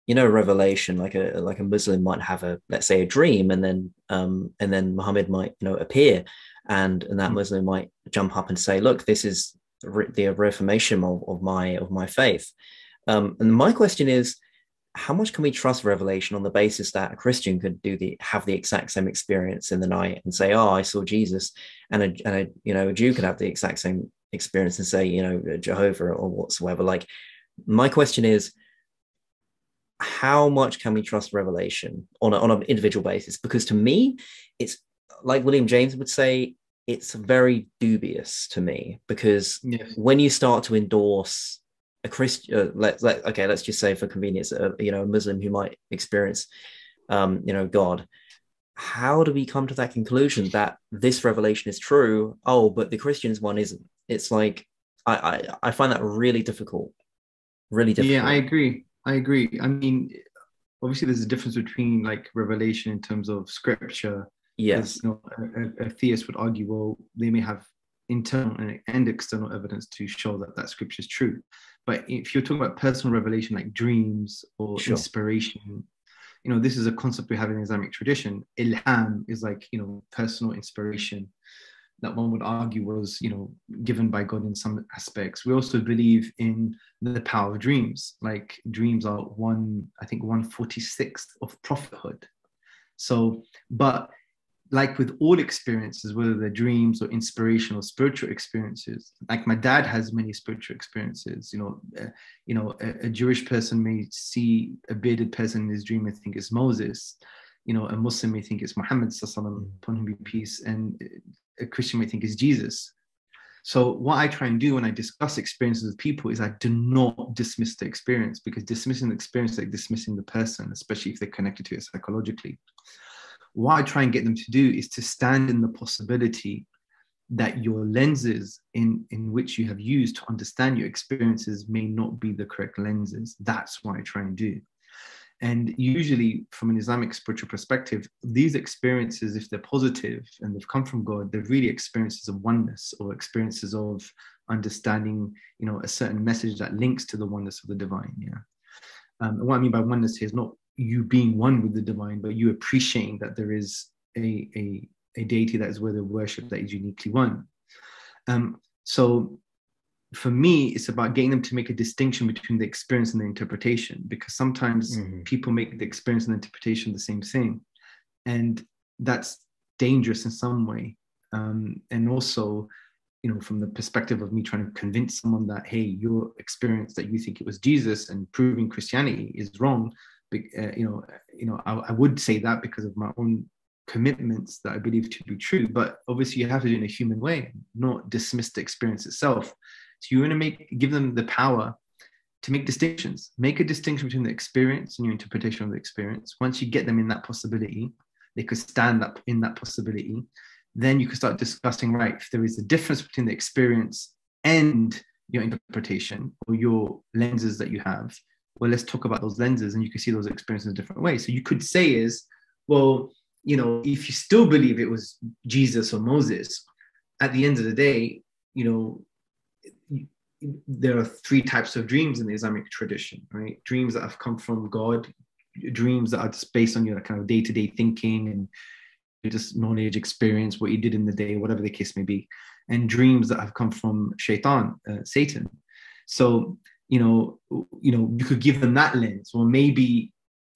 you know revelation like a like a muslim might have a let's say a dream and then um and then muhammad might you know appear and and that muslim might jump up and say look this is the reformation of, of my of my faith um and my question is how much can we trust revelation on the basis that a christian could do the have the exact same experience in the night and say oh i saw jesus and a, and a you know a jew could have the exact same experience and say you know jehovah or whatsoever like my question is how much can we trust revelation on, a, on an individual basis? Because to me, it's like William James would say, it's very dubious to me because yes. when you start to endorse a Christian, uh, let, let, okay, let's just say for convenience, uh, you know, a Muslim who might experience, um, you know, God, how do we come to that conclusion that this revelation is true? Oh, but the Christians one isn't. It's like I I, I find that really difficult, really difficult. Yeah, I agree. I agree. I mean, obviously, there's a difference between like revelation in terms of scripture. Yes. You know, a, a, theist would argue, well, they may have internal and external evidence to show that that scripture is true. But if you're talking about personal revelation, like dreams or sure. inspiration, you know, this is a concept we have in Islamic tradition. Ilham is like, you know, personal inspiration that one would argue was, you know, given by God in some aspects. We also believe in the power of dreams. Like dreams are one, I think, one forty sixth of prophethood. So, but like with all experiences, whether they're dreams or inspirational spiritual experiences, like my dad has many spiritual experiences. You know, uh, you know, a, a, Jewish person may see a bearded person in his dream and think it's Moses. You know, a Muslim may think it's Muhammad, upon him be peace, and a Christian may think is Jesus. So what I try and do when I discuss experiences with people is I do not dismiss the experience because dismissing the experience is like dismissing the person, especially if they're connected to it psychologically. What I try and get them to do is to stand in the possibility that your lenses in, in which you have used to understand your experiences may not be the correct lenses. That's what I try and do. And usually, from an Islamic spiritual perspective, these experiences, if they're positive and they've come from God, they're really experiences of oneness or experiences of understanding, you know, a certain message that links to the oneness of the divine. Yeah. Um, what I mean by oneness here is not you being one with the divine, but you appreciating that there is a, a, a deity that is worthy of worship that is uniquely one. Um, so for me, it's about getting them to make a distinction between the experience and the interpretation, because sometimes mm-hmm. people make the experience and the interpretation the same thing. And that's dangerous in some way. Um, and also, you know, from the perspective of me trying to convince someone that, hey, your experience that you think it was Jesus and proving Christianity is wrong, uh, you know, you know, I, I would say that because of my own commitments that I believe to be true. But obviously, you have to do it in a human way, not dismiss the experience itself. So you want to make give them the power to make distinctions. Make a distinction between the experience and your interpretation of the experience. Once you get them in that possibility, they could stand up in that possibility. Then you can start discussing, right, if there is a difference between the experience and your interpretation or your lenses that you have, well, let's talk about those lenses and you can see those experiences in a different way. So you could say is, well, you know, if you still believe it was Jesus or Moses, at the end of the day, you know, there are three types of dreams in the Islamic tradition, right? Dreams that have come from God, dreams that are just based on your kind of day to day thinking and just knowledge, experience, what you did in the day, whatever the case may be, and dreams that have come from Shaitan, uh, Satan. So you know, you know, you could give them that lens, or maybe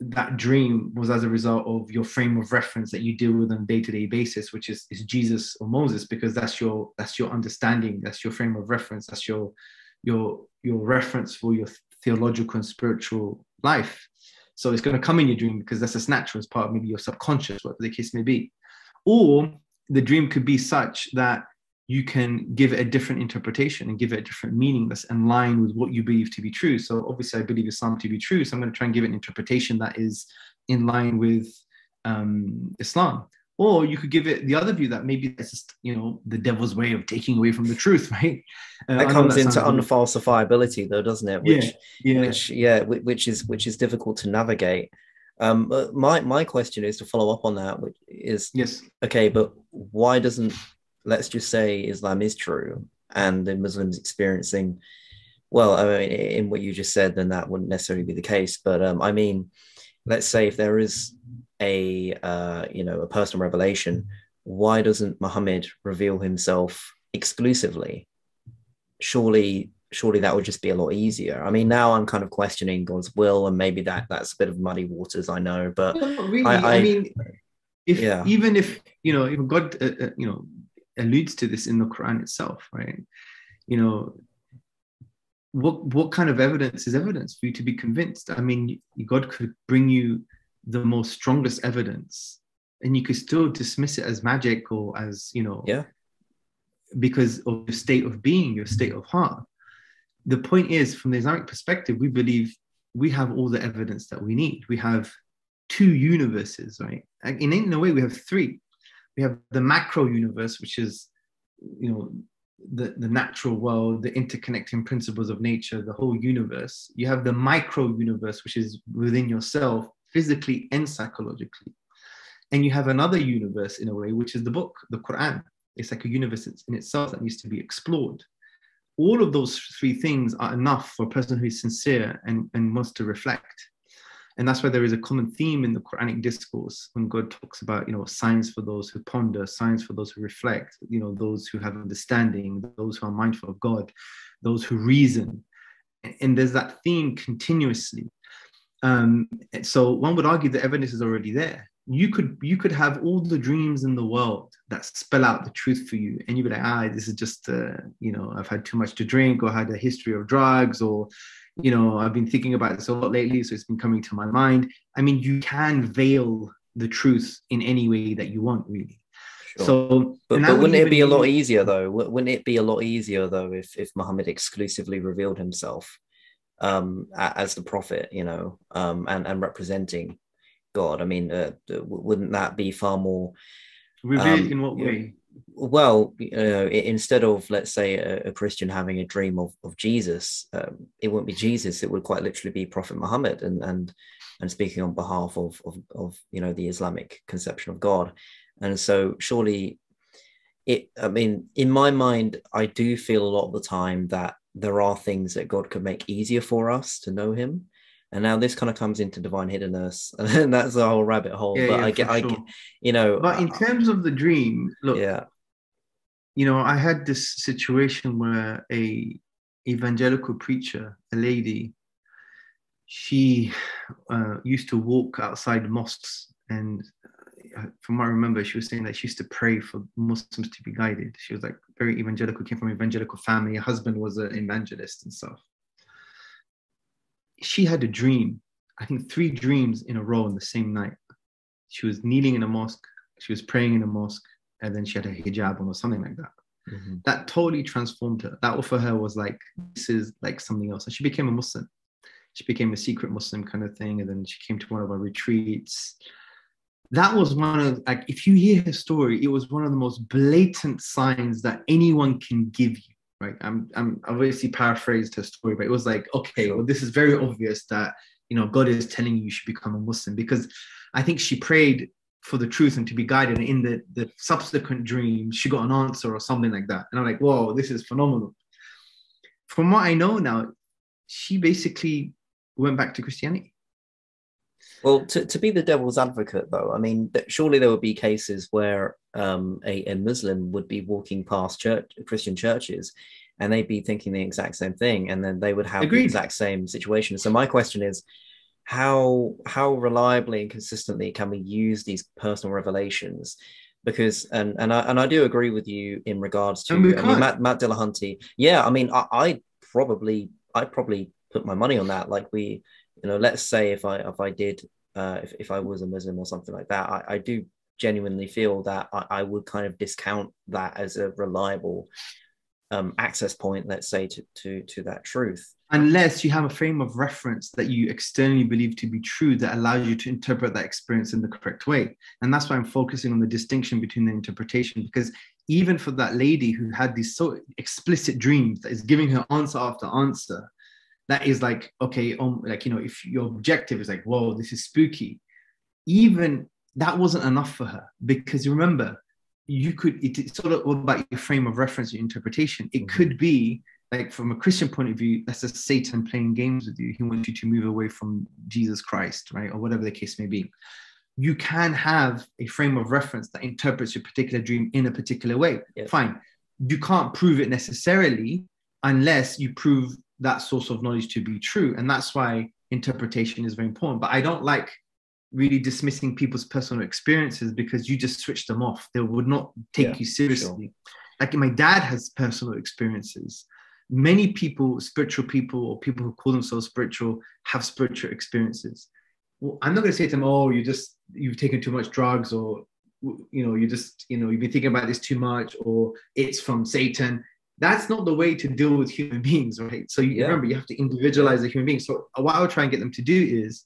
that dream was as a result of your frame of reference that you deal with on day-to-day basis which is, is jesus or moses because that's your that's your understanding that's your frame of reference that's your your your reference for your theological and spiritual life. So it's going to come in your dream because that's as natural as part of maybe your subconscious whatever the case may be. Or the dream could be such that you can give it a different interpretation and give it a different meaning that's in line with what you believe to be true. So obviously, I believe Islam to be true. So I'm going to try and give it an interpretation that is in line with um, Islam. Or you could give it the other view that maybe it's just you know the devil's way of taking away from the truth, right? Uh, that comes that into unfalsifiability, though, doesn't it? Which, yeah, yeah. which, yeah, which is which is difficult to navigate. Um, my my question is to follow up on that, which is yes, okay, but why doesn't let's just say Islam is true and the Muslims experiencing Well, I mean, in what you just said, then that wouldn't necessarily be the case. But um, I mean, let's say if there is a uh, you know a personal revelation, why doesn't Muhammad reveal himself exclusively? Surely, surely that would just be a lot easier. I mean, now I'm kind of questioning God's will, and maybe that that's a bit of muddy waters. I know, but no, really, I, I, I, mean, if yeah. even if you know, even God, uh, uh, you know, alludes to this in the Quran itself, right? You know, what what kind of evidence is evidence for you to be convinced? I mean, God could bring you the most strongest evidence, and you could still dismiss it as magic or as you know, yeah, because of your state of being, your state of heart. The point is, from the Islamic perspective, we believe we have all the evidence that we need. We have two universes, right? In, in a way, we have three. We have the macro universe, which is, you know, the, the natural world, the interconnecting principles of nature, the whole universe. You have the micro universe, which is within yourself, physically and psychologically. And you have another universe in a way, which is the book, the Quran. It's like a universe in itself that needs to be explored. All of those three things are enough for a person who is sincere and, and wants to reflect and that's why there is a common theme in the Quranic discourse when God talks about, you know, signs for those who ponder, signs for those who reflect, you know, those who have understanding, those who are mindful of God, those who reason. And there's that theme continuously. Um, so one would argue the evidence is already there. You could you could have all the dreams in the world that spell out the truth for you, and you'd be like, ah, this is just, uh, you know, I've had too much to drink, or had a history of drugs, or you know, I've been thinking about this a lot lately, so it's been coming to my mind. I mean, you can veil the truth in any way that you want, really. Sure. So, but, but wouldn't it be a lot easier though? Wouldn't it be a lot easier though if if Muhammad exclusively revealed himself um, as the prophet, you know, um, and and representing God? I mean, uh, wouldn't that be far more revealed um, in what way? Well, you know, instead of let's say a, a, Christian having a dream of, of Jesus, um, it wouldn't be Jesus. It would quite literally be Prophet Muhammad, and and and speaking on behalf of of, of you know the Islamic conception of God. And so, surely, it. I mean, in my mind, I do feel a lot of the time that there are things that God could make easier for us to know Him. And now this kind of comes into divine hiddenness, and that's a whole rabbit hole. Yeah, but yeah, I get, I get, you know. But in terms of the dream, look, yeah, you know, I had this situation where a evangelical preacher, a lady, she uh, used to walk outside mosques, and uh, from what I remember, she was saying that she used to pray for Muslims to be guided. She was like very evangelical, came from an evangelical family. Her husband was an evangelist and stuff she had a dream, I think three dreams in a row in the same night. She was kneeling in a mosque, she was praying in a mosque, and then she had a hijab on or something like that. Mm-hmm. That totally transformed her. That for her was like, this is like something else. And she became a Muslim. She became a secret Muslim kind of thing. And then she came to one of our retreats. That was one of like, if you hear her story, it was one of the most blatant signs that anyone can give you right? I'm, I'm obviously paraphrased her story, but it was like, okay, well, this is very obvious that, you know, God is telling you you should become a Muslim because I think she prayed for the truth and to be guided. And in the, the subsequent dream, she got an answer or something like that. And I'm like, whoa, this is phenomenal. From what I know now, she basically went back to Christianity. Well, to, to be the devil's advocate, though, I mean, surely there would be cases where um, a, a Muslim would be walking past church, Christian churches and they'd be thinking the exact same thing, and then they would have Agreed. the exact same situation. So my question is, how how reliably and consistently can we use these personal revelations? Because and and I and I do agree with you in regards to I mean, Matt Matt Dillahunty. Yeah, I mean I, I probably I probably put my money on that. Like we, you know, let's say if I if I did uh, if, if I was a Muslim or something like that, I, I do genuinely feel that I, I, would kind of discount that as a reliable um, access point, let's say, to, to, to that truth. Unless you have a frame of reference that you externally believe to be true that allows you to interpret that experience in the correct way. And that's why I'm focusing on the distinction between the interpretation, because even for that lady who had these so explicit dreams that is giving her answer after answer, that is like, okay, um, like, you know, if your objective is like, whoa, this is spooky, even that wasn't enough for her because remember you could it's sort of about your frame of reference your interpretation it mm-hmm. could be like from a Christian point of view, that's a Satan playing games with you. He wants you to move away from Jesus Christ, right? Or whatever the case may be. You can have a frame of reference that interprets your particular dream in a particular way. Yes. Fine. You can't prove it necessarily unless you prove that source of knowledge to be true. And that's why interpretation is very important. But I don't like really dismissing people's personal experiences because you just switch them off. They would not take yeah, you seriously. Sure. Like my dad has personal experiences. Many people, spiritual people, or people who call themselves spiritual, have spiritual experiences. Well, I'm not going to say to them, "Oh, you just you've taken too much drugs," or you know, you just you know you've been thinking about this too much, or it's from Satan. That's not the way to deal with human beings, right? So you yeah. remember, you have to individualize the human being. So what I would try and get them to do is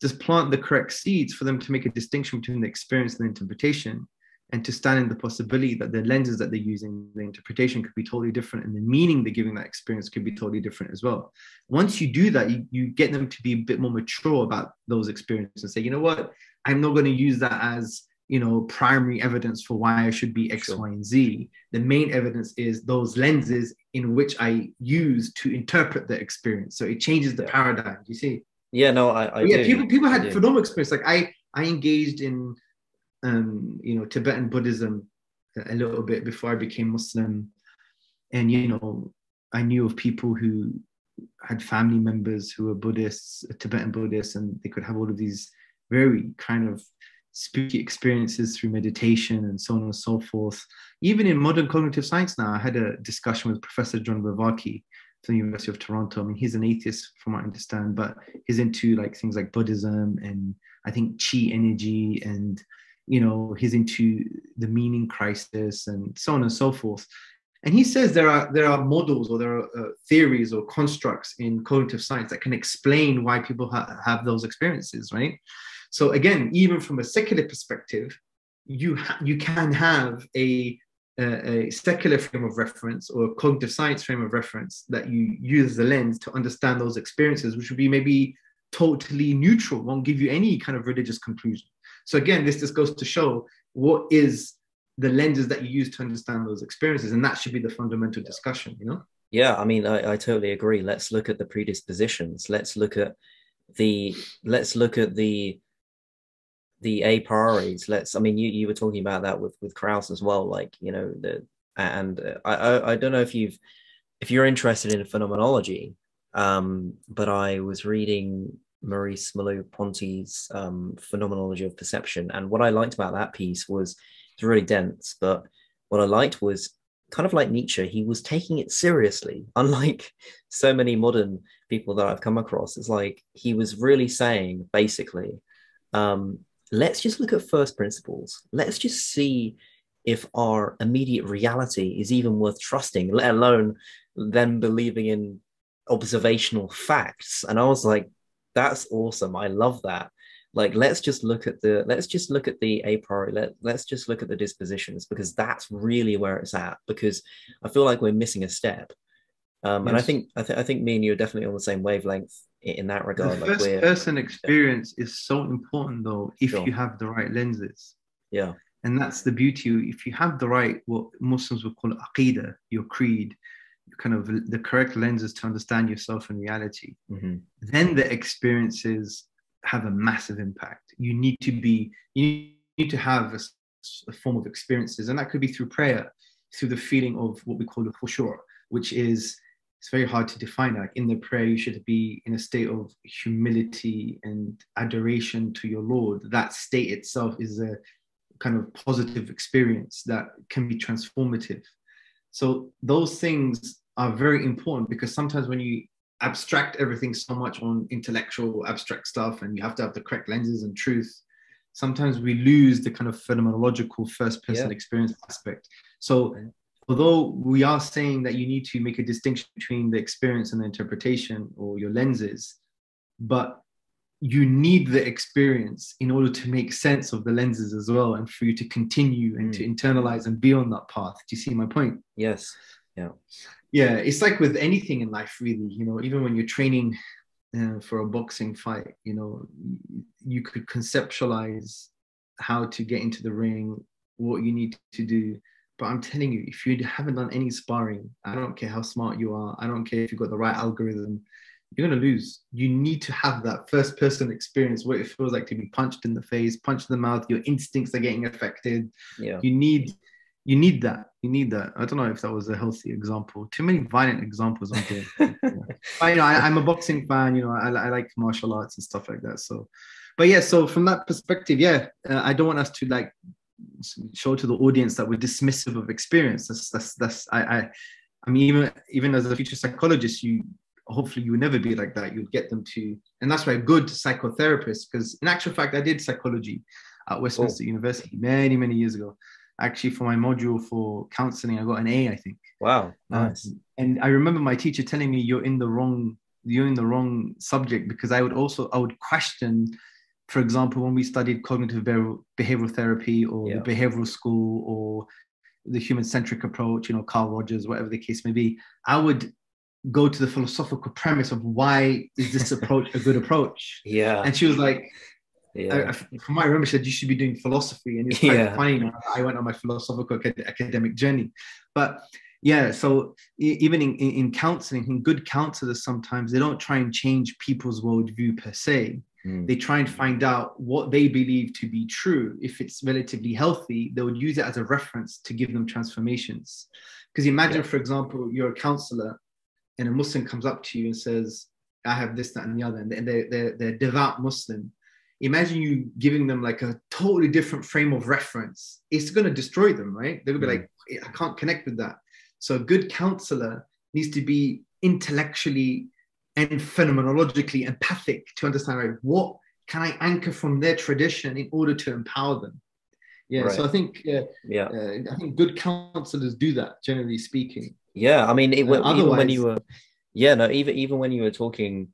just plant the correct seeds for them to make a distinction between the experience and the interpretation and to stand in the possibility that the lenses that they're using the interpretation could be totally different and the meaning they're giving that experience could be totally different as well once you do that you, you get them to be a bit more mature about those experiences and say you know what i'm not going to use that as you know primary evidence for why i should be x sure. y and z the main evidence is those lenses in which i use to interpret the experience so it changes the yeah. paradigm you see yeah, no, I, I yeah, do. people people had phenomenal experience. Like I I engaged in um, you know, Tibetan Buddhism a little bit before I became Muslim. And you know, I knew of people who had family members who were Buddhists, Tibetan Buddhists, and they could have all of these very kind of spooky experiences through meditation and so on and so forth. Even in modern cognitive science now, I had a discussion with Professor John Vervaeke, the University of Toronto. I mean, he's an atheist from what I understand, but he's into like things like Buddhism and I think chi energy and you know he's into the meaning crisis and so on and so forth. And he says there are there are models or there are uh, theories or constructs in cognitive science that can explain why people ha- have those experiences, right? So again, even from a secular perspective, you ha- you can have a a, secular frame of reference or a cognitive science frame of reference that you use as a lens to understand those experiences, which would be maybe totally neutral, won't give you any kind of religious conclusion. So again, this just goes to show what is the lenses that you use to understand those experiences, and that should be the fundamental discussion. You know? Yeah, I mean, I, I totally agree. Let's look at the predispositions. Let's look at the let's look at the the a priorities. Let's i mean you you were talking about that with with Krauss as well like you know the and I, I i don't know if you've if you're interested in phenomenology um but i was reading maurice merleau-ponty's um phenomenology of perception and what i liked about that piece was it's really dense but what i liked was kind of like nietzsche he was taking it seriously unlike so many modern people that i've come across. It's like he was really saying basically um, let's just look at first principles. Let's just see if our immediate reality is even worth trusting, let alone then believing in observational facts. And I was like, that's awesome. I love that. Like, let's just look at the let's just look at the a priori. Let, let's just look at the dispositions because that's really where it's at. Because I feel like we're missing a step. Um, yes. And I think I, th- I think me and you are definitely on the same wavelength in that regard. The first like person experience is so important though, if sure. you have the right lenses. Yeah. And that's the beauty. If you have the right, what Muslims would call aqidah, your creed, kind of the correct lenses to understand yourself in reality, mm-hmm. then the experiences have a massive impact. You need to be, you need to have a, a form of experiences, and that could be through prayer, through the feeling of what we call the khushu', which is it's very hard to define. Like in the prayer, you should be in a state of humility and adoration to your Lord. That state itself is a kind of positive experience that can be transformative. So those things are very important because sometimes when you abstract everything so much on intellectual abstract stuff and you have to have the correct lenses and truth sometimes we lose the kind of phenomenological first person yeah. experience aspect so although we are saying that you need to make a distinction between the experience and the interpretation or your lenses, but you need the experience in order to make sense of the lenses as well and for you to continue and mm. to internalize and be on that path. Do you see my point? Yes. Yeah. Yeah. It's like with anything in life, really, you know, even when you're training uh, for a boxing fight, you know, you could conceptualize how to get into the ring, what you need to do But I'm telling you, if you haven't done any sparring, I don't care how smart you are, I don't care if you've got the right algorithm, you're going to lose. You need to have that first person experience what it feels like to be punched in the face, punched in the mouth, your instincts are getting affected. Yeah. You need you need that. You need that. I don't know if that was a healthy example. Too many violent examples on here. but, you know, I, am a boxing fan. You know, I, I, like martial arts and stuff like that. So, but yeah. So from that perspective, yeah, uh, I don't want us to like show to the audience that we're dismissive of experience. That's that's that's I I, I mean even even as a future psychologist, you hopefully you never be like that. You'll get them to, and that's why good psychotherapists. Because in actual fact, I did psychology at Westminster oh. University many many years ago actually for my module for counseling, I got an A, I think. Wow, uh, nice. Um, and I remember my teacher telling me you're in the wrong you're in the wrong subject because I would also I would question, for example, when we studied cognitive behavioral therapy or yeah. the behavioral school or the human centric approach, you know, Carl Rogers, whatever the case may be, I would go to the philosophical premise of why is this approach a good approach? Yeah. And she was like, yeah. I, from what I remember, she said you should be doing philosophy, and it's quite yeah. funny. I went on my philosophical academic journey, but yeah. So even in, in, in counseling, in good counselors, sometimes they don't try and change people's worldview per se. Mm. They try and find out what they believe to be true. If it's relatively healthy, they would use it as a reference to give them transformations. Because imagine, yeah. for example, you're a counselor, and a Muslim comes up to you and says, "I have this, that, and the other," and they're, they're, they're devout Muslim imagine you giving them like a totally different frame of reference it's going to destroy them right they're going to be mm. like i can't connect with that so a good counselor needs to be intellectually and phenomenologically empathic to understand right what can i anchor from their tradition in order to empower them? Yeah right. so i think uh, yeah. uh, i think good counselors do that generally speaking. Yeah i mean it, uh, even when you were yeah no even even when you were talking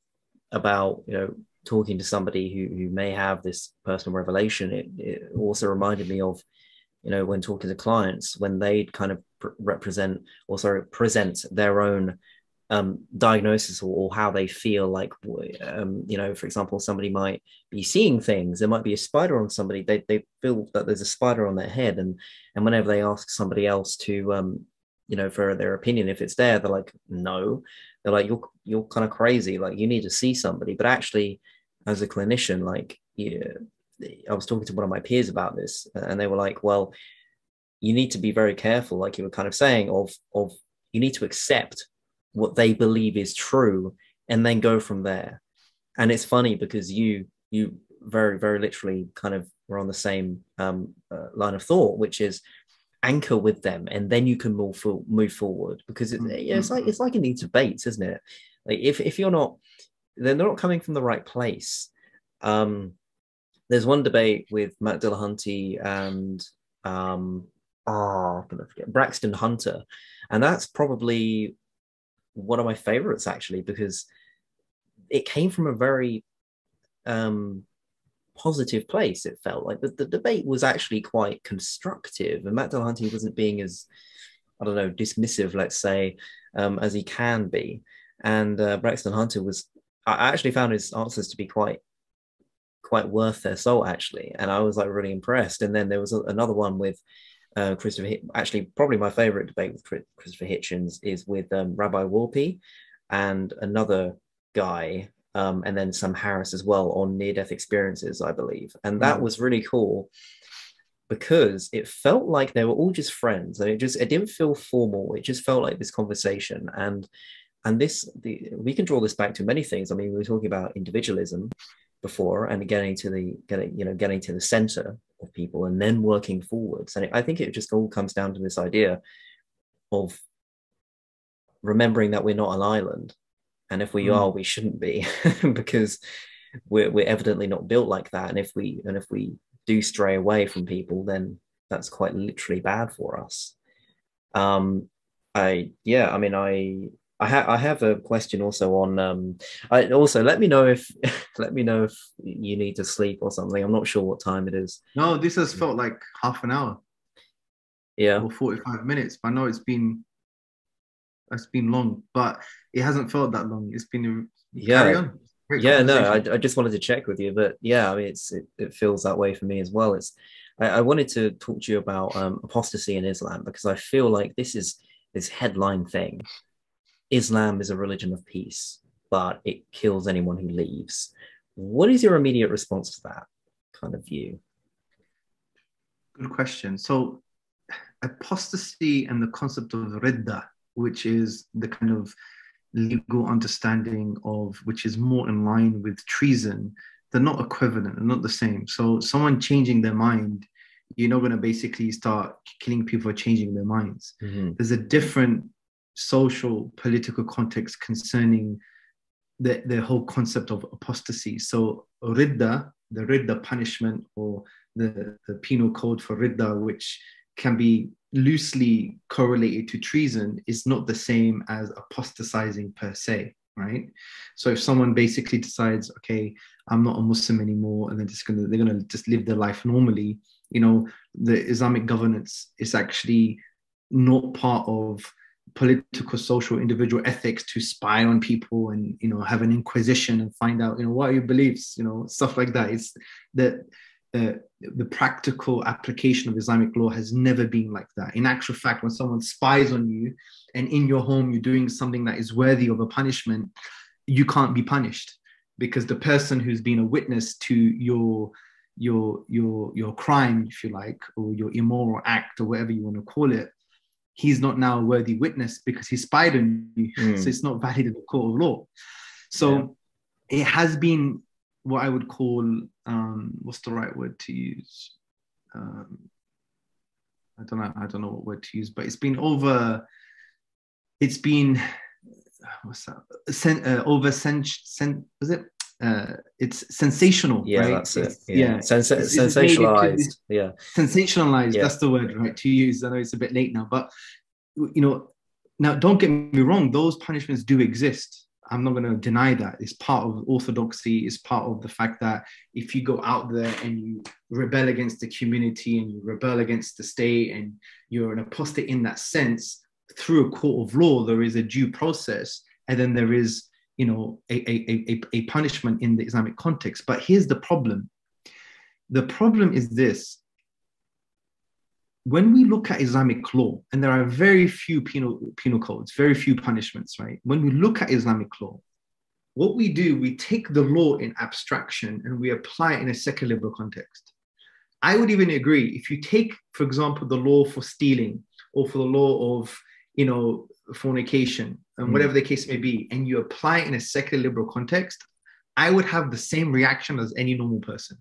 about you know talking to somebody who, who may have this personal revelation, it, it also reminded me of, you know, when talking to clients, when they kind of pr- represent or sorry, present their own um, diagnosis or, or, how they feel like, um, you know, for example, somebody might be seeing things. There might be a spider on somebody. They, they feel that there's a spider on their head. And, and whenever they ask somebody else to, um, you know, for their opinion, if it's there, they're like, no, they're like, you're, you're kind of crazy. Like you need to see somebody, but actually as a clinician, like yeah, I was talking to one of my peers about this, and they were like, "Well, you need to be very careful, like you were kind of saying, of of you need to accept what they believe is true, and then go from there." And it's funny because you you very very literally kind of were on the same um, uh, line of thought, which is anchor with them, and then you can move for, move forward. Because it, mm-hmm. yeah, it's like it's like in these debates, isn't it? Like if if you're not then they're not coming from the right place. Um, there's one debate with Matt Dillahunty and um, oh, I'm gonna forget Braxton Hunter, and that's probably one of my favorites actually because it came from a very um, positive place. It felt like the, the debate was actually quite constructive, and Matt Dillahunty wasn't being as I don't know dismissive, let's say, um, as he can be. And uh, Braxton Hunter was I actually found his answers to be quite quite worth their salt actually, and I was like really impressed. And then there was a, another one with uh, Christopher. Actually, probably my favorite debate with Christopher Hitchens is with um, Rabbi Wolpe and another guy, um, and then Sam Harris as well on near-death experiences, I believe. And that mm. was really cool because it felt like they were all just friends, and it just it didn't feel formal. It just felt like this conversation and and this the, we can draw this back to many things i mean we were talking about individualism before and getting to the getting you know getting to the center of people and then working forwards. And i think it just all comes down to this idea of remembering that we're not an island. And if we mm. are we shouldn't be because we're, we're evidently not built like that. And if we and if we do stray away from people then that's quite literally bad for us. Um i yeah i mean i I, ha- I have a question also on. Um, I also let me know if let me know if you need to sleep or something. I'm not sure what time it is. No, this has felt like half an hour. Yeah, or 45 minutes. But I know it's been it's been long, but it hasn't felt that long. It's been yeah. Yeah, no, I, I just wanted to check with you, but yeah, I mean, it's it, it feels that way for me as well. It's I, I wanted to talk to you about um, apostasy in Islam because I feel like this is this headline thing. Islam is a religion of peace, but it kills anyone who leaves. What is your immediate response to that kind of view? Good question. So, apostasy and the concept of ridda, which is the kind of legal understanding of which is more in line with treason, they're not equivalent, they're not the same. So, someone changing their mind, you're not going to basically start killing people for changing their minds. Mm-hmm. There's a different social, political context concerning the, the whole concept of apostasy. So, ridda, the ridda punishment or the, the penal code for ridda, which can be loosely correlated to treason, is not the same as apostatizing per se, right? So if someone basically decides, okay, I'm not a Muslim anymore, and they're just gonna they're gonna just live their life normally, you know, the Islamic governance is actually not part of political social individual ethics to spy on people and you know have an inquisition and find out you know what are your beliefs you know stuff like that it's that uh, the practical application of Islamic law has never been like that. In actual fact, when someone spies on you and in your home you're doing something that is worthy of a punishment, you can't be punished because the person who's been a witness to your your your your crime, if you like, or your immoral act or whatever you want to call it, he's not now a worthy witness because he spied on you. Mm. So it's not valid in the court of law. So yeah. it has been what I would call um, what's the right word to use? Um, I don't know. I don't know what word to use, but it's been over. It's been what's that? Sen, uh, over sen, sen was it? Uh, it's sensational. Yeah, right? that's it. Yeah, yeah. Sens- it's, sensationalized. It's yeah, sensationalized. Yeah. That's the word, right? To use. I know it's a bit late now, but you know, now don't get me wrong. Those punishments do exist. I'm not going to deny that. It's part of orthodoxy. It's part of the fact that if you go out there and you rebel against the community and you rebel against the state and you're an apostate in that sense, through a court of law, there is a due process, and then there is, you know, a, a, a, a punishment in the Islamic context. But here's the problem. The problem is this when we look at Islamic law, and there are very few penal, penal codes, very few punishments, right? When we look at Islamic law, what we do, we take the law in abstraction and we apply it in a secular context. I would even agree if you take, for example, the law for stealing or for the law of, you know, fornication and mm. whatever the case may be, and you apply it in a secular liberal context, I would have the same reaction as any normal person.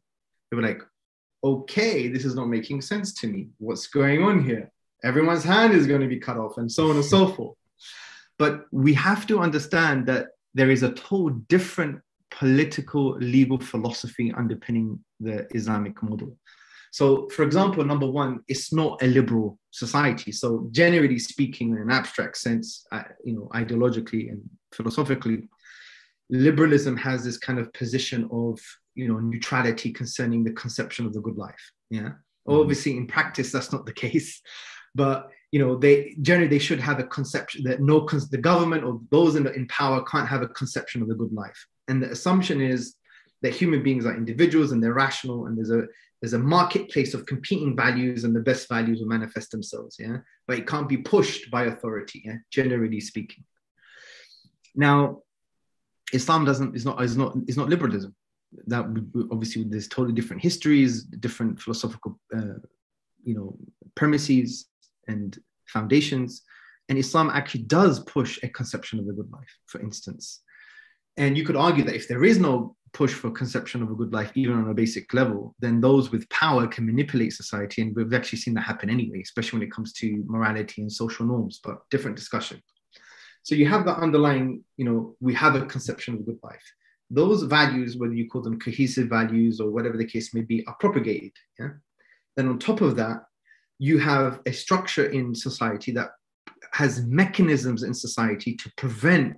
They were like, okay, this is not making sense to me. What's going on here? Everyone's hand is going to be cut off, and so on and so forth. But we have to understand that there is a total different political legal philosophy underpinning the Islamic model. So, for example, number one, it's not a liberal society. So, generally speaking, in an abstract sense, uh, you know, ideologically and philosophically, liberalism has this kind of position of you know neutrality concerning the conception of the good life yeah mm-hmm. obviously in practice that's not the case but you know they generally they should have a conception that no the government or those in, in power can't have a conception of the good life and the assumption is that human beings are individuals and they're rational and there's a there's a marketplace of competing values and the best values will manifest themselves yeah but it can't be pushed by authority yeah generally speaking now Islam doesn't is not is not is not liberalism. That obviously there's totally different histories, different philosophical uh, you know premises and foundations, and Islam actually does push a conception of a good life, for instance. And you could argue that if there is no push for conception of a good life, even on a basic level, then those with power can manipulate society. And we've actually seen that happen anyway, especially when it comes to morality and social norms, but different discussion. So you have that underlying, you know, we have a conception of a good life. Those values, whether you call them cohesive values or whatever the case may be, are propagated. Yeah. Then on top of that, you have a structure in society that has mechanisms in society to prevent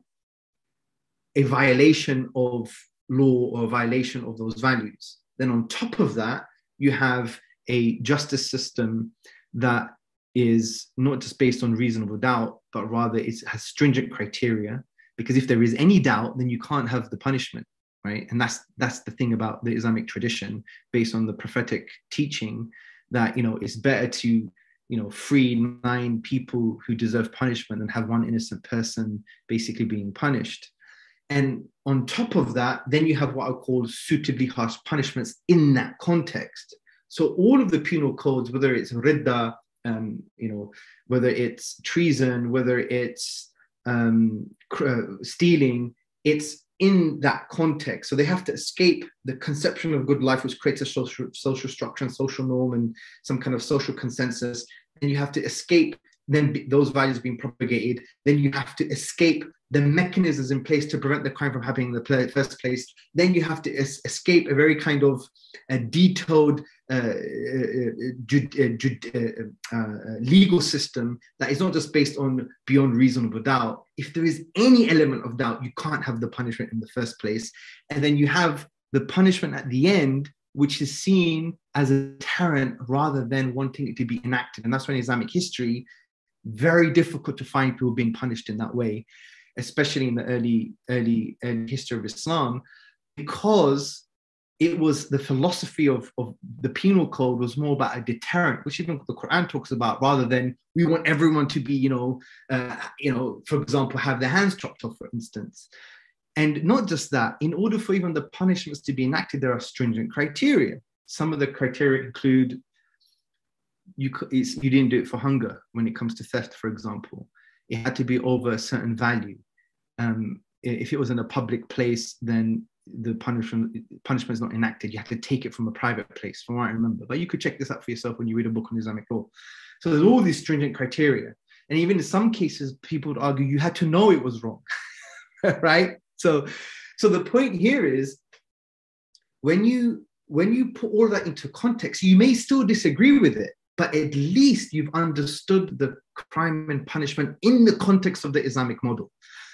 a violation of law or violation of those values. Then on top of that, you have a justice system that is not just based on reasonable doubt, but rather it has stringent criteria. Because if there is any doubt, then you can't have the punishment, right? And that's that's the thing about the Islamic tradition, based on the prophetic teaching, that you know it's better to you know free nine people who deserve punishment and have one innocent person basically being punished and on top of that then you have what i call suitably harsh punishments in that context so all of the penal codes whether it's ridda um, you know whether it's treason whether it's um, stealing it's in that context. So they have to escape the conception of good life, which creates a social, social structure and social norm and some kind of social consensus. And you have to escape then those values being propagated, then you have to escape the mechanisms in place to prevent the crime from happening in the first place. Then you have to es- escape a very kind of a detailed uh, uh, uh, uh, legal system that is not just based on beyond reasonable doubt. If there is any element of doubt, you can't have the punishment in the first place. And then you have the punishment at the end which is seen as a deterrent rather than wanting it to be enacted. And that's when Islamic history very difficult to find people being punished in that way, especially in the early, early, early history of Islam, because it was the philosophy of, of the penal code was more about a deterrent, which even the Quran talks about, rather than we want everyone to be, you know, uh, you know, for example, have their hands chopped off, for instance. And not just that, in order for even the punishments to be enacted, there are stringent criteria. Some of the criteria include you you didn't do it for hunger when it comes to theft, for example. It had to be over a certain value. Um, if it was in a public place, then the punishment punishment is not enacted. You have to take it from a private place, from what I remember. But you could check this out for yourself when you read a book on Islamic law. So there's all these stringent criteria, and even in some cases, people would argue you had to know it was wrong, right? So, so the point here is when you when you put all that into context, you may still disagree with it, but at least you've understood the crime and punishment in the context of the Islamic model.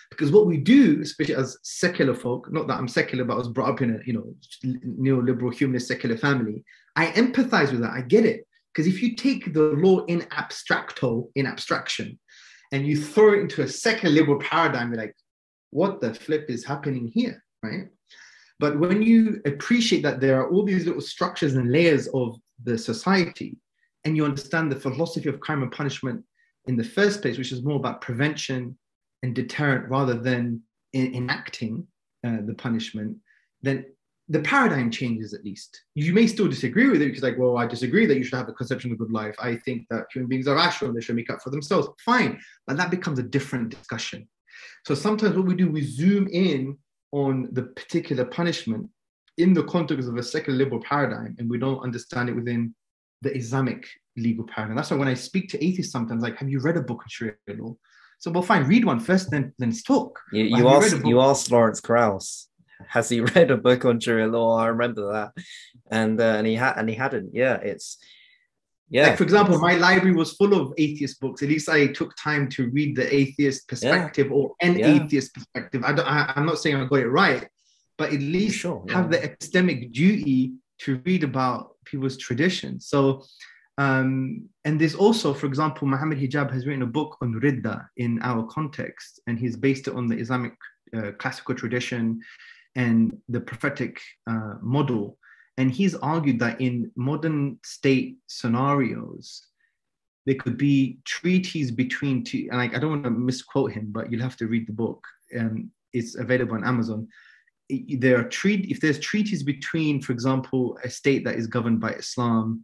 Because what we do, especially as secular folk, not that I'm secular, but I was brought up in a you know neoliberal humanist secular family, I empathize with that. I get it. Because if you take the law in abstracto, in abstraction, and you throw it into a secular liberal paradigm, you're like, what the flip is happening here, right? But when you appreciate that there are all these little structures and layers of the society, and you understand the philosophy of crime and punishment in the first place, which is more about prevention and deterrent rather than in, enacting uh, the punishment, then the paradigm changes at least. You may still disagree with it because, like, well, I disagree that you should have a conception of good life. I think that human beings are rational, they should make up for themselves. Fine, but that becomes a different discussion. So sometimes what we do, we zoom in on the particular punishment in the context of a secular liberal paradigm, and we don't understand it within the Islamic legal paradigm. That's why when I speak to atheists sometimes, like, have you read a book on Sharia law? So, well, fine, read one first, then then talk. You, you asked you, you asked Lawrence Krauss, has he read a book on Sharia law? I remember that, and uh, and he had and he hadn't. Yeah, it's yeah. Like for example, my library was full of atheist books. At least I took time to read the atheist perspective yeah. or an yeah. atheist perspective. I don't, I, am not saying I got it right, but at least sure, yeah. have the epistemic duty to read about people's traditions. So, um, and there's also, for example, Mohammed Hijab has written a book on Ridda in our context, and he's based it on the Islamic uh, classical tradition and the prophetic uh, model. And he's argued that in modern state scenarios, there could be treaties between two, and I, I don't want to misquote him, but you'll have to read the book. Um, it's available on Amazon there are treat if there's treaties between, for example, a state that is governed by Islam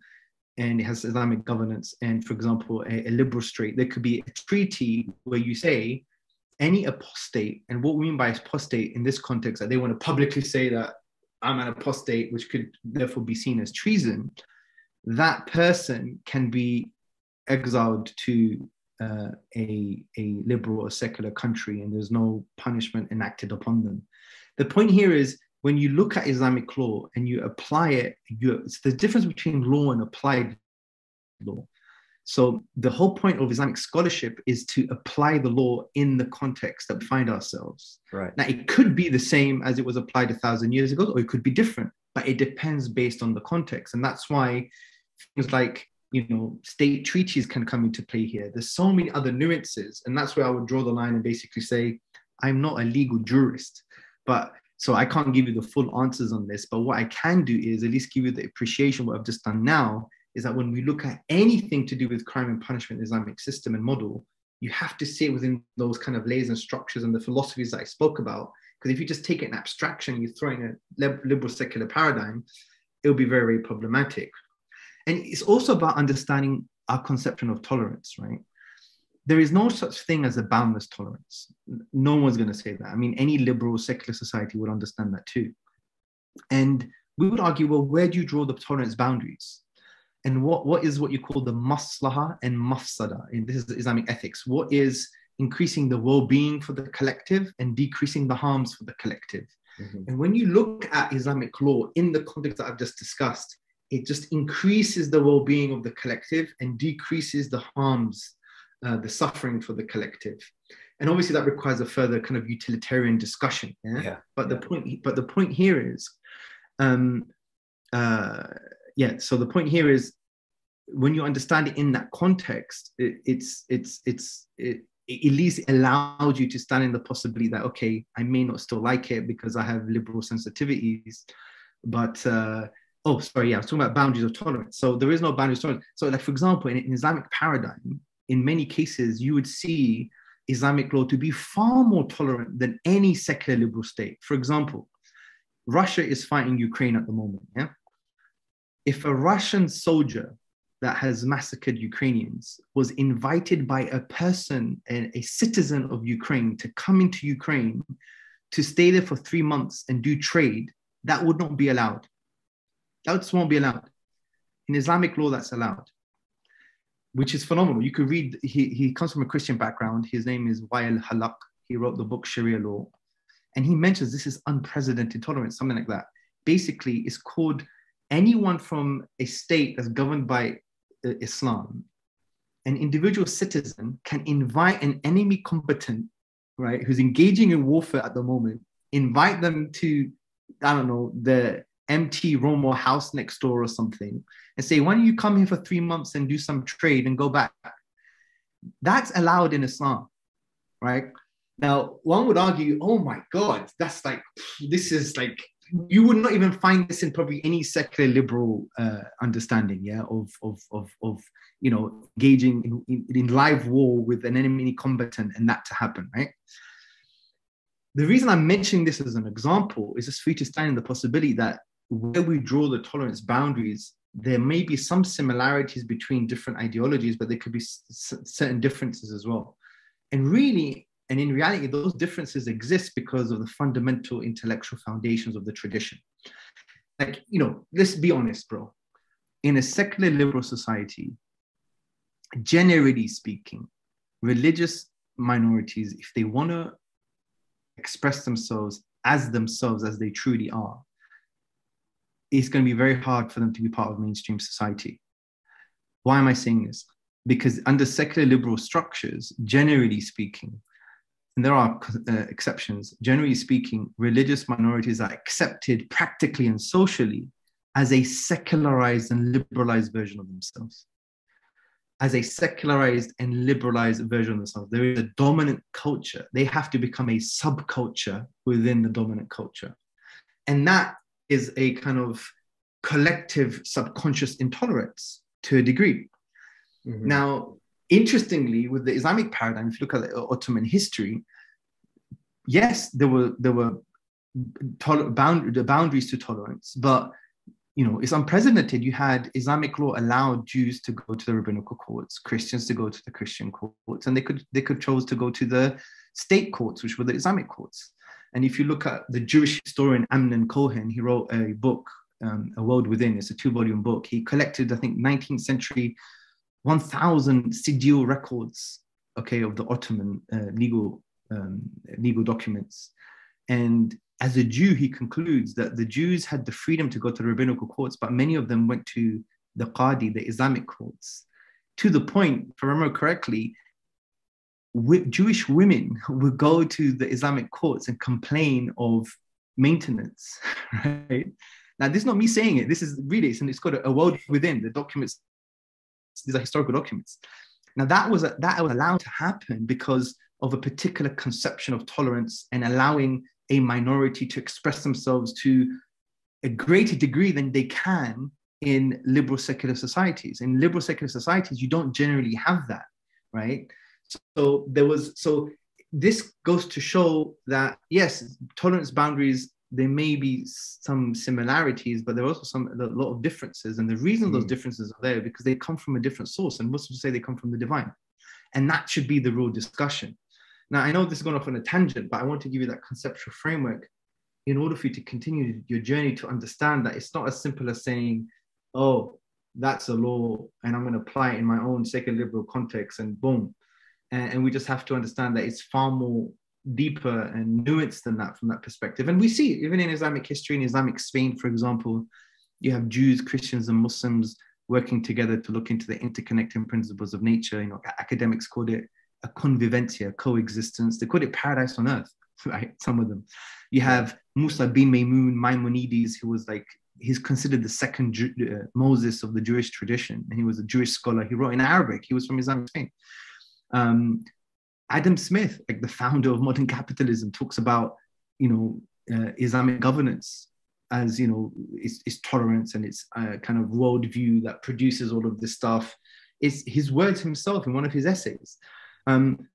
and it has Islamic governance, and for example, a, a liberal state, there could be a treaty where you say any apostate, and what we mean by apostate in this context, that they want to publicly say that I'm an apostate, which could therefore be seen as treason, that person can be exiled to uh, a, a liberal or secular country, and there's no punishment enacted upon them. The point here is when you look at Islamic law and you apply it, you, it's the difference between law and applied law. So the whole point of Islamic scholarship is to apply the law in the context that we find ourselves. Right. Now it could be the same as it was applied a thousand years ago, or it could be different, but it depends based on the context. And that's why things like you know state treaties can come into play here. There's so many other nuances, and that's where I would draw the line and basically say, I'm not a legal jurist. But so I can't give you the full answers on this. But what I can do is at least give you the appreciation what I've just done now is that when we look at anything to do with crime and punishment, Islamic system and model, you have to see it within those kind of layers and structures and the philosophies that I spoke about. Because if you just take in abstraction, you throw in a liberal secular paradigm, it'll be very, very problematic. And it's also about understanding our conception of tolerance, right? There is no such thing as a boundless tolerance. No one's going to say that. I mean, any liberal secular society would understand that too. And we would argue, well, where do you draw the tolerance boundaries? And what, what is what you call the maslaha and mafsada? And this is Islamic ethics. What is increasing the well-being for the collective and decreasing the harms for the collective? Mm-hmm. And when you look at Islamic law in the context that I've just discussed, it just increases the well-being of the collective and decreases the harms, uh, the suffering for the collective. And obviously that requires a further kind of utilitarian discussion. Yeah. yeah. But the point, but the point here is, um, uh, yeah. So the point here is, when you understand it in that context, it, it's it's it's it, it at least allows you to stand in the possibility that okay, I may not still like it because I have liberal sensitivities, but uh, oh, sorry, yeah, I was talking about boundaries of tolerance. So there is no boundaries of tolerance. So, like for example, in, in Islamic paradigm, in many cases, you would see Islamic law to be far more tolerant than any secular liberal state. For example, Russia is fighting Ukraine at the moment. Yeah, if a Russian soldier that has massacred Ukrainians was invited by a person, a, a citizen of Ukraine, to come into Ukraine to stay there for three months and do trade, that would not be allowed. That won't be allowed. In Islamic law, that's allowed, which is phenomenal. You could read, he, he comes from a Christian background. His name is Wael Hallaq. He wrote the book Sharia Law. And he mentions this is unprecedented tolerance, something like that. Basically, it's called anyone from a state that's governed by uh, Islam, an individual citizen can invite an enemy combatant, right, who's engaging in warfare at the moment, invite them to, I don't know, the empty room or house next door or something, and say, why don't you come here for three months and do some trade and go back? That's allowed in Islam, right? Now, one would argue, oh my God, that's like, this is like you would not even find this in probably any secular liberal uh, understanding, yeah, of, of, of, of, you know, engaging in, in, in live war with an enemy combatant and that to happen, right? The reason I'm mentioning this as an example is just for you to stand in the possibility that where we draw the tolerance boundaries, there may be some similarities between different ideologies, but there could be s- certain differences as well. And really, and in reality, those differences exist because of the fundamental intellectual foundations of the tradition. Like, you know, let's be honest, bro. In a secular liberal society, generally speaking, religious minorities, if they want to express themselves as themselves, as they truly are, it's going to be very hard for them to be part of mainstream society. Why am I saying this? Because under secular liberal structures, generally speaking, and there are uh, exceptions, generally speaking, religious minorities are accepted practically and socially as a secularized and liberalized version of themselves. As a secularized and liberalized version of themselves. There is a dominant culture. They have to become a subculture within the dominant culture. And that is a kind of collective subconscious intolerance to a degree. Mm-hmm. Now, interestingly, with the Islamic paradigm, if you look at the Ottoman history, yes, there were there were toler- bound- the boundaries to tolerance, but you know, it's unprecedented. You had Islamic law allowed Jews to go to the rabbinical courts, Christians to go to the Christian courts, and they could they could chose to go to the state courts, which were the Islamic courts. And if you look at the Jewish historian Amnon Cohen, he wrote a book, um, A World Within. It's a two-volume book. He collected, I think, 19th century 1,000 sijill records, okay, of the Ottoman uh, legal um, legal documents. And as a Jew, he concludes that the Jews had the freedom to go to the rabbinical courts, but many of them went to the Qadi, the Islamic courts, to the point, if I remember correctly, Jewish women would go to the Islamic courts and complain of maintenance, right? Now, this is not me saying it. This is really, it's, it's got a, a world within the documents these are historical documents. Now that was a, that was allowed to happen because of a particular conception of tolerance and allowing a minority to express themselves to a greater degree than they can in liberal secular societies. In liberal secular societies, you don't generally have that, right? So there was so this goes to show that yes, tolerance boundaries there may be some similarities, but there are also some a lot of differences. And the reason mm. those differences are there because they come from a different source, and Muslims say they come from the divine, and that should be the real discussion. Now, I know this is going off on a tangent, but I want to give you that conceptual framework in order for you to continue your journey to understand that it's not as simple as saying, "Oh, that's a law, and I'm going to apply it in my own secular liberal context," and boom. And, and we just have to understand that it's far more deeper and nuanced than that from that perspective. And we see even in Islamic history, in Islamic Spain, for example, you have Jews, Christians, and Muslims working together to look into the interconnecting principles of nature. You know, academics called it a convivencia, coexistence. They called it paradise on earth, right? Some of them. You have Musa bin Maymun, Maimonides, who was like he's considered the second uh, Moses of the Jewish tradition, and he was a Jewish scholar. He wrote in Arabic. He was from Islamic Spain. Um, Adam Smith, like the founder of modern capitalism, talks about you know uh, Islamic governance as you know its, its tolerance and its uh, kind of worldview that produces all of this stuff. It's his words himself in one of his essays. Um,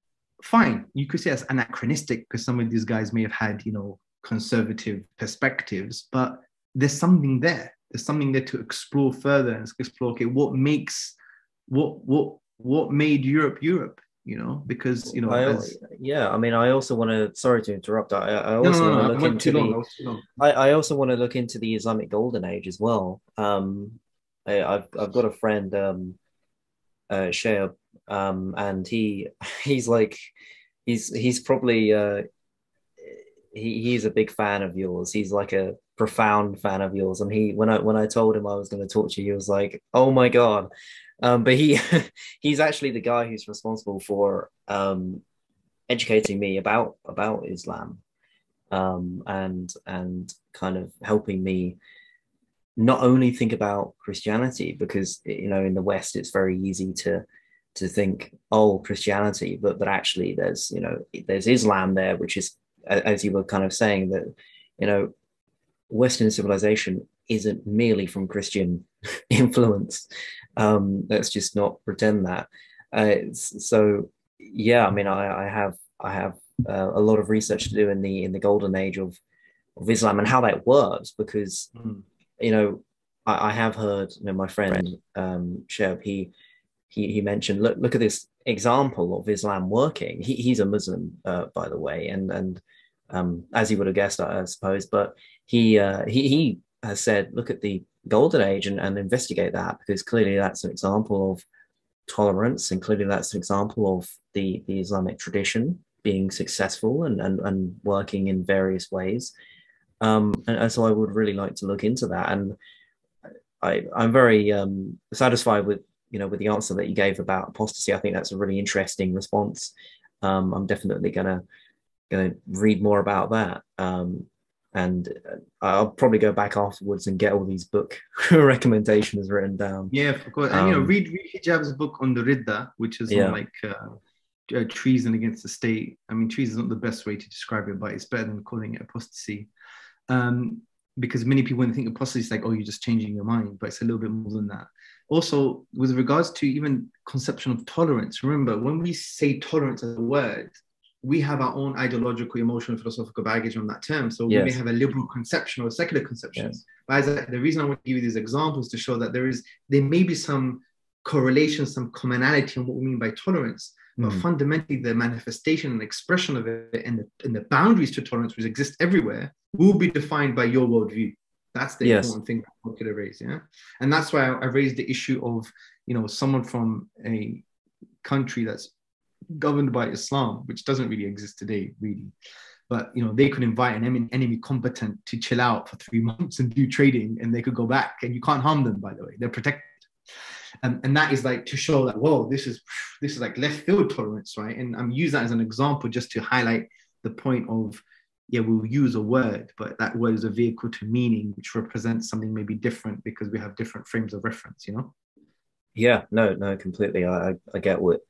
fine, you could say it's anachronistic because some of these guys may have had you know conservative perspectives, but there's something there. There's something there to explore further and explore. Okay, what makes what what what made Europe Europe? You know, because you know. I, as... yeah, I mean, I also want to. Sorry to interrupt. I, I also no, no, no, want to look into the. I, I, also want to look into the Islamic Golden Age as well. Um, I, have I've got a friend, um, uh, Shayab, um, and he he's like, he's he's probably uh, he he's a big fan of yours. He's like a profound fan of yours, and he when I when I told him I was going to talk to you, he was like, "Oh my god." Um, but he he's actually the guy who's responsible for um, educating me about about Islam um, and and kind of helping me not only think about Christianity because you know in the West it's very easy to to think oh Christianity but but actually there's you know there's Islam there which is as you were kind of saying that you know Western civilization isn't merely from Christian influence. Um, let's just not pretend that. Uh, so yeah, I mean, I, I have I have uh, a lot of research to do in the in the golden age of of Islam and how that works because mm. you know I, I, have heard you know my friend um, Sheb he he he mentioned look look at this example of Islam working. He, he's a Muslim uh, by the way, and and um, as you would have guessed, I, I suppose, but he uh, he he has said look at the golden age and, and investigate that because clearly that's an example of tolerance and clearly that's an example of the, the Islamic tradition being successful and, and, and working in various ways. Um, and, and, so I would really like to look into that. And I, I'm very um, satisfied with you know with the answer that you gave about apostasy. I think that's a really interesting response. Um, I'm definitely gonna gonna read more about that. Um, and I'll probably go back afterwards and get all these book recommendations written down. Yeah, of course. And um, you know, um, read, read Hijab's book on the Ridda, which is yeah. like uh, uh, treason against the state. I mean, treason is not the best way to describe it, but it's better than calling it apostasy. Um, because many people, when they think apostasy, it's like, oh, you're just changing your mind, but it's a little bit more than that. Also, with regards to even conception of tolerance, remember when we say tolerance as a word, we have our own ideological, emotional, philosophical baggage on that term. So yes. we may have a liberal conception or a secular conception. Yes. But as a, the reason I want to give you these examples to show that there is there may be some correlation, some commonality on what we mean by tolerance, mm. but fundamentally the manifestation and expression of it and the, and the boundaries to tolerance, which exist everywhere, will be defined by your worldview. That's the yes. important thing I to raise, yeah. And that's why I, I raised the issue of you know someone from a country that's governed by Islam, which doesn't really exist today, really. But you know, they could invite an enemy combatant to chill out for three months and do trading, and they could go back, and you can't harm them. By the way, they're protected. Um, and that is like to show that whoa, this is this is like left field tolerance, right? And I'm use that as an example just to highlight the point of yeah, we'll use a word, but that word is a vehicle to meaning, which represents something maybe different because we have different frames of reference, you know? Yeah, no, no, completely. I, I get what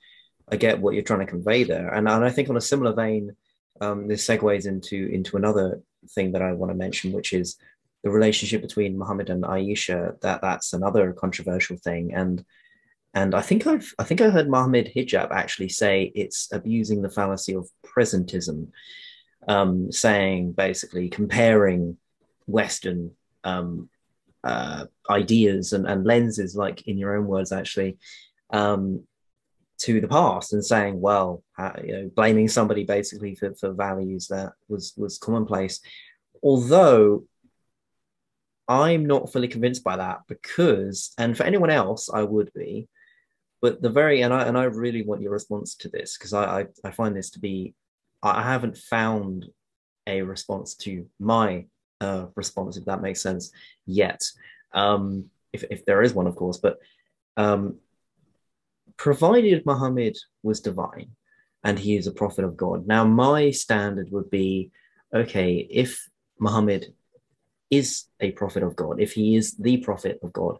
I get what you're trying to convey there. And, and I think on a similar vein, um, this segues into into another thing that I want to mention, which is the relationship between Muhammad and Aisha, that that's another controversial thing. And and I think I've I think I heard Mohammed Hijab actually say it's abusing the fallacy of presentism, um, saying basically comparing Western um, uh, ideas and, and lenses, like in your own words, actually, um, to the past and saying, well, uh, you know, blaming somebody basically for, for values that was was commonplace. Although I'm not fully convinced by that because, and for anyone else, I would be, but the very and I and I really want your response to this because I, I, I find this to be I haven't found a response to my uh, response if that makes sense yet um, if if there is one of course but um, provided Muhammad was divine and he is a prophet of God now my standard would be okay if Muhammad is a prophet of God if he is the prophet of God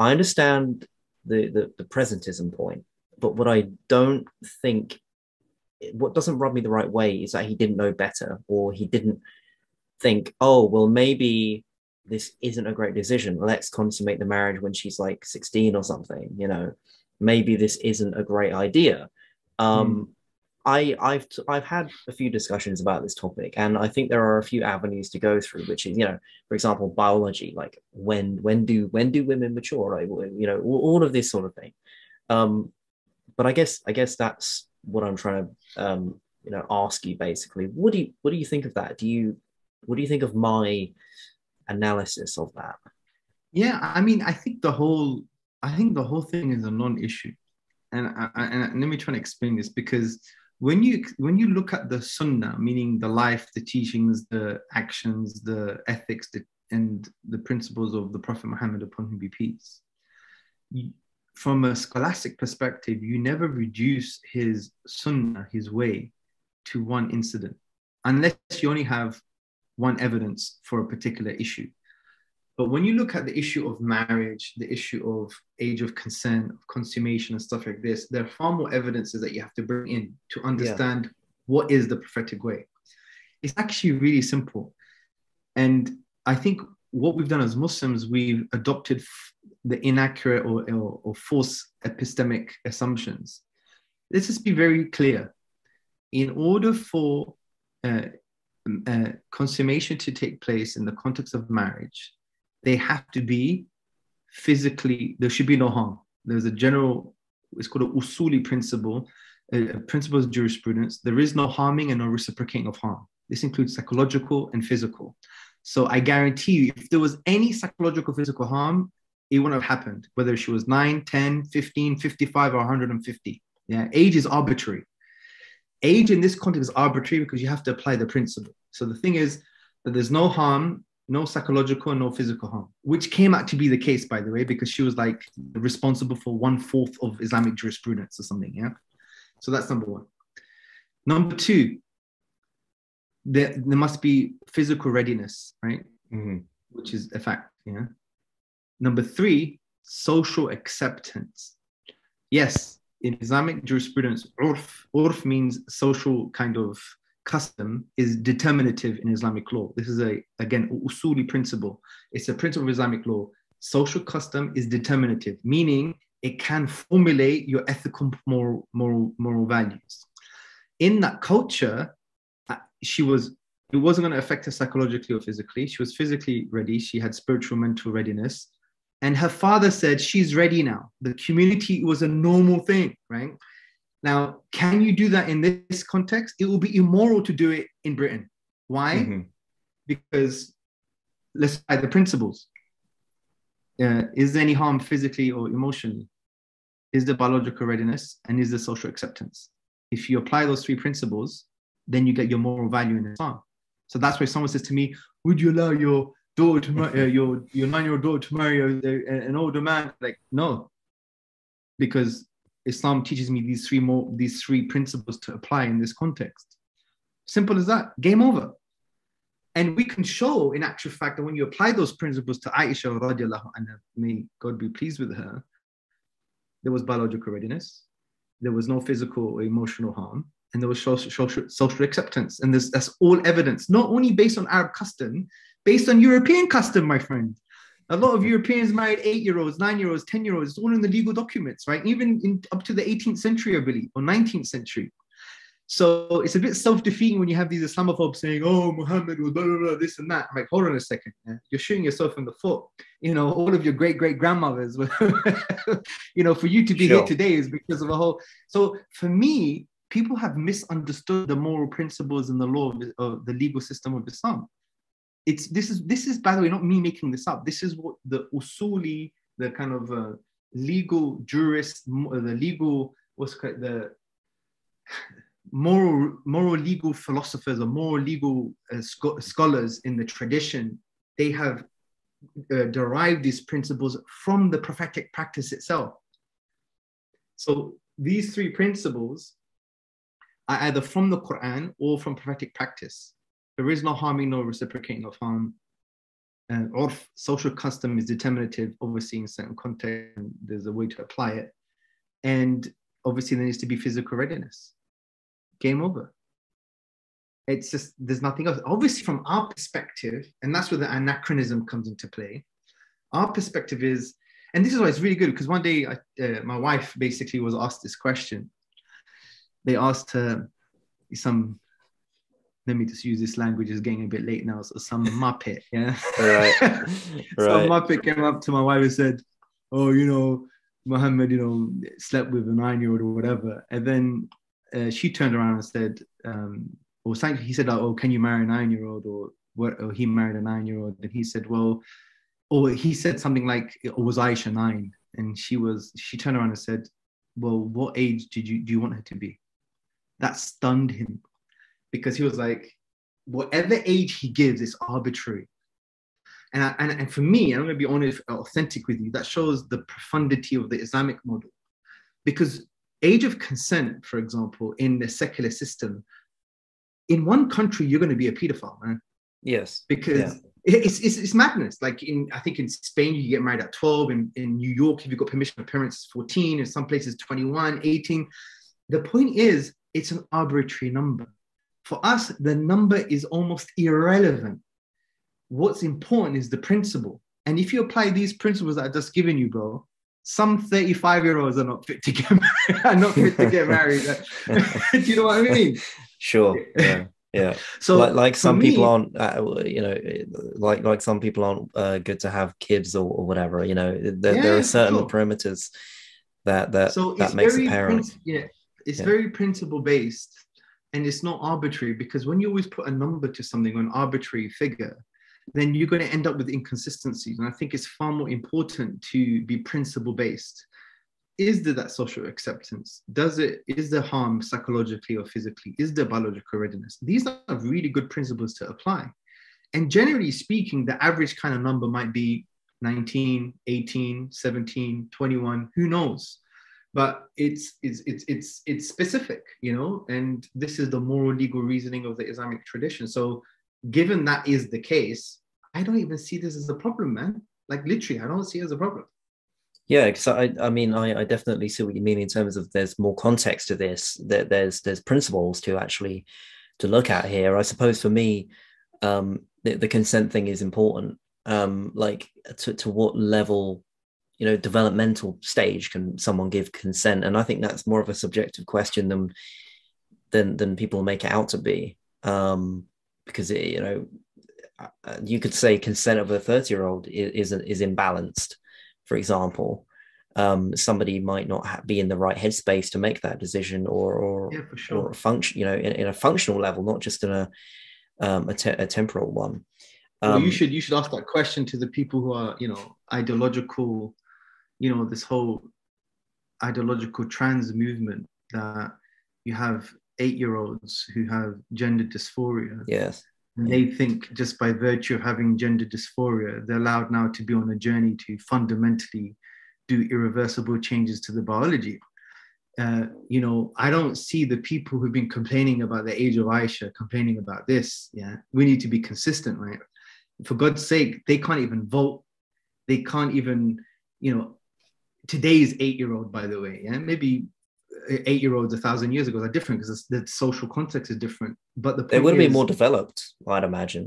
I understand the, the, the presentism point. But what I don't think, what doesn't rub me the right way is that he didn't know better or he didn't think, oh, well, maybe this isn't a great decision. Let's consummate the marriage when she's like 16 or something, you know, maybe this isn't a great idea. Um, mm. I, I've I've had a few discussions about this topic, and I think there are a few avenues to go through, which is you know, for example, biology, like when when do when do women mature, right? You know, all, all of this sort of thing. Um, but I guess I guess that's what I'm trying to um, you know ask you basically. What do you what do you think of that? Do you what do you think of my analysis of that? Yeah, I mean, I think the whole I think the whole thing is a non-issue, and I, and let me try to explain this because when you when you look at the sunnah meaning the life the teachings the actions the ethics the, and the principles of the prophet muhammad upon him be peace from a scholastic perspective you never reduce his sunnah his way to one incident unless you only have one evidence for a particular issue but when you look at the issue of marriage, the issue of age of consent, of consummation, and stuff like this, there are far more evidences that you have to bring in to understand yeah. what is the prophetic way. It's actually really simple. And I think what we've done as Muslims, we've adopted the inaccurate or, or, or false epistemic assumptions. Let's just be very clear. In order for uh, uh, consummation to take place in the context of marriage, they have to be physically, there should be no harm. There's a general, it's called a usuli principle, a principle of jurisprudence. There is no harming and no reciprocating of harm. This includes psychological and physical. So I guarantee you, if there was any psychological, physical harm, it wouldn't have happened, whether she was 9, 10, 15, 55, or 150. Yeah, age is arbitrary. Age in this context is arbitrary because you have to apply the principle. So the thing is that there's no harm no psychological, and no physical harm, which came out to be the case, by the way, because she was like responsible for one fourth of Islamic jurisprudence or something. Yeah. So that's number one. Number two, there, there must be physical readiness, right? Mm-hmm. Which is a fact. Yeah. Number three, social acceptance. Yes, in Islamic jurisprudence, urf, urf means social kind of custom is determinative in Islamic law. This is a, again, usuli principle. It's a principle of Islamic law. Social custom is determinative, meaning it can formulate your ethical moral, moral, moral values. In that culture, uh, she was, it wasn't going to affect her psychologically or physically. She was physically ready. She had spiritual, mental readiness. And her father said, she's ready now. The community was a normal thing, right? Now, can you do that in this context? It will be immoral to do it in Britain. Why? Mm-hmm. Because let's apply the principles. Uh, is there any harm physically or emotionally? Is there biological readiness and is there social acceptance? If you apply those three principles, then you get your moral value in Islam. So that's why someone says to me, "Would you allow your daughter to marry uh, your your nine year old daughter to marry an older man?" Like, no, because Islam teaches me these three more these three principles to apply in this context. Simple as that. Game over. And we can show, in actual fact, that when you apply those principles to Aisha radiallahu anha, may God be pleased with her, there was biological readiness, there was no physical or emotional harm, and there was social, social, social acceptance. And this, that's all evidence, not only based on Arab custom, based on European custom, my friend. A lot of Europeans married eight year olds, nine year olds, 10 year olds. It's all in the legal documents, right? Even in, up to the 18th century, I believe, or 19th century. So it's a bit self-defeating when you have these Islamophobes saying, "Oh, Muhammad was blah, blah, blah, this and that." I'm like, hold on a second, yeah? you're shooting yourself in the foot. You know, all of your great great grandmothers, you know, for you to be sure. here today is because of a whole. So for me, people have misunderstood the moral principles and the law of, of the legal system of Islam it's this is this is by the way not me making this up. This is what the usuli, the kind of uh, legal jurist, uh, the legal what's called the moral moral legal philosophers or moral legal uh, sc- scholars in the tradition. They have uh, derived these principles from the prophetic practice itself. So these three principles are either from the Quran or from prophetic practice. There is no harming nor reciprocating of harm. And urf, social custom is determinative, obviously in certain context, there's a way to apply it. And obviously there needs to be physical readiness. Game over. It's just, there's nothing else. Obviously from our perspective, and that's where the anachronism comes into play, our perspective is, and this is why it's really good, because one day I, uh, my wife basically was asked this question. They asked her some let me just use this language it's getting a bit late now. So some muppet yeah? Right some muppet came up to my wife and said oh you know Muhammad you know slept with a nine-year-old or whatever. And then uh, she turned around and said um, or he said oh can you marry a nine-year-old or what or he married a nine-year-old? And he said well or he said something like or was Aisha nine? And she was she turned around and said well what age did you do you want her to be? That stunned him because he was like, whatever age he gives is arbitrary. And, I, and, and for me, I'm going to be honest, authentic with you, that shows the profundity of the Islamic model. Because age of consent, for example, in the secular system, in one country, you're going to be a pedophile, man. Yes. Because yeah. it's, it's, it's, madness. Like in, I think in Spain, you get married at 12. In, in New York, if you've got permission of parents, 14. In some places, 21, 18. The point is, it's an arbitrary number. For us, the number is almost irrelevant. What's important is the principle. And if you apply these principles that I've just given you, bro, some 35 year olds are not fit to get married, are not fit to get married. Do you know what I mean? Sure. Yeah. Yeah. So like, like some me, people aren't, uh, you know, like like some people aren't uh, good to have kids or, or whatever. You know, there, yeah, there are certain sure. parameters that that so that makes a parent. yeah, it's yeah. very principle based and it's not arbitrary because when you always put a number to something or an arbitrary figure then you're going to end up with inconsistencies. And i think it's far more important to be principle based is there that social acceptance? Does it is there harm psychologically or physically? Is there biological readiness? These are really good principles to apply. And generally speaking the average kind of number might be 19 18 17 21 who knows but it's it's it's it's it's specific you know and this is the moral legal reasoning of the islamic tradition. So given that is the case i don't even see this as a problem man. Like literally i don't see it as a problem. Yeah because i i mean I, I definitely see what you mean in terms of there's more context to this that there's there's principles to actually to look at here. I suppose for me um the, the consent thing is important. Um like to, to what level you know developmental stage can someone give consent? And i think that's more of a subjective question than than than people make it out to be. Um because it, you know uh, you could say consent of a 30 year old is, is is imbalanced for example. Um, somebody might not ha- be in the right headspace to make that decision or or, yeah, sure. or function you know in, in, a functional level not just in a um, a, te- a temporal one. Um, well, you um, should you should ask that question to the people who are you know ideological you know this whole ideological trans movement that you have eight year olds who have gender dysphoria yes and they think just by virtue of having gender dysphoria they're allowed now to be on a journey to fundamentally do irreversible changes to the biology uh, you know, I don't see the people who've been complaining about the age of Aisha complaining about this. Yeah, we need to be consistent, right? For God's sake, they can't even vote. They can't even, you know, today's eight-year-old, by the way, yeah, maybe eight-year-olds a thousand years ago are different because the social context is different. But the they would be more developed, I'd imagine.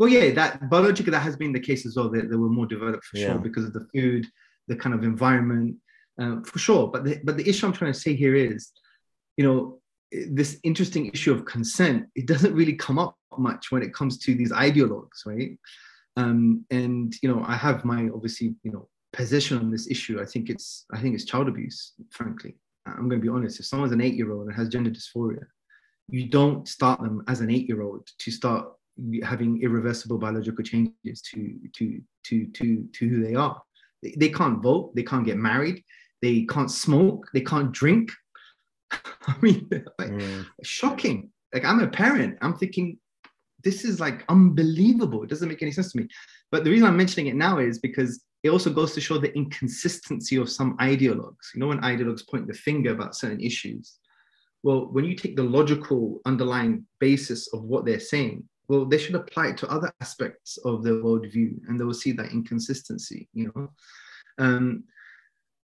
well, yeah, that biologically that has been the case as well. They, they were more developed for yeah. sure because of the food, the kind of environment, uh, for sure. But the, but the issue I'm trying to say here is, you know, this interesting issue of consent. It doesn't really come up much when it comes to these ideologues, right? Um, and you know, I have my obviously, you know, position on this issue. I think it's I think it's child abuse. Frankly, I'm going to be honest. If someone's an eight-year-old and has gender dysphoria, you don't start them as an eight-year-old to start having irreversible biological changes to to to to to who they are. They, they can't vote. They can't get married. They can't smoke. They can't drink. I mean, like, mm. shocking. Like I'm a parent. I'm thinking this is like unbelievable. It doesn't make any sense to me. But the reason I'm mentioning it now is because it also goes to show the inconsistency of some ideologues. You know, when ideologues point the finger about certain issues, well, when you take the logical underlying basis of what they're saying, well, they should apply it to other aspects of their worldview, and they will see that inconsistency. You know, um,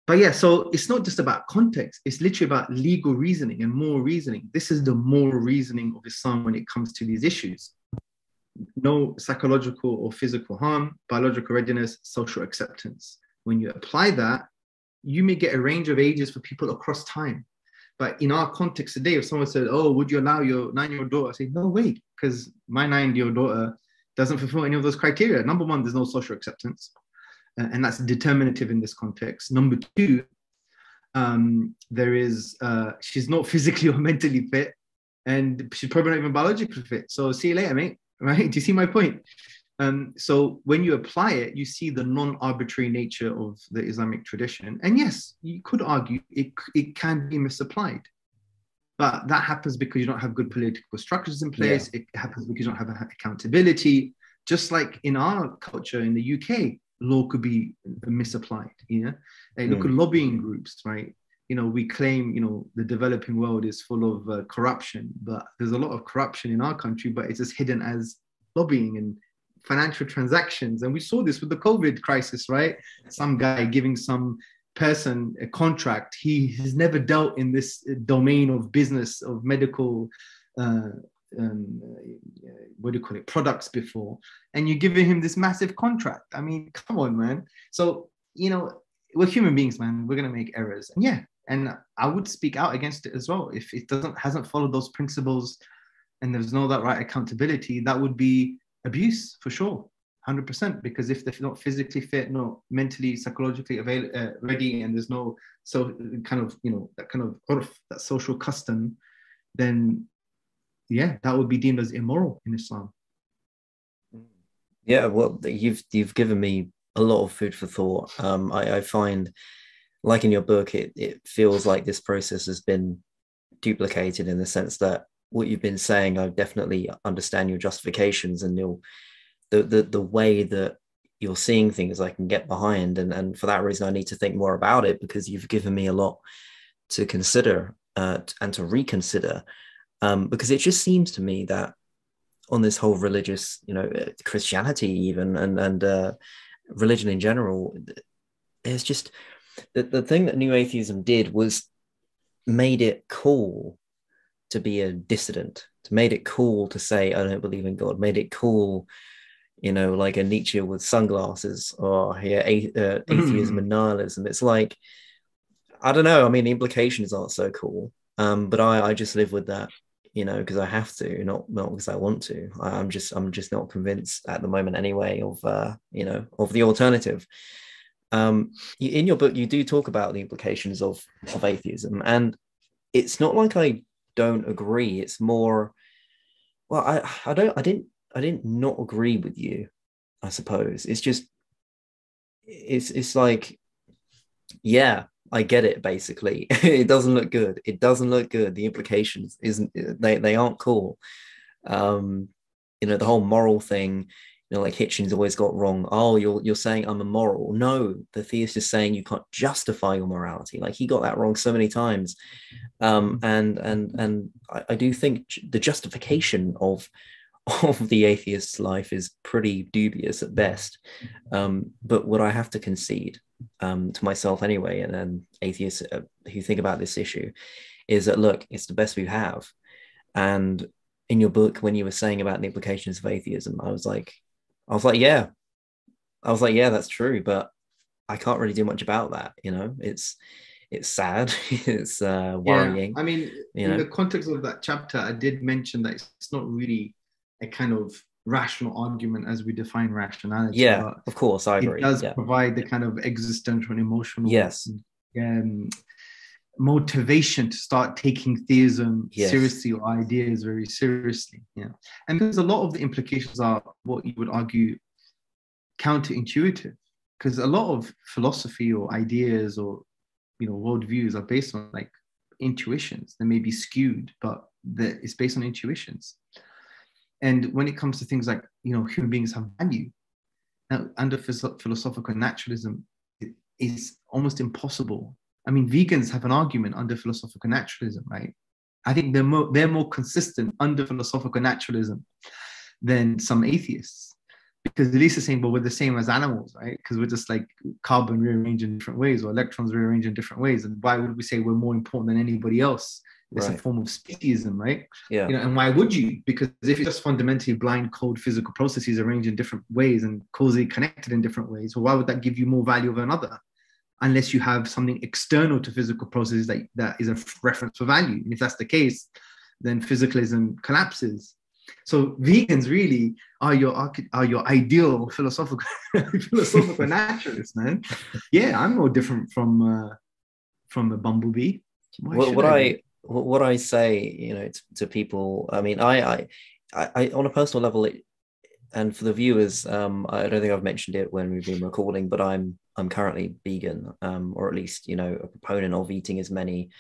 but yeah, so it's not just about context; it's literally about legal reasoning and moral reasoning. This is the moral reasoning of Islam when it comes to these issues. No psychological or physical harm, biological readiness, social acceptance. When you apply that, you may get a range of ages for people across time. But in our context today, if someone said, "Oh, would you allow your nine-year-old daughter?" I say, "No, wait, because my nine-year-old daughter doesn't fulfill any of those criteria. Number one, there's no social acceptance, uh, and that's determinative in this context. Number two, um, there is uh, she's not physically or mentally fit, and she's probably not even biologically fit. So see you later, mate. Right? Do you see my point? Um, so when you apply it, you see the non-arbitrary nature of the Islamic tradition. And yes, you could argue it, it can be misapplied. But that happens because you don't have good political structures in place. Yeah. It happens because you don't have accountability. Just like in our culture in the UK, law could be misapplied. You know, hey, look mm. at lobbying groups, right? You know, we claim you know the developing world is full of uh, corruption, but there's a lot of corruption in our country, but it's just hidden as lobbying and financial transactions. And we saw this with the COVID crisis, right? Some guy giving some person a contract. He has never dealt in this domain of business, of medical, uh, um, uh, what do you call it, products before. And you're giving him this massive contract. I mean, come on, man. So, you know, we're human beings, man. We're going to make errors. And yeah, and I would speak out against it as well. If it doesn't hasn't followed those principles and there's no that right accountability, that would be abuse for sure 100% because if they're not physically fit not mentally psychologically avail- uh, ready and there's no so kind of you know that kind of that social custom then yeah that would be deemed as immoral in islam. Yeah well you've you've given me a lot of food for thought. Um i, I find like in your book it, it feels like this process has been duplicated in the sense that what you've been saying, I definitely understand your justifications and your the the the way that you're seeing things I can get behind. And and for that reason I need to think more about it because you've given me a lot to consider uh, and to reconsider. Um, because it just seems to me that on this whole religious, you know, uh, Christianity even and and uh, religion in general, there's just the, the thing that New Atheism did was made it cool to be a dissident, to made it cool to say I don't believe in God, made it cool, you know, like a Nietzsche with sunglasses or yeah, a, uh, atheism and nihilism. It's like I don't know. I mean, the implications aren't so cool, um, but I I just live with that, you know, because I have to, not not because I want to. I, am just I'm just not convinced at the moment anyway of uh, you know of the alternative. Um, in your book, you do talk about the implications of of atheism, and it's not like I don't agree. It's more, well, I, I don't, I didn't, I didn't not agree with you. I suppose it's just, it's, it's like, yeah, I get it. Basically, it doesn't look good. It doesn't look good. The implications isn't they they aren't cool. Um, you know, the whole moral thing you know, like Hitchens always got wrong. Oh, you're you're saying I'm immoral. No, the theist is saying you can't justify your morality. Like he got that wrong so many times. Um, and and and I, I do think the justification of of the atheist's life is pretty dubious at best. Um, but what I have to concede um, to myself anyway, and, then atheists uh, who think about this issue, is that look, it's the best we have. And in your book, when you were saying about the implications of atheism, I was like, I was like, yeah. I was like, yeah, that's true, but I can't really do much about that. You know, it's it's sad, it's uh, worrying. Yeah. I mean, in know? the context of that chapter, I did mention that it's not really a kind of rational argument as we define rationality. Yeah, of course, I agree. It does yeah. provide the kind of existential and emotional yes. Um, motivation to start taking theism yes. seriously or ideas very seriously. Yeah, and because a lot of the implications are what you would argue counterintuitive, because a lot of philosophy or ideas or you know worldviews are based on like intuitions. They may be skewed, but that it's based on intuitions. And when it comes to things like, you know, human beings have value, now under philosophical naturalism, it is almost impossible. I mean, vegans have an argument under philosophical naturalism, right? I think they're more, they're more consistent under philosophical naturalism than some atheists. Because at least they're saying, well, we're the same as animals, right? Because we're just like carbon rearranged in different ways or electrons rearranged in different ways. And why would we say we're more important than anybody else? It's right. a form of speciesism, right? Yeah. You know, and why would you? Because if it's just fundamentally blind code physical processes arranged in different ways and causally connected in different ways, well, why would that give you more value over another? Unless you have something external to physical processes that, that is a reference for value. And if that's the case, then physicalism collapses. So vegans really are your are your ideal philosophical philosophical naturalists, man. Yeah, I'm no different from uh, from a bumblebee. Why what I, I what I say, you know, to, to people, I mean, I, I, I, on a personal level, it, and for the viewers, um, I don't think I've mentioned it when we've been recording, but I'm, I'm currently vegan, um, or at least, you know, a proponent of eating as many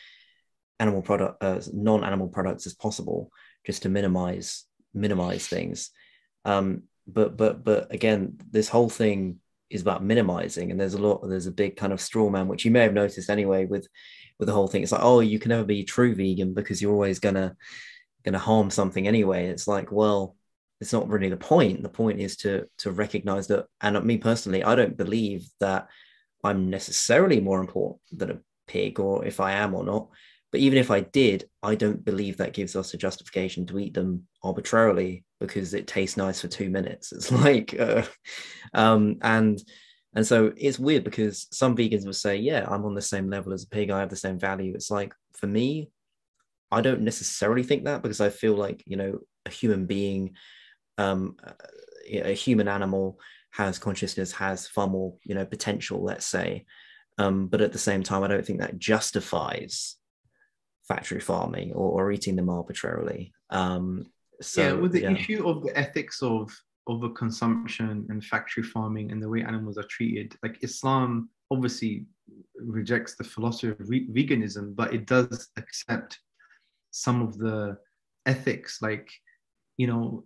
animal product, uh, non-animal products as possible, just to minimize, minimize things. Um, but, but, but again, this whole thing is about minimizing, and there's a lot, there's a big kind of straw man, which you may have noticed anyway with with the whole thing. It's like, oh, you can never be true vegan because you're always gonna gonna harm something anyway. It's like, well, it's not really the point. The point is to to recognize that. And me personally, I don't believe that I'm necessarily more important than a pig, or if I am or not. But even if I did, I don't believe that gives us a justification to eat them arbitrarily because it tastes nice for two minutes. It's like, uh, um, and and so it's weird because some vegans will say, yeah, I'm on the same level as a pig. I have the same value. It's like, for me, I don't necessarily think that because I feel like, you know, a human being, um, a human animal has consciousness, has far more, you know, potential, let's say. Um, but at the same time, I don't think that justifies factory farming or, or eating them arbitrarily. Um, so, yeah, with the yeah. issue of the ethics of overconsumption and factory farming and the way animals are treated. Like Islam obviously rejects the philosophy of re- veganism, but it does accept some of the ethics, like, you know,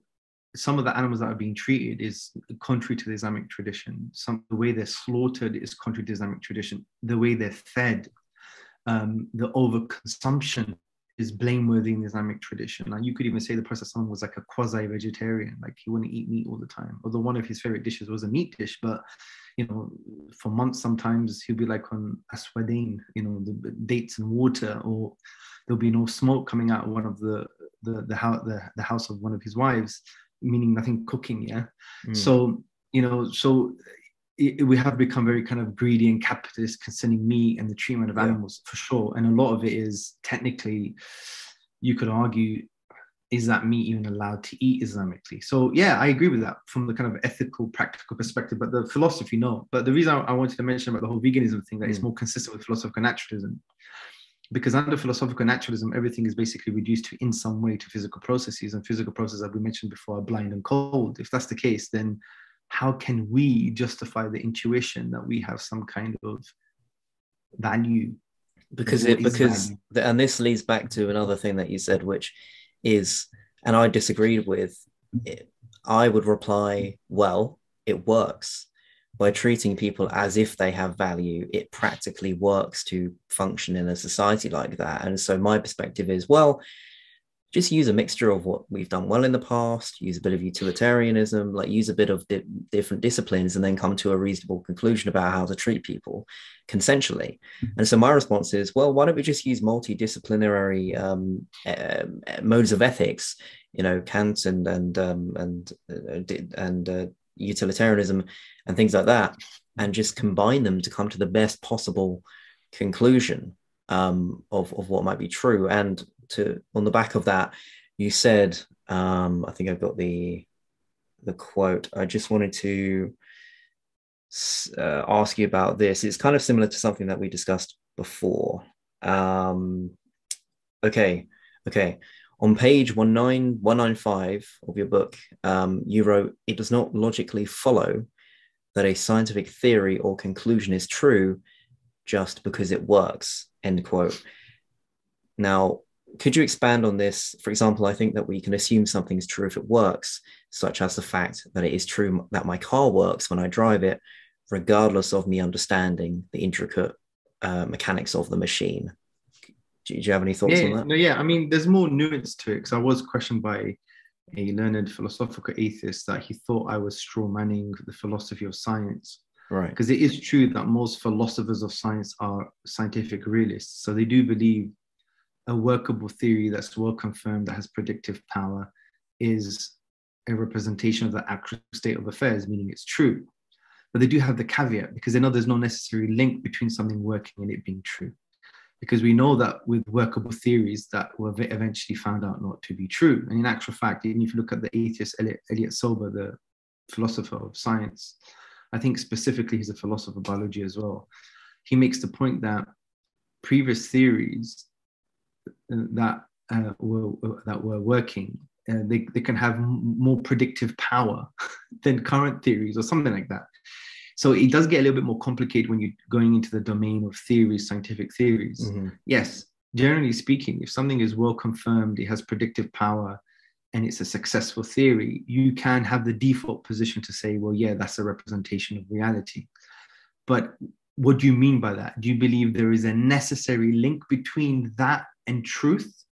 some of the animals that are being treated is contrary to the Islamic tradition. Some the way they're slaughtered is contrary to Islamic tradition. The way they're fed, um, the overconsumption is blameworthy in the Islamic tradition. Like you could even say the Prophet was like a quasi-vegetarian, like he wouldn't eat meat all the time. Although one of his favorite dishes was a meat dish, but you know, for months sometimes he'll be like on aswadain, you know, the dates and water, or there'll be no smoke coming out of one of the the the the, the house of one of his wives, meaning nothing cooking. Yeah. Mm. So you know, so it, we have become very kind of greedy and capitalist concerning meat and the treatment of yeah. animals for sure. And a lot of it is technically, you could argue, is that meat even allowed to eat Islamically? So yeah, I agree with that from the kind of ethical, practical perspective. But the philosophy, no. But the reason I wanted to mention about the whole veganism thing that mm. it's more consistent with philosophical naturalism because under philosophical naturalism, everything is basically reduced to in some way to physical processes, and physical processes, as we mentioned before, are blind and cold. If that's the case, then how can we justify the intuition that we have some kind of value? Because it because the, and this leads back to another thing that you said which is and i disagreed with it, i would reply well it works by treating people as if they have value it practically works to function in a society like that and so my perspective is well just use a mixture of what we've done well in the past, use a bit of utilitarianism, like use a bit of di- different disciplines, and then come to a reasonable conclusion about how to treat people consensually. And so my response is, well, why don't we just use multidisciplinary um, uh, modes of ethics? You know, Kant and and um, and uh, and uh, utilitarianism and things like that, and just combine them to come to the best possible conclusion um, of, of what might be true. And to on the back of that, you said, um, I think I've got the the quote. I just wanted to uh, ask you about this. It's kind of similar to something that we discussed before. Um, okay, okay. On page 19195 of your book, um, you wrote, It does not logically follow that a scientific theory or conclusion is true just because it works. End quote. Now, could you expand on this? For example, I think that we can assume something is true if it works, such as the fact that it is true that my car works when I drive it, regardless of me understanding the intricate uh, mechanics of the machine. Do, you have any thoughts yeah, on that? No, yeah, I mean, there's more nuance to it because I was questioned by a learned philosophical atheist that he thought I was straw manning the philosophy of science. Right. Because it is true that most philosophers of science are scientific realists. So they do believe a workable theory that's well confirmed, that has predictive power, is a representation of the actual state of affairs, meaning it's true. But they do have the caveat because they know there's no necessary link between something working and it being true. Because we know that with workable theories that were eventually found out not to be true. And in actual fact, even if you look at the atheist Elliott, Elliott Sober, the philosopher of science, I think specifically he's a philosopher of biology as well. He makes the point that previous theories that uh, were that were working, uh, they, they can have more predictive power than current theories or something like that. So it does get a little bit more complicated when you're going into the domain of theories, scientific theories. Mm-hmm. Yes, generally speaking, if something is well confirmed, it has predictive power, and it's a successful theory, you can have the default position to say, well, yeah, that's a representation of reality. But what do you mean by that? Do you believe there is a necessary link between that and truth?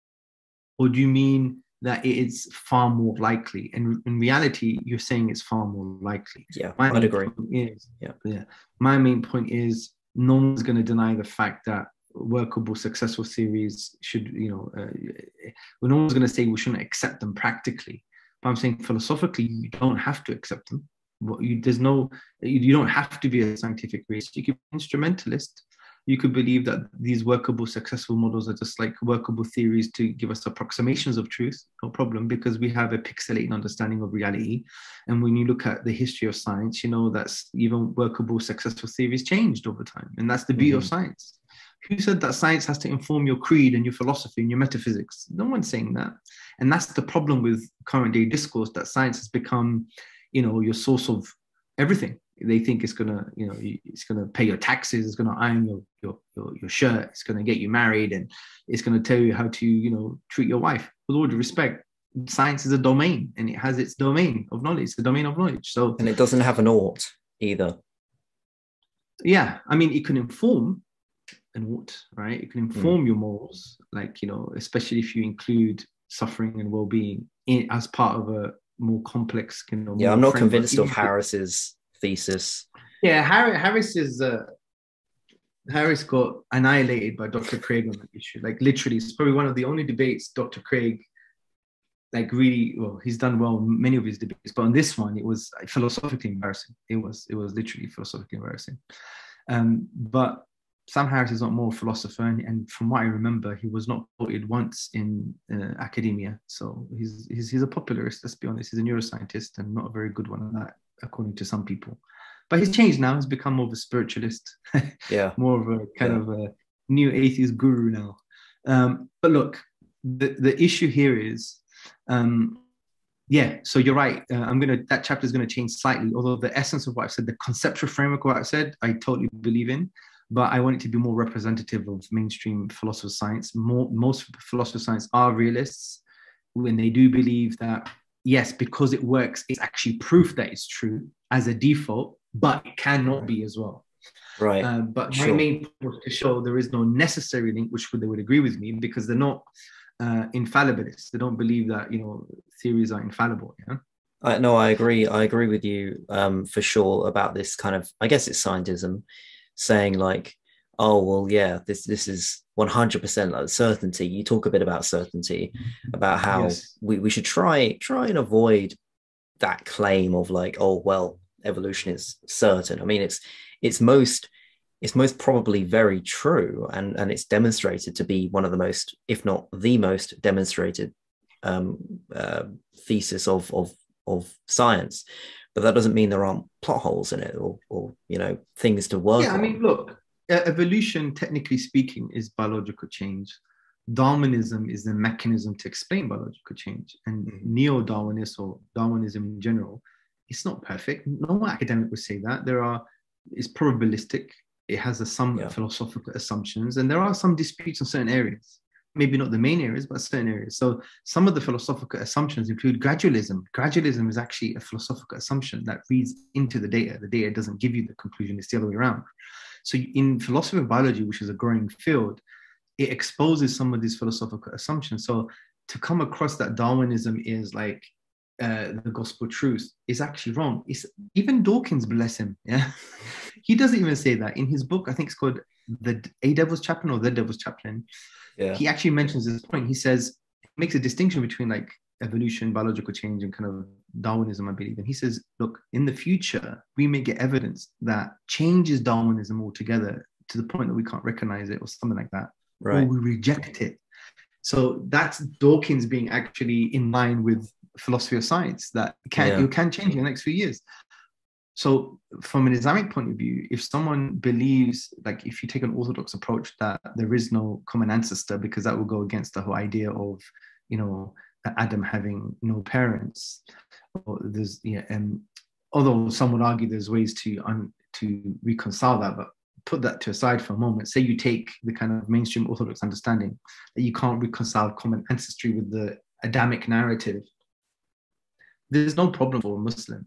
Or do you mean that it is far more likely? And in reality, you're saying it's far more likely. Yeah, my I'd agree. Is, yeah. yeah. My main point is no one's going to deny the fact that workable, successful theories should, you know, uh, no one's going to say we shouldn't accept them practically. But I'm saying philosophically, you don't have to accept them. You, there's no, you, you, don't have to be a scientific realist. You could be instrumentalist you could believe that these workable, successful models are just like workable theories to give us approximations of truth, no problem, because we have a pixelated understanding of reality. And when you look at the history of science, you know that's even workable, successful theories changed over time. And that's the beauty mm-hmm. of science. Who said that science has to inform your creed and your philosophy and your metaphysics? No one's saying that. And that's the problem with current day discourse that science has become, you know, your source of everything they think it's gonna, you know, it's gonna pay your taxes, it's gonna iron your your your, your shirt, it's gonna get you married, and it's gonna tell you how to, you know, treat your wife. With all due respect, science is a domain, and it has its domain of knowledge. the domain of knowledge. So, and it doesn't have an ought either. Yeah, I mean, it can inform an ought, right? It can hmm. inform mm. your morals, like you know, especially if you include suffering and well-being in, as part of a more complex you know, yeah i'm not convinced of harris's thesis. Yeah, Harris is uh, Harris got annihilated by Dr. Craig on that issue. Like literally, it's probably one of the only debates Dr. Craig like really well. He's done well many of his debates, but on this one, it was philosophically embarrassing. It was it was literally philosophically embarrassing. Um, but Sam Harris is not more philosopher, and, and, from what I remember, he was not quoted once in uh, academia. So he's, he's he's a popularist. Let's be honest. He's a neuroscientist and not a very good one at that according to some people. But he's changed now. He's become more of a spiritualist. yeah. more of a kind yeah. of a new atheist guru now. Um, but look, the, the issue here is, um, yeah, so you're right. Uh, I'm going to, that chapter is going to change slightly, although the essence of what I've said, the conceptual framework of what I've said, I totally believe in but I want it to be more representative of mainstream philosophy of science. More, most philosophers of science are realists when they do believe that yes, because it works, it's actually proof that it's true as a default, but it cannot be as well. Right. Uh, but sure. my main point to show there is no necessary link, which they would agree with me because they're not uh, infallibilists. They don't believe that you know theories are infallible. Yeah. I, no, I agree. I agree with you um, for sure about this kind of. I guess it's scientism, saying like, oh well, yeah, this this is 100% like certainty you talk a bit about certainty about how yes. we, we should try try and avoid that claim of like, oh well, evolution is certain. I mean, it's it's most it's most probably very true, and and it's demonstrated to be one of the most, if not the most, demonstrated um, uh, thesis of of of science. But that doesn't mean there aren't plot holes in it, or or you know things to work. Yeah, I mean, look, evolution, technically speaking, is biological change. Darwinism is the mechanism to explain biological change, and mm-hmm. neo-Darwinism or Darwinism in general, it's not perfect. No academic would say that. There are, it's probabilistic. It has a, some yeah. philosophical assumptions, and there are some disputes on certain areas. Maybe not the main areas, but certain areas. So some of the philosophical assumptions include gradualism. Gradualism is actually a philosophical assumption that reads into the data. The data doesn't give you the conclusion; it's the other way around. So in philosophy of biology, which is a growing field, it exposes some of these philosophical assumptions. So to come across that Darwinism is like uh, the gospel truth is actually wrong. It's even Dawkins, bless him, yeah, he doesn't even say that in his book. I think it's called the A Devil's Chaplain or the Devil's Chaplain. Yeah. He actually mentions this point. He says makes a distinction between like evolution, biological change, and kind of Darwinism, I believe. And he says, look, in the future, we may get evidence that changes Darwinism altogether to the point that we can't recognize it or something like that right. or we reject it. So that's Dawkins being actually in line with philosophy of science that can yeah. you can change in the next few years. So from an Islamic point of view, if someone believes, like if you take an orthodox approach that there is no common ancestor, because that will go against the whole idea of, you know, Adam having no parents, or there's yeah, um, although some would argue there's ways to un, to reconcile that, but put that to aside for a moment, say you take the kind of mainstream Orthodox understanding that you can't reconcile common ancestry with the Adamic narrative, there's no problem for a Muslim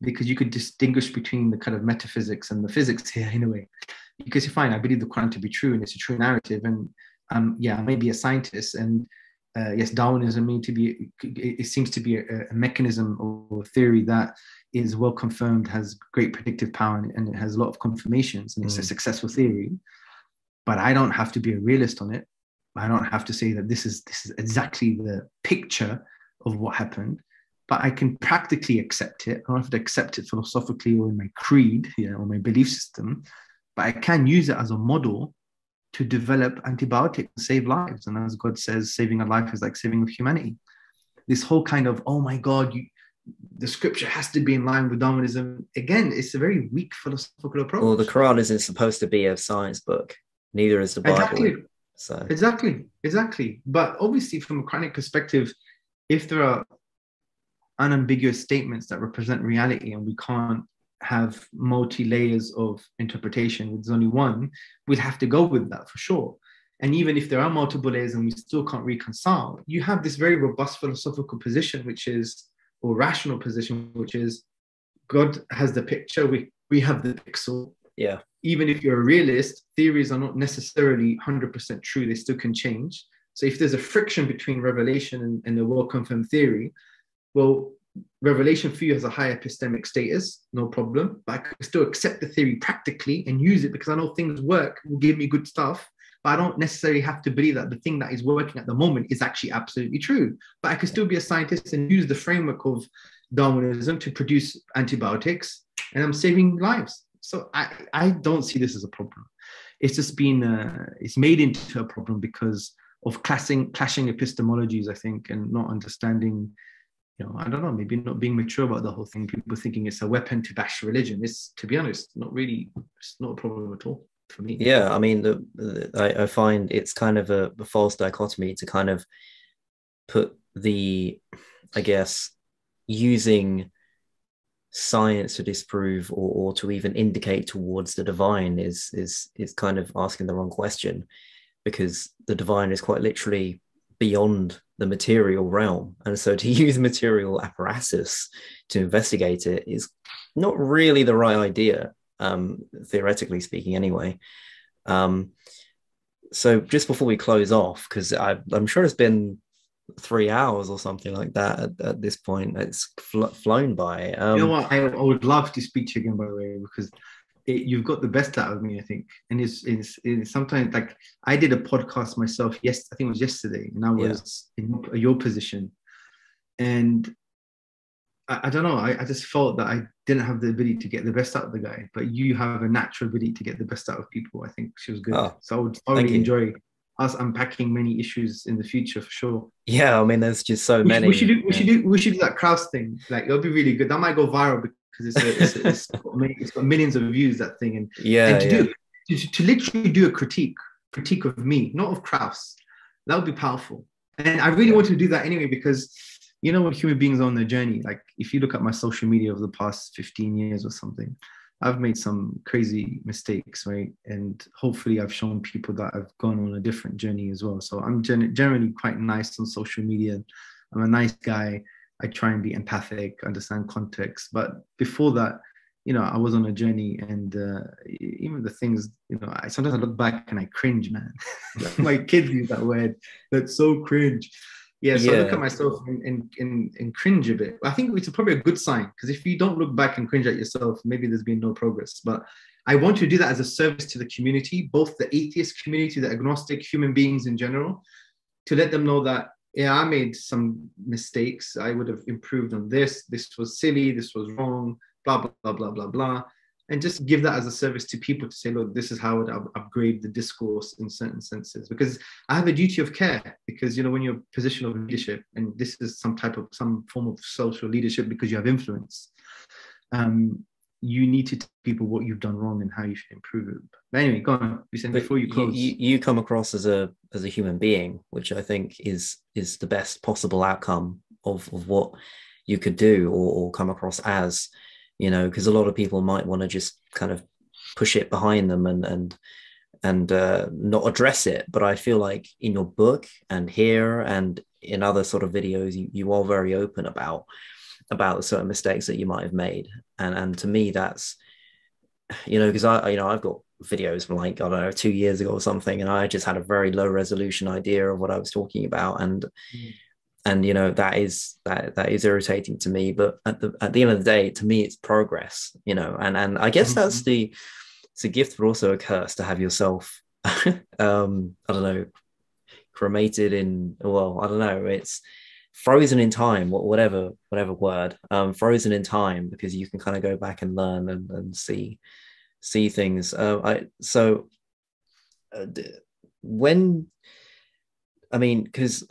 because you could distinguish between the kind of metaphysics and the physics here in a way. Because you're fine, I believe the Quran to be true and it's a true narrative. And um, yeah, I may be a scientist and uh, yes, Darwinism mean to be, it, seems to be a, a mechanism or theory that is well confirmed, has great predictive power, and, and it has a lot of confirmations, and it's mm. a successful theory. But I don't have to be a realist on it. I don't have to say that this is this is exactly the picture of what happened. But I can practically accept it. I don't have to accept it philosophically or in my creed, you know, or my belief system. But I can use it as a model to develop antibiotics and save lives. And as God says, saving a life is like saving of humanity. This whole kind of, oh my God, you, the scripture has to be in line with Darwinism. Again, it's a very weak philosophical approach. Well, the Quran isn't supposed to be a science book, neither is the Bible. Exactly. So. Exactly, exactly. But obviously, from a Quranic perspective, if there are unambiguous statements that represent reality and we can't have multi layers of interpretation, there's only one, we'll have to go with that for sure. And even if there are multiple layers and we still can't reconcile, you have this very robust philosophical position, which is or rational position, which is God has the picture, we, we have the pixel. Yeah. Even if you're a realist, theories are not necessarily 100% true, they still can change. So if there's a friction between revelation and, and a well confirmed theory, well, revelation for you has a high epistemic status, no problem, but I can still accept the theory practically and use it because I know things work, will give me good stuff but I don't necessarily have to believe that the thing that is working at the moment is actually absolutely true. But I could still be a scientist and use the framework of Darwinism to produce antibiotics, and I'm saving lives. So I, I don't see this as a problem. It's just been uh, it's made into a problem because of clashing clashing epistemologies, I think, and not understanding. You know, I don't know, maybe not being mature about the whole thing. People thinking it's a weapon to bash religion. It's, to be honest, not really. It's not a problem at all for me. Yeah, I mean, the, the I, I, find it's kind of a, a false dichotomy to kind of put the, I guess, using science to disprove or, or to even indicate towards the divine is is is kind of asking the wrong question because the divine is quite literally beyond the material realm and so to use material apparatus to investigate it is not really the right idea um, theoretically speaking, anyway. Um, so just before we close off, because I'm sure it's been three hours or something like that at, at this point. It's fl- flown by. Um, you know what? I, I, would love to speak to you again, by the way, because it, you've got the best out of me, I think. And it's, it's, it's, sometimes like I did a podcast myself. Yes, I think it was yesterday, and I was yeah. in your position, and I, I don't know. I, I, just felt that I didn't have the ability to get the best out of the guy, but you have a natural ability to get the best out of people. I think she was good. Oh, so I would thoroughly enjoy us unpacking many issues in the future for sure. Yeah, I mean, there's just so we many. we should do. We should do. We should do that Krauss thing. Like it'll be really good. That might go viral because it's a, it's, it's, it's got millions of views. That thing and yeah, and to yeah. do to, to literally do a critique critique of me, not of Krauss. That would be powerful. And I really yeah. wanted to do that anyway because you know when human beings are on their journey, like if you look at my social media over the past 15 years or something, I've made some crazy mistakes, right? And hopefully I've shown people that I've gone on a different journey as well. So I'm gen- generally quite nice on social media. I'm a nice guy. I try and be empathic, understand context. But before that, you know, I was on a journey, and uh, even the things, you know, I sometimes I look back and I cringe, man. My kids use that word. That's so cringe. Yeah, so yeah. I look at myself and, and, and, and, cringe a bit. I think it's probably a good sign because if you don't look back and cringe at yourself, maybe there's been no progress. But I want to do that as a service to the community, both the atheist community, the agnostic human beings in general, to let them know that yeah, I made some mistakes. I would have improved on this. This was silly. This was wrong blah, blah, blah, blah, blah, blah. And just give that as a service to people to say, look, this is how I would upgrade the discourse in certain senses. Because I have a duty of care. Because you know, when you're in a position of leadership, and this is some type of some form of social leadership because you have influence, um, you need to tell people what you've done wrong and how you should improve it. But anyway, go on. You said before you close. You, you come across as a as a human being, which I think is is the best possible outcome of, of what you could do or, or come across as you know, because a lot of people might want to just kind of push it behind them and and and uh, not address it. But I feel like in your book and here and in other sort of videos, you, you are very open about about certain mistakes that you might have made. And and to me, that's you know, because I you know I've got videos from like I don't know two years ago or something, and I just had a very low resolution idea of what I was talking about, and mm. and you know that is that that is irritating to me. But at the at the end of the day to me it's progress you know. And and i guess mm-hmm. that's the it's a gift but also a curse to have yourself um i don't know cremated in well i don't know. It's frozen in time whatever whatever word um frozen in time because you can kind of go back and learn and, and see see things uh, i so uh, when i mean because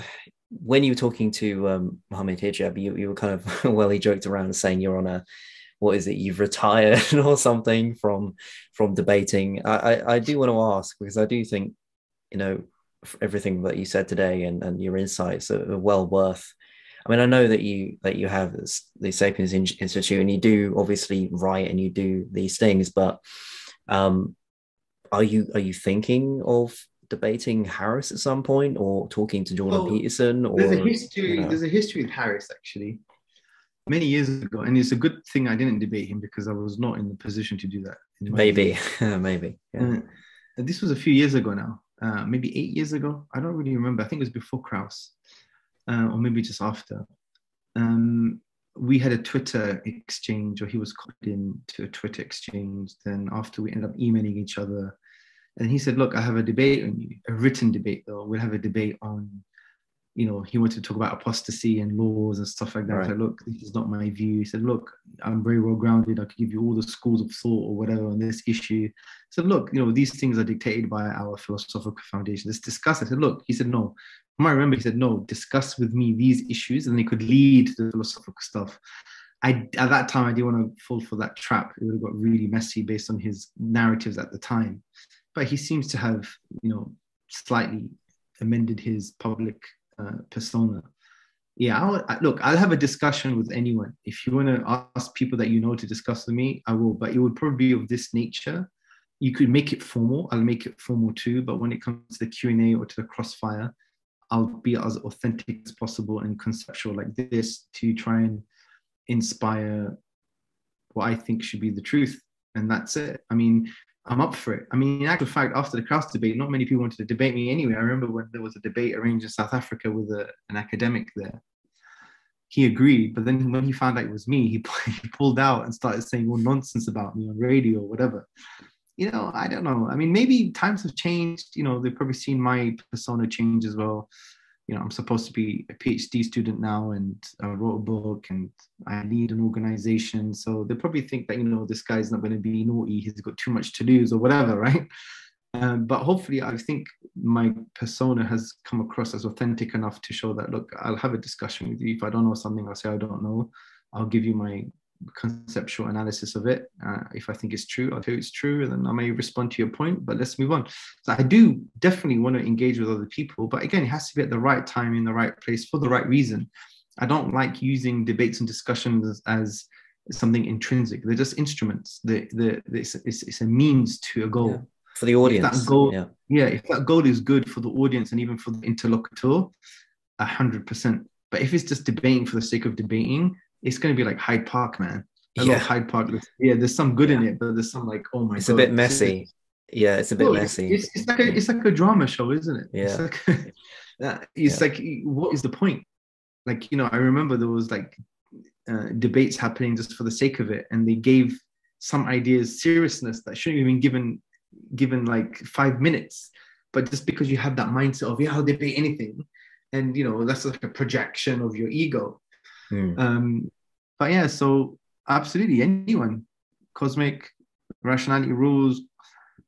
when you were talking to um, Mohammed Hijab, you, you were kind of well, he joked around saying you're on a what is it? You've retired or something from from debating. I, I, I do want to ask because I do think you know everything that you said today and, and your insights are, well worth. I mean, I know that you that you have the Sapience Institute and you do obviously write and you do these things, but um, are you are you thinking of debating Harris at some point, or talking to Jordan Peterson? Or there's a history. You know. There's a history with Harris actually, many years ago, and it's a good thing I didn't debate him because I was not in the position to do that. Maybe, maybe. Yeah. Uh, this was a few years ago now, uh, maybe eight years ago. I don't really remember. I think it was before Krauss, uh, or maybe just after. Um, we had a Twitter exchange, or he was called in to a Twitter exchange. Then after we ended up emailing each other, and he said, Look, I have a debate on you, a written debate though. We'll have a debate on, you know, he wanted to talk about apostasy and laws and stuff like that. Right. I said, Look, this is not my view. He said, Look, I'm very well grounded. I could give you all the schools of thought or whatever on this issue. I said, Look, you know, these things are dictated by our philosophical foundation. Let's discuss. I said, Look, he said, No. I remember he said, No, discuss with me these issues and they could lead to the philosophical stuff. I, at that time, I didn't want to fall for that trap. It would have got really messy based on his narratives at the time but he seems to have, you know, slightly amended his public uh, persona. Yeah, I'll, I, look, I'll have a discussion with anyone. If you want to ask people that you know to discuss with me, I will. But it would probably be of this nature. You could make it formal. I'll make it formal too. But when it comes to the Q and A or to the crossfire, I'll be as authentic as possible and conceptual like this to try and inspire what I think should be the truth. And that's it. I mean, I'm up for it. I mean, in actual fact, after the Krauss debate, not many people wanted to debate me anyway. I remember when there was a debate arranged in South Africa with a, an academic there. He agreed, but then when he found out it was me, he, he pulled out and started saying all nonsense about me on radio or whatever. You know, I don't know. I mean, maybe times have changed. You know, they've probably seen my persona change as well. You know, I'm supposed to be a PhD student now and I wrote a book and I lead an organization. So they probably think that, you know, this guy's not going to be naughty. He's got too much to lose or whatever, right? Um, but hopefully, I think my persona has come across as authentic enough to show that, look, I'll have a discussion with you. If I don't know something, I'll say I don't know. I'll give you my conceptual analysis of it. Uh, if I think it's true, I'll tell you it's true, and then I may respond to your point. But let's move on. So I do definitely want to engage with other people, but again, it has to be at the right time in the right place for the right reason. I don't like using debates and discussions as, something intrinsic. They're just instruments. It's, it's, it's a means to a goal. Yeah. For the audience, if that goal, yeah. yeah, if that goal is good for the audience and even for the interlocutor, a hundred percent. But if it's just debating for the sake of debating, it's going to be like Hyde Park, man. I yeah. Hyde Park. Yeah, there's some good in it, but there's some like, oh my it's god, a bit messy. Yeah, it's a bit messy. It's, it's, like a it's like a drama show, isn't it? Yeah. It's like, it's yeah. like what is the point? Like you know, I remember there was like uh, debates happening just for the sake of it, and they gave some ideas seriousness that shouldn't have been given given like five minutes. But just because you have that mindset of yeah, I'll debate anything, and you know that's like a projection of your ego Mm. Um, but yeah, so absolutely anyone, Cosmic, Rationality Rules,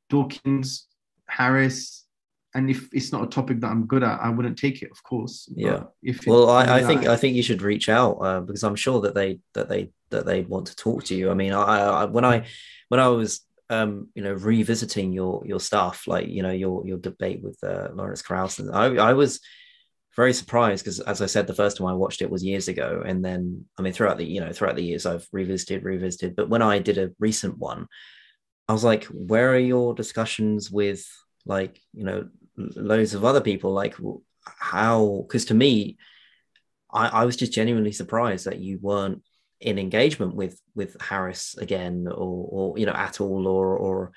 Dawkins, Harris, and if it's not a topic that I'm good at, I wouldn't take it, of course. Yeah. If well, I, I think I think you should reach out uh, because I'm sure that they that they that they want to talk to you. I mean, I, I when I when I was um, you know revisiting your your stuff, like you know your your debate with uh, Lawrence Krauss, and I I was very surprised because as i said the first time i watched it was years ago. And then i mean throughout the you know throughout the years i've revisited revisited. But when i did a recent one i was like where are your discussions with like you know loads of other people? Like how because to me I, I was just genuinely surprised that you weren't in engagement with with harris again or or you know at all or or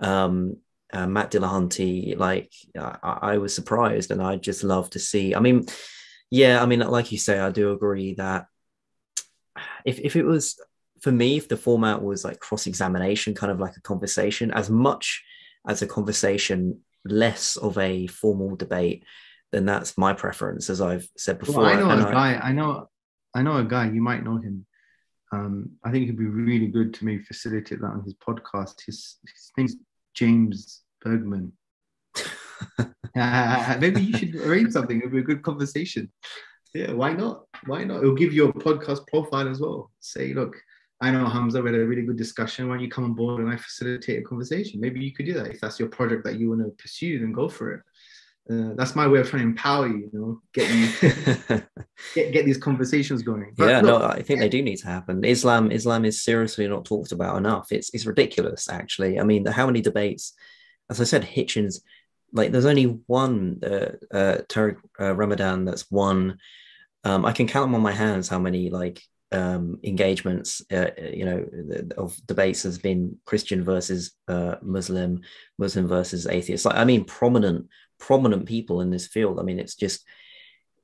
um uh, Matt Dillahunty, like I, I, was surprised, and I just love to see. I mean, yeah, I mean, like you say, I do agree that if if it was for me, if the format was like cross examination, kind of like a conversation, as much as a conversation, less of a formal debate, then that's my preference, as I've said before. Well, I know and a I, guy. I know, I know a guy. You might know him. Um, I think it'd be really good to maybe facilitate that on his podcast. His his name's James Bergman. maybe you should arrange something. It'll be a good conversation. Yeah, why not? Why not? It'll give you a podcast profile as well. Say, look, I know Hamza, we had a really good discussion. Why don't you come on board and I facilitate a conversation? Maybe you could do that. If that's your project that you want to pursue, then go for it. Uh, that's my way of trying to empower you, you know, get you get, get these conversations going. But yeah, look, no, I think they do need to happen. Islam, Islam is seriously not talked about enough. It's it's ridiculous, actually. I mean, how many debates? As I said, Hitchens, like there's only one uh, uh, Tariq uh, Ramadan that's one. Um, I can count them on my hands how many like um, engagements, uh, you know, of debates has been Christian versus uh, Muslim, Muslim versus atheist. Like, I mean, prominent prominent people in this field. I mean, it's just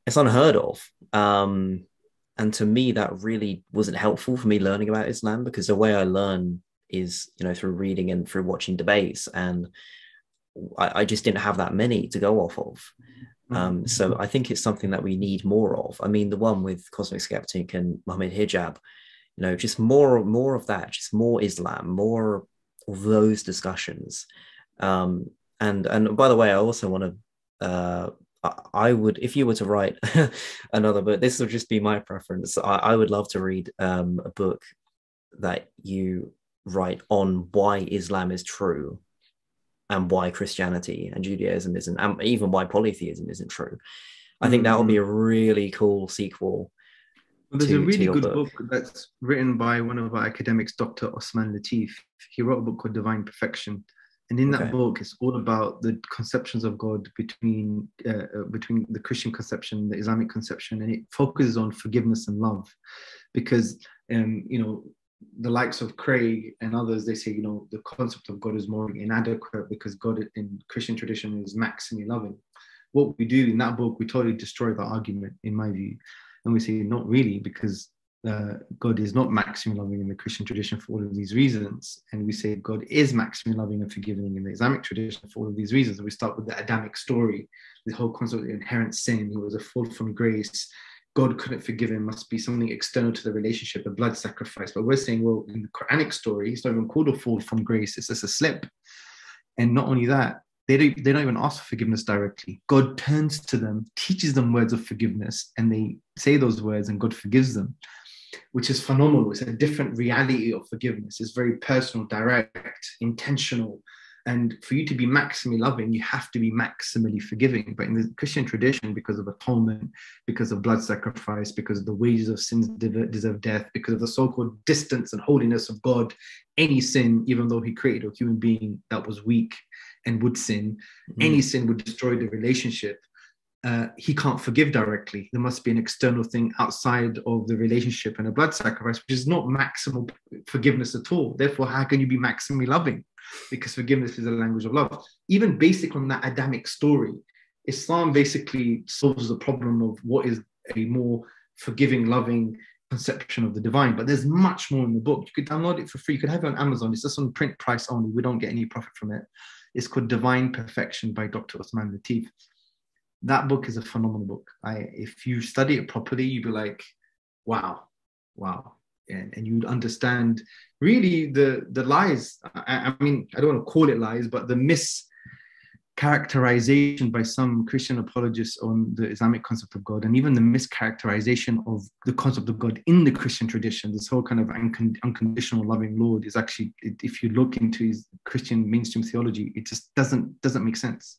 it's unheard of. Um, and to me, that really wasn't helpful for me learning about Islam because the way I learn is, you know, through reading and through watching debates, and I, I just didn't have that many to go off of. Um, so I think it's something that we need more of. I mean, the one with Cosmic Skeptic and Mohammed Hijab, you know, just more more of that, just more Islam, more of those discussions. Um, and and by the way, I also want to. Uh, I would, if you were to write another book, this would just be my preference. I, I would love to read um, a book that you write on why Islam is true and why Christianity and Judaism isn't, and even why polytheism isn't true. I think that would be a mm. really cool sequel. Well, there's to, a really good book. book. that's written by one of our academics, Dr. Osman Latif. He wrote a book called Divine Perfection. And in okay. that book, it's all about the conceptions of God between uh, uh, between the Christian conception, the Islamic conception, and it focuses on forgiveness and love, because um, you know the likes of Craig and others, they say you know the concept of God is more inadequate because God in Christian tradition is maximally loving. What we do in that book, we totally destroy that argument, in my view, and we say not really because uh, God is not maximally loving in the Christian tradition for all of these reasons. And we say God is maximally loving and forgiving in the Islamic tradition for all of these reasons. And we start with the Adamic story, the whole concept of inherent sin. He was a fall from grace. God couldn't forgive him, must be something external to the relationship, a blood sacrifice. But we're saying, well, in the Quranic story, it's not even called a fall from grace, it's just a slip. And not only that, they don't, they don't even ask for forgiveness directly. God turns to them, teaches them words of forgiveness, and they say those words, and God forgives them which is phenomenal. It's a different reality of forgiveness. It's very personal, direct, intentional. And for you to be maximally loving, you have to be maximally forgiving. But in the Christian tradition, because of atonement, because of blood sacrifice, because the wages of sins deserve death, because of the so called distance and holiness of God, any sin, even though He created a human being that was weak and would sin, mm-hmm. any sin would destroy the relationship uh, he can't forgive directly. There must be an external thing outside of the relationship and a blood sacrifice, which is not maximal forgiveness at all. Therefore, how can you be maximally loving? Because forgiveness is a language of love. Even basic on that Adamic story, Islam basically solves the problem of what is a more forgiving, loving conception of the divine. But there's much more in the book. You could download it for free. You could have it on Amazon. It's just on print price only. We don't get any profit from it. It's called Divine Perfection by Dr. Usman Latif that book is a phenomenal book. I if you study it properly, you'd be like, wow, wow. And, and you'd understand really the the lies. I, I mean, I don't want to call it lies, but the mischaracterization by some Christian apologists on the Islamic concept of God, and even the mischaracterization of the concept of God in the Christian tradition. This whole kind of uncond- unconditional loving Lord is actually, if you look into his Christian mainstream theology, it just doesn't doesn't make sense.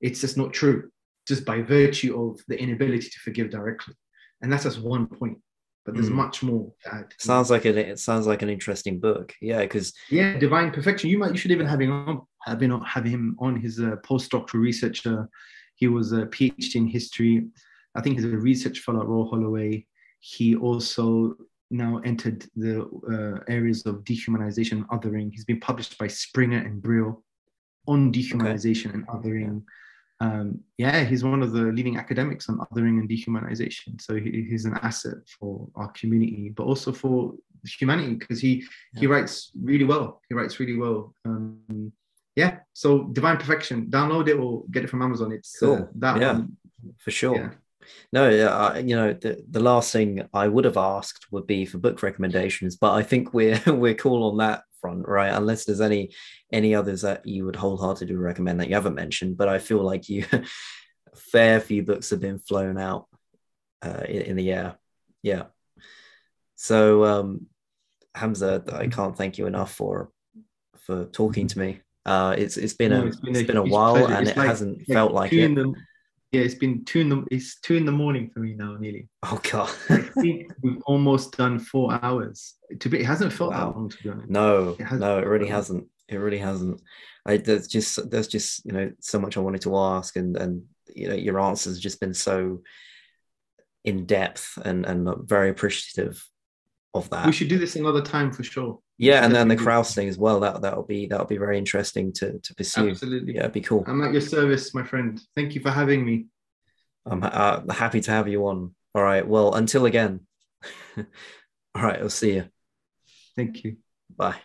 It's just not true just by virtue of the inability to forgive directly. And that's just one point. But there's mm. much more. to add. Sounds like it. It sounds like an interesting book. Yeah, because yeah, divine perfection. You might. You should even have him on. Have him, have him on his uh, postdoctoral researcher. He was a PhD in history. I think he's a research fellow at Royal Holloway. He also now entered the uh, areas of dehumanization and othering. He's been published by Springer and Brill on dehumanization okay. and othering um, yeah, he's one of the leading academics on othering and dehumanization. So he, he's an asset for our community, but also for humanity because he yeah. he writes really well. He writes really well. Um, yeah. So Divine Perfection, download it or get it from Amazon. It's cool. Uh, that yeah, one. for sure. Yeah. No, uh, you know the, the last thing I would have asked would be for book recommendations, but I think we're we're cool on that front, right? Unless there's any any others that you would wholeheartedly recommend that you haven't mentioned. But I feel like you fair few books have been flown out uh, in, in, the air. Yeah. So um, Hamza, I can't thank you enough for for talking to me. Uh, it's it's been no, a it's been, it's a, been a while pleasure. and it's it like, hasn't felt like it. The, yeah, it's been two in the it's two in the morning for me now, nearly. Oh god, we've almost done four hours. To be, it hasn't felt wow. that long to be honest. No, it no, it really hasn't. It really hasn't. I there's just there's just you know so much I wanted to ask, and and you know your answers have just been so in depth and and very appreciative of that. We should do this another time for sure. Yeah, and then the Krauss thing as well. That that'll be that'll be very interesting to to pursue. Absolutely, yeah, be cool. I'm at your service, my friend. Thank you for having me. I'm uh, happy to have you on. All right. Well, until again. All right. I'll see you. Thank you. Bye.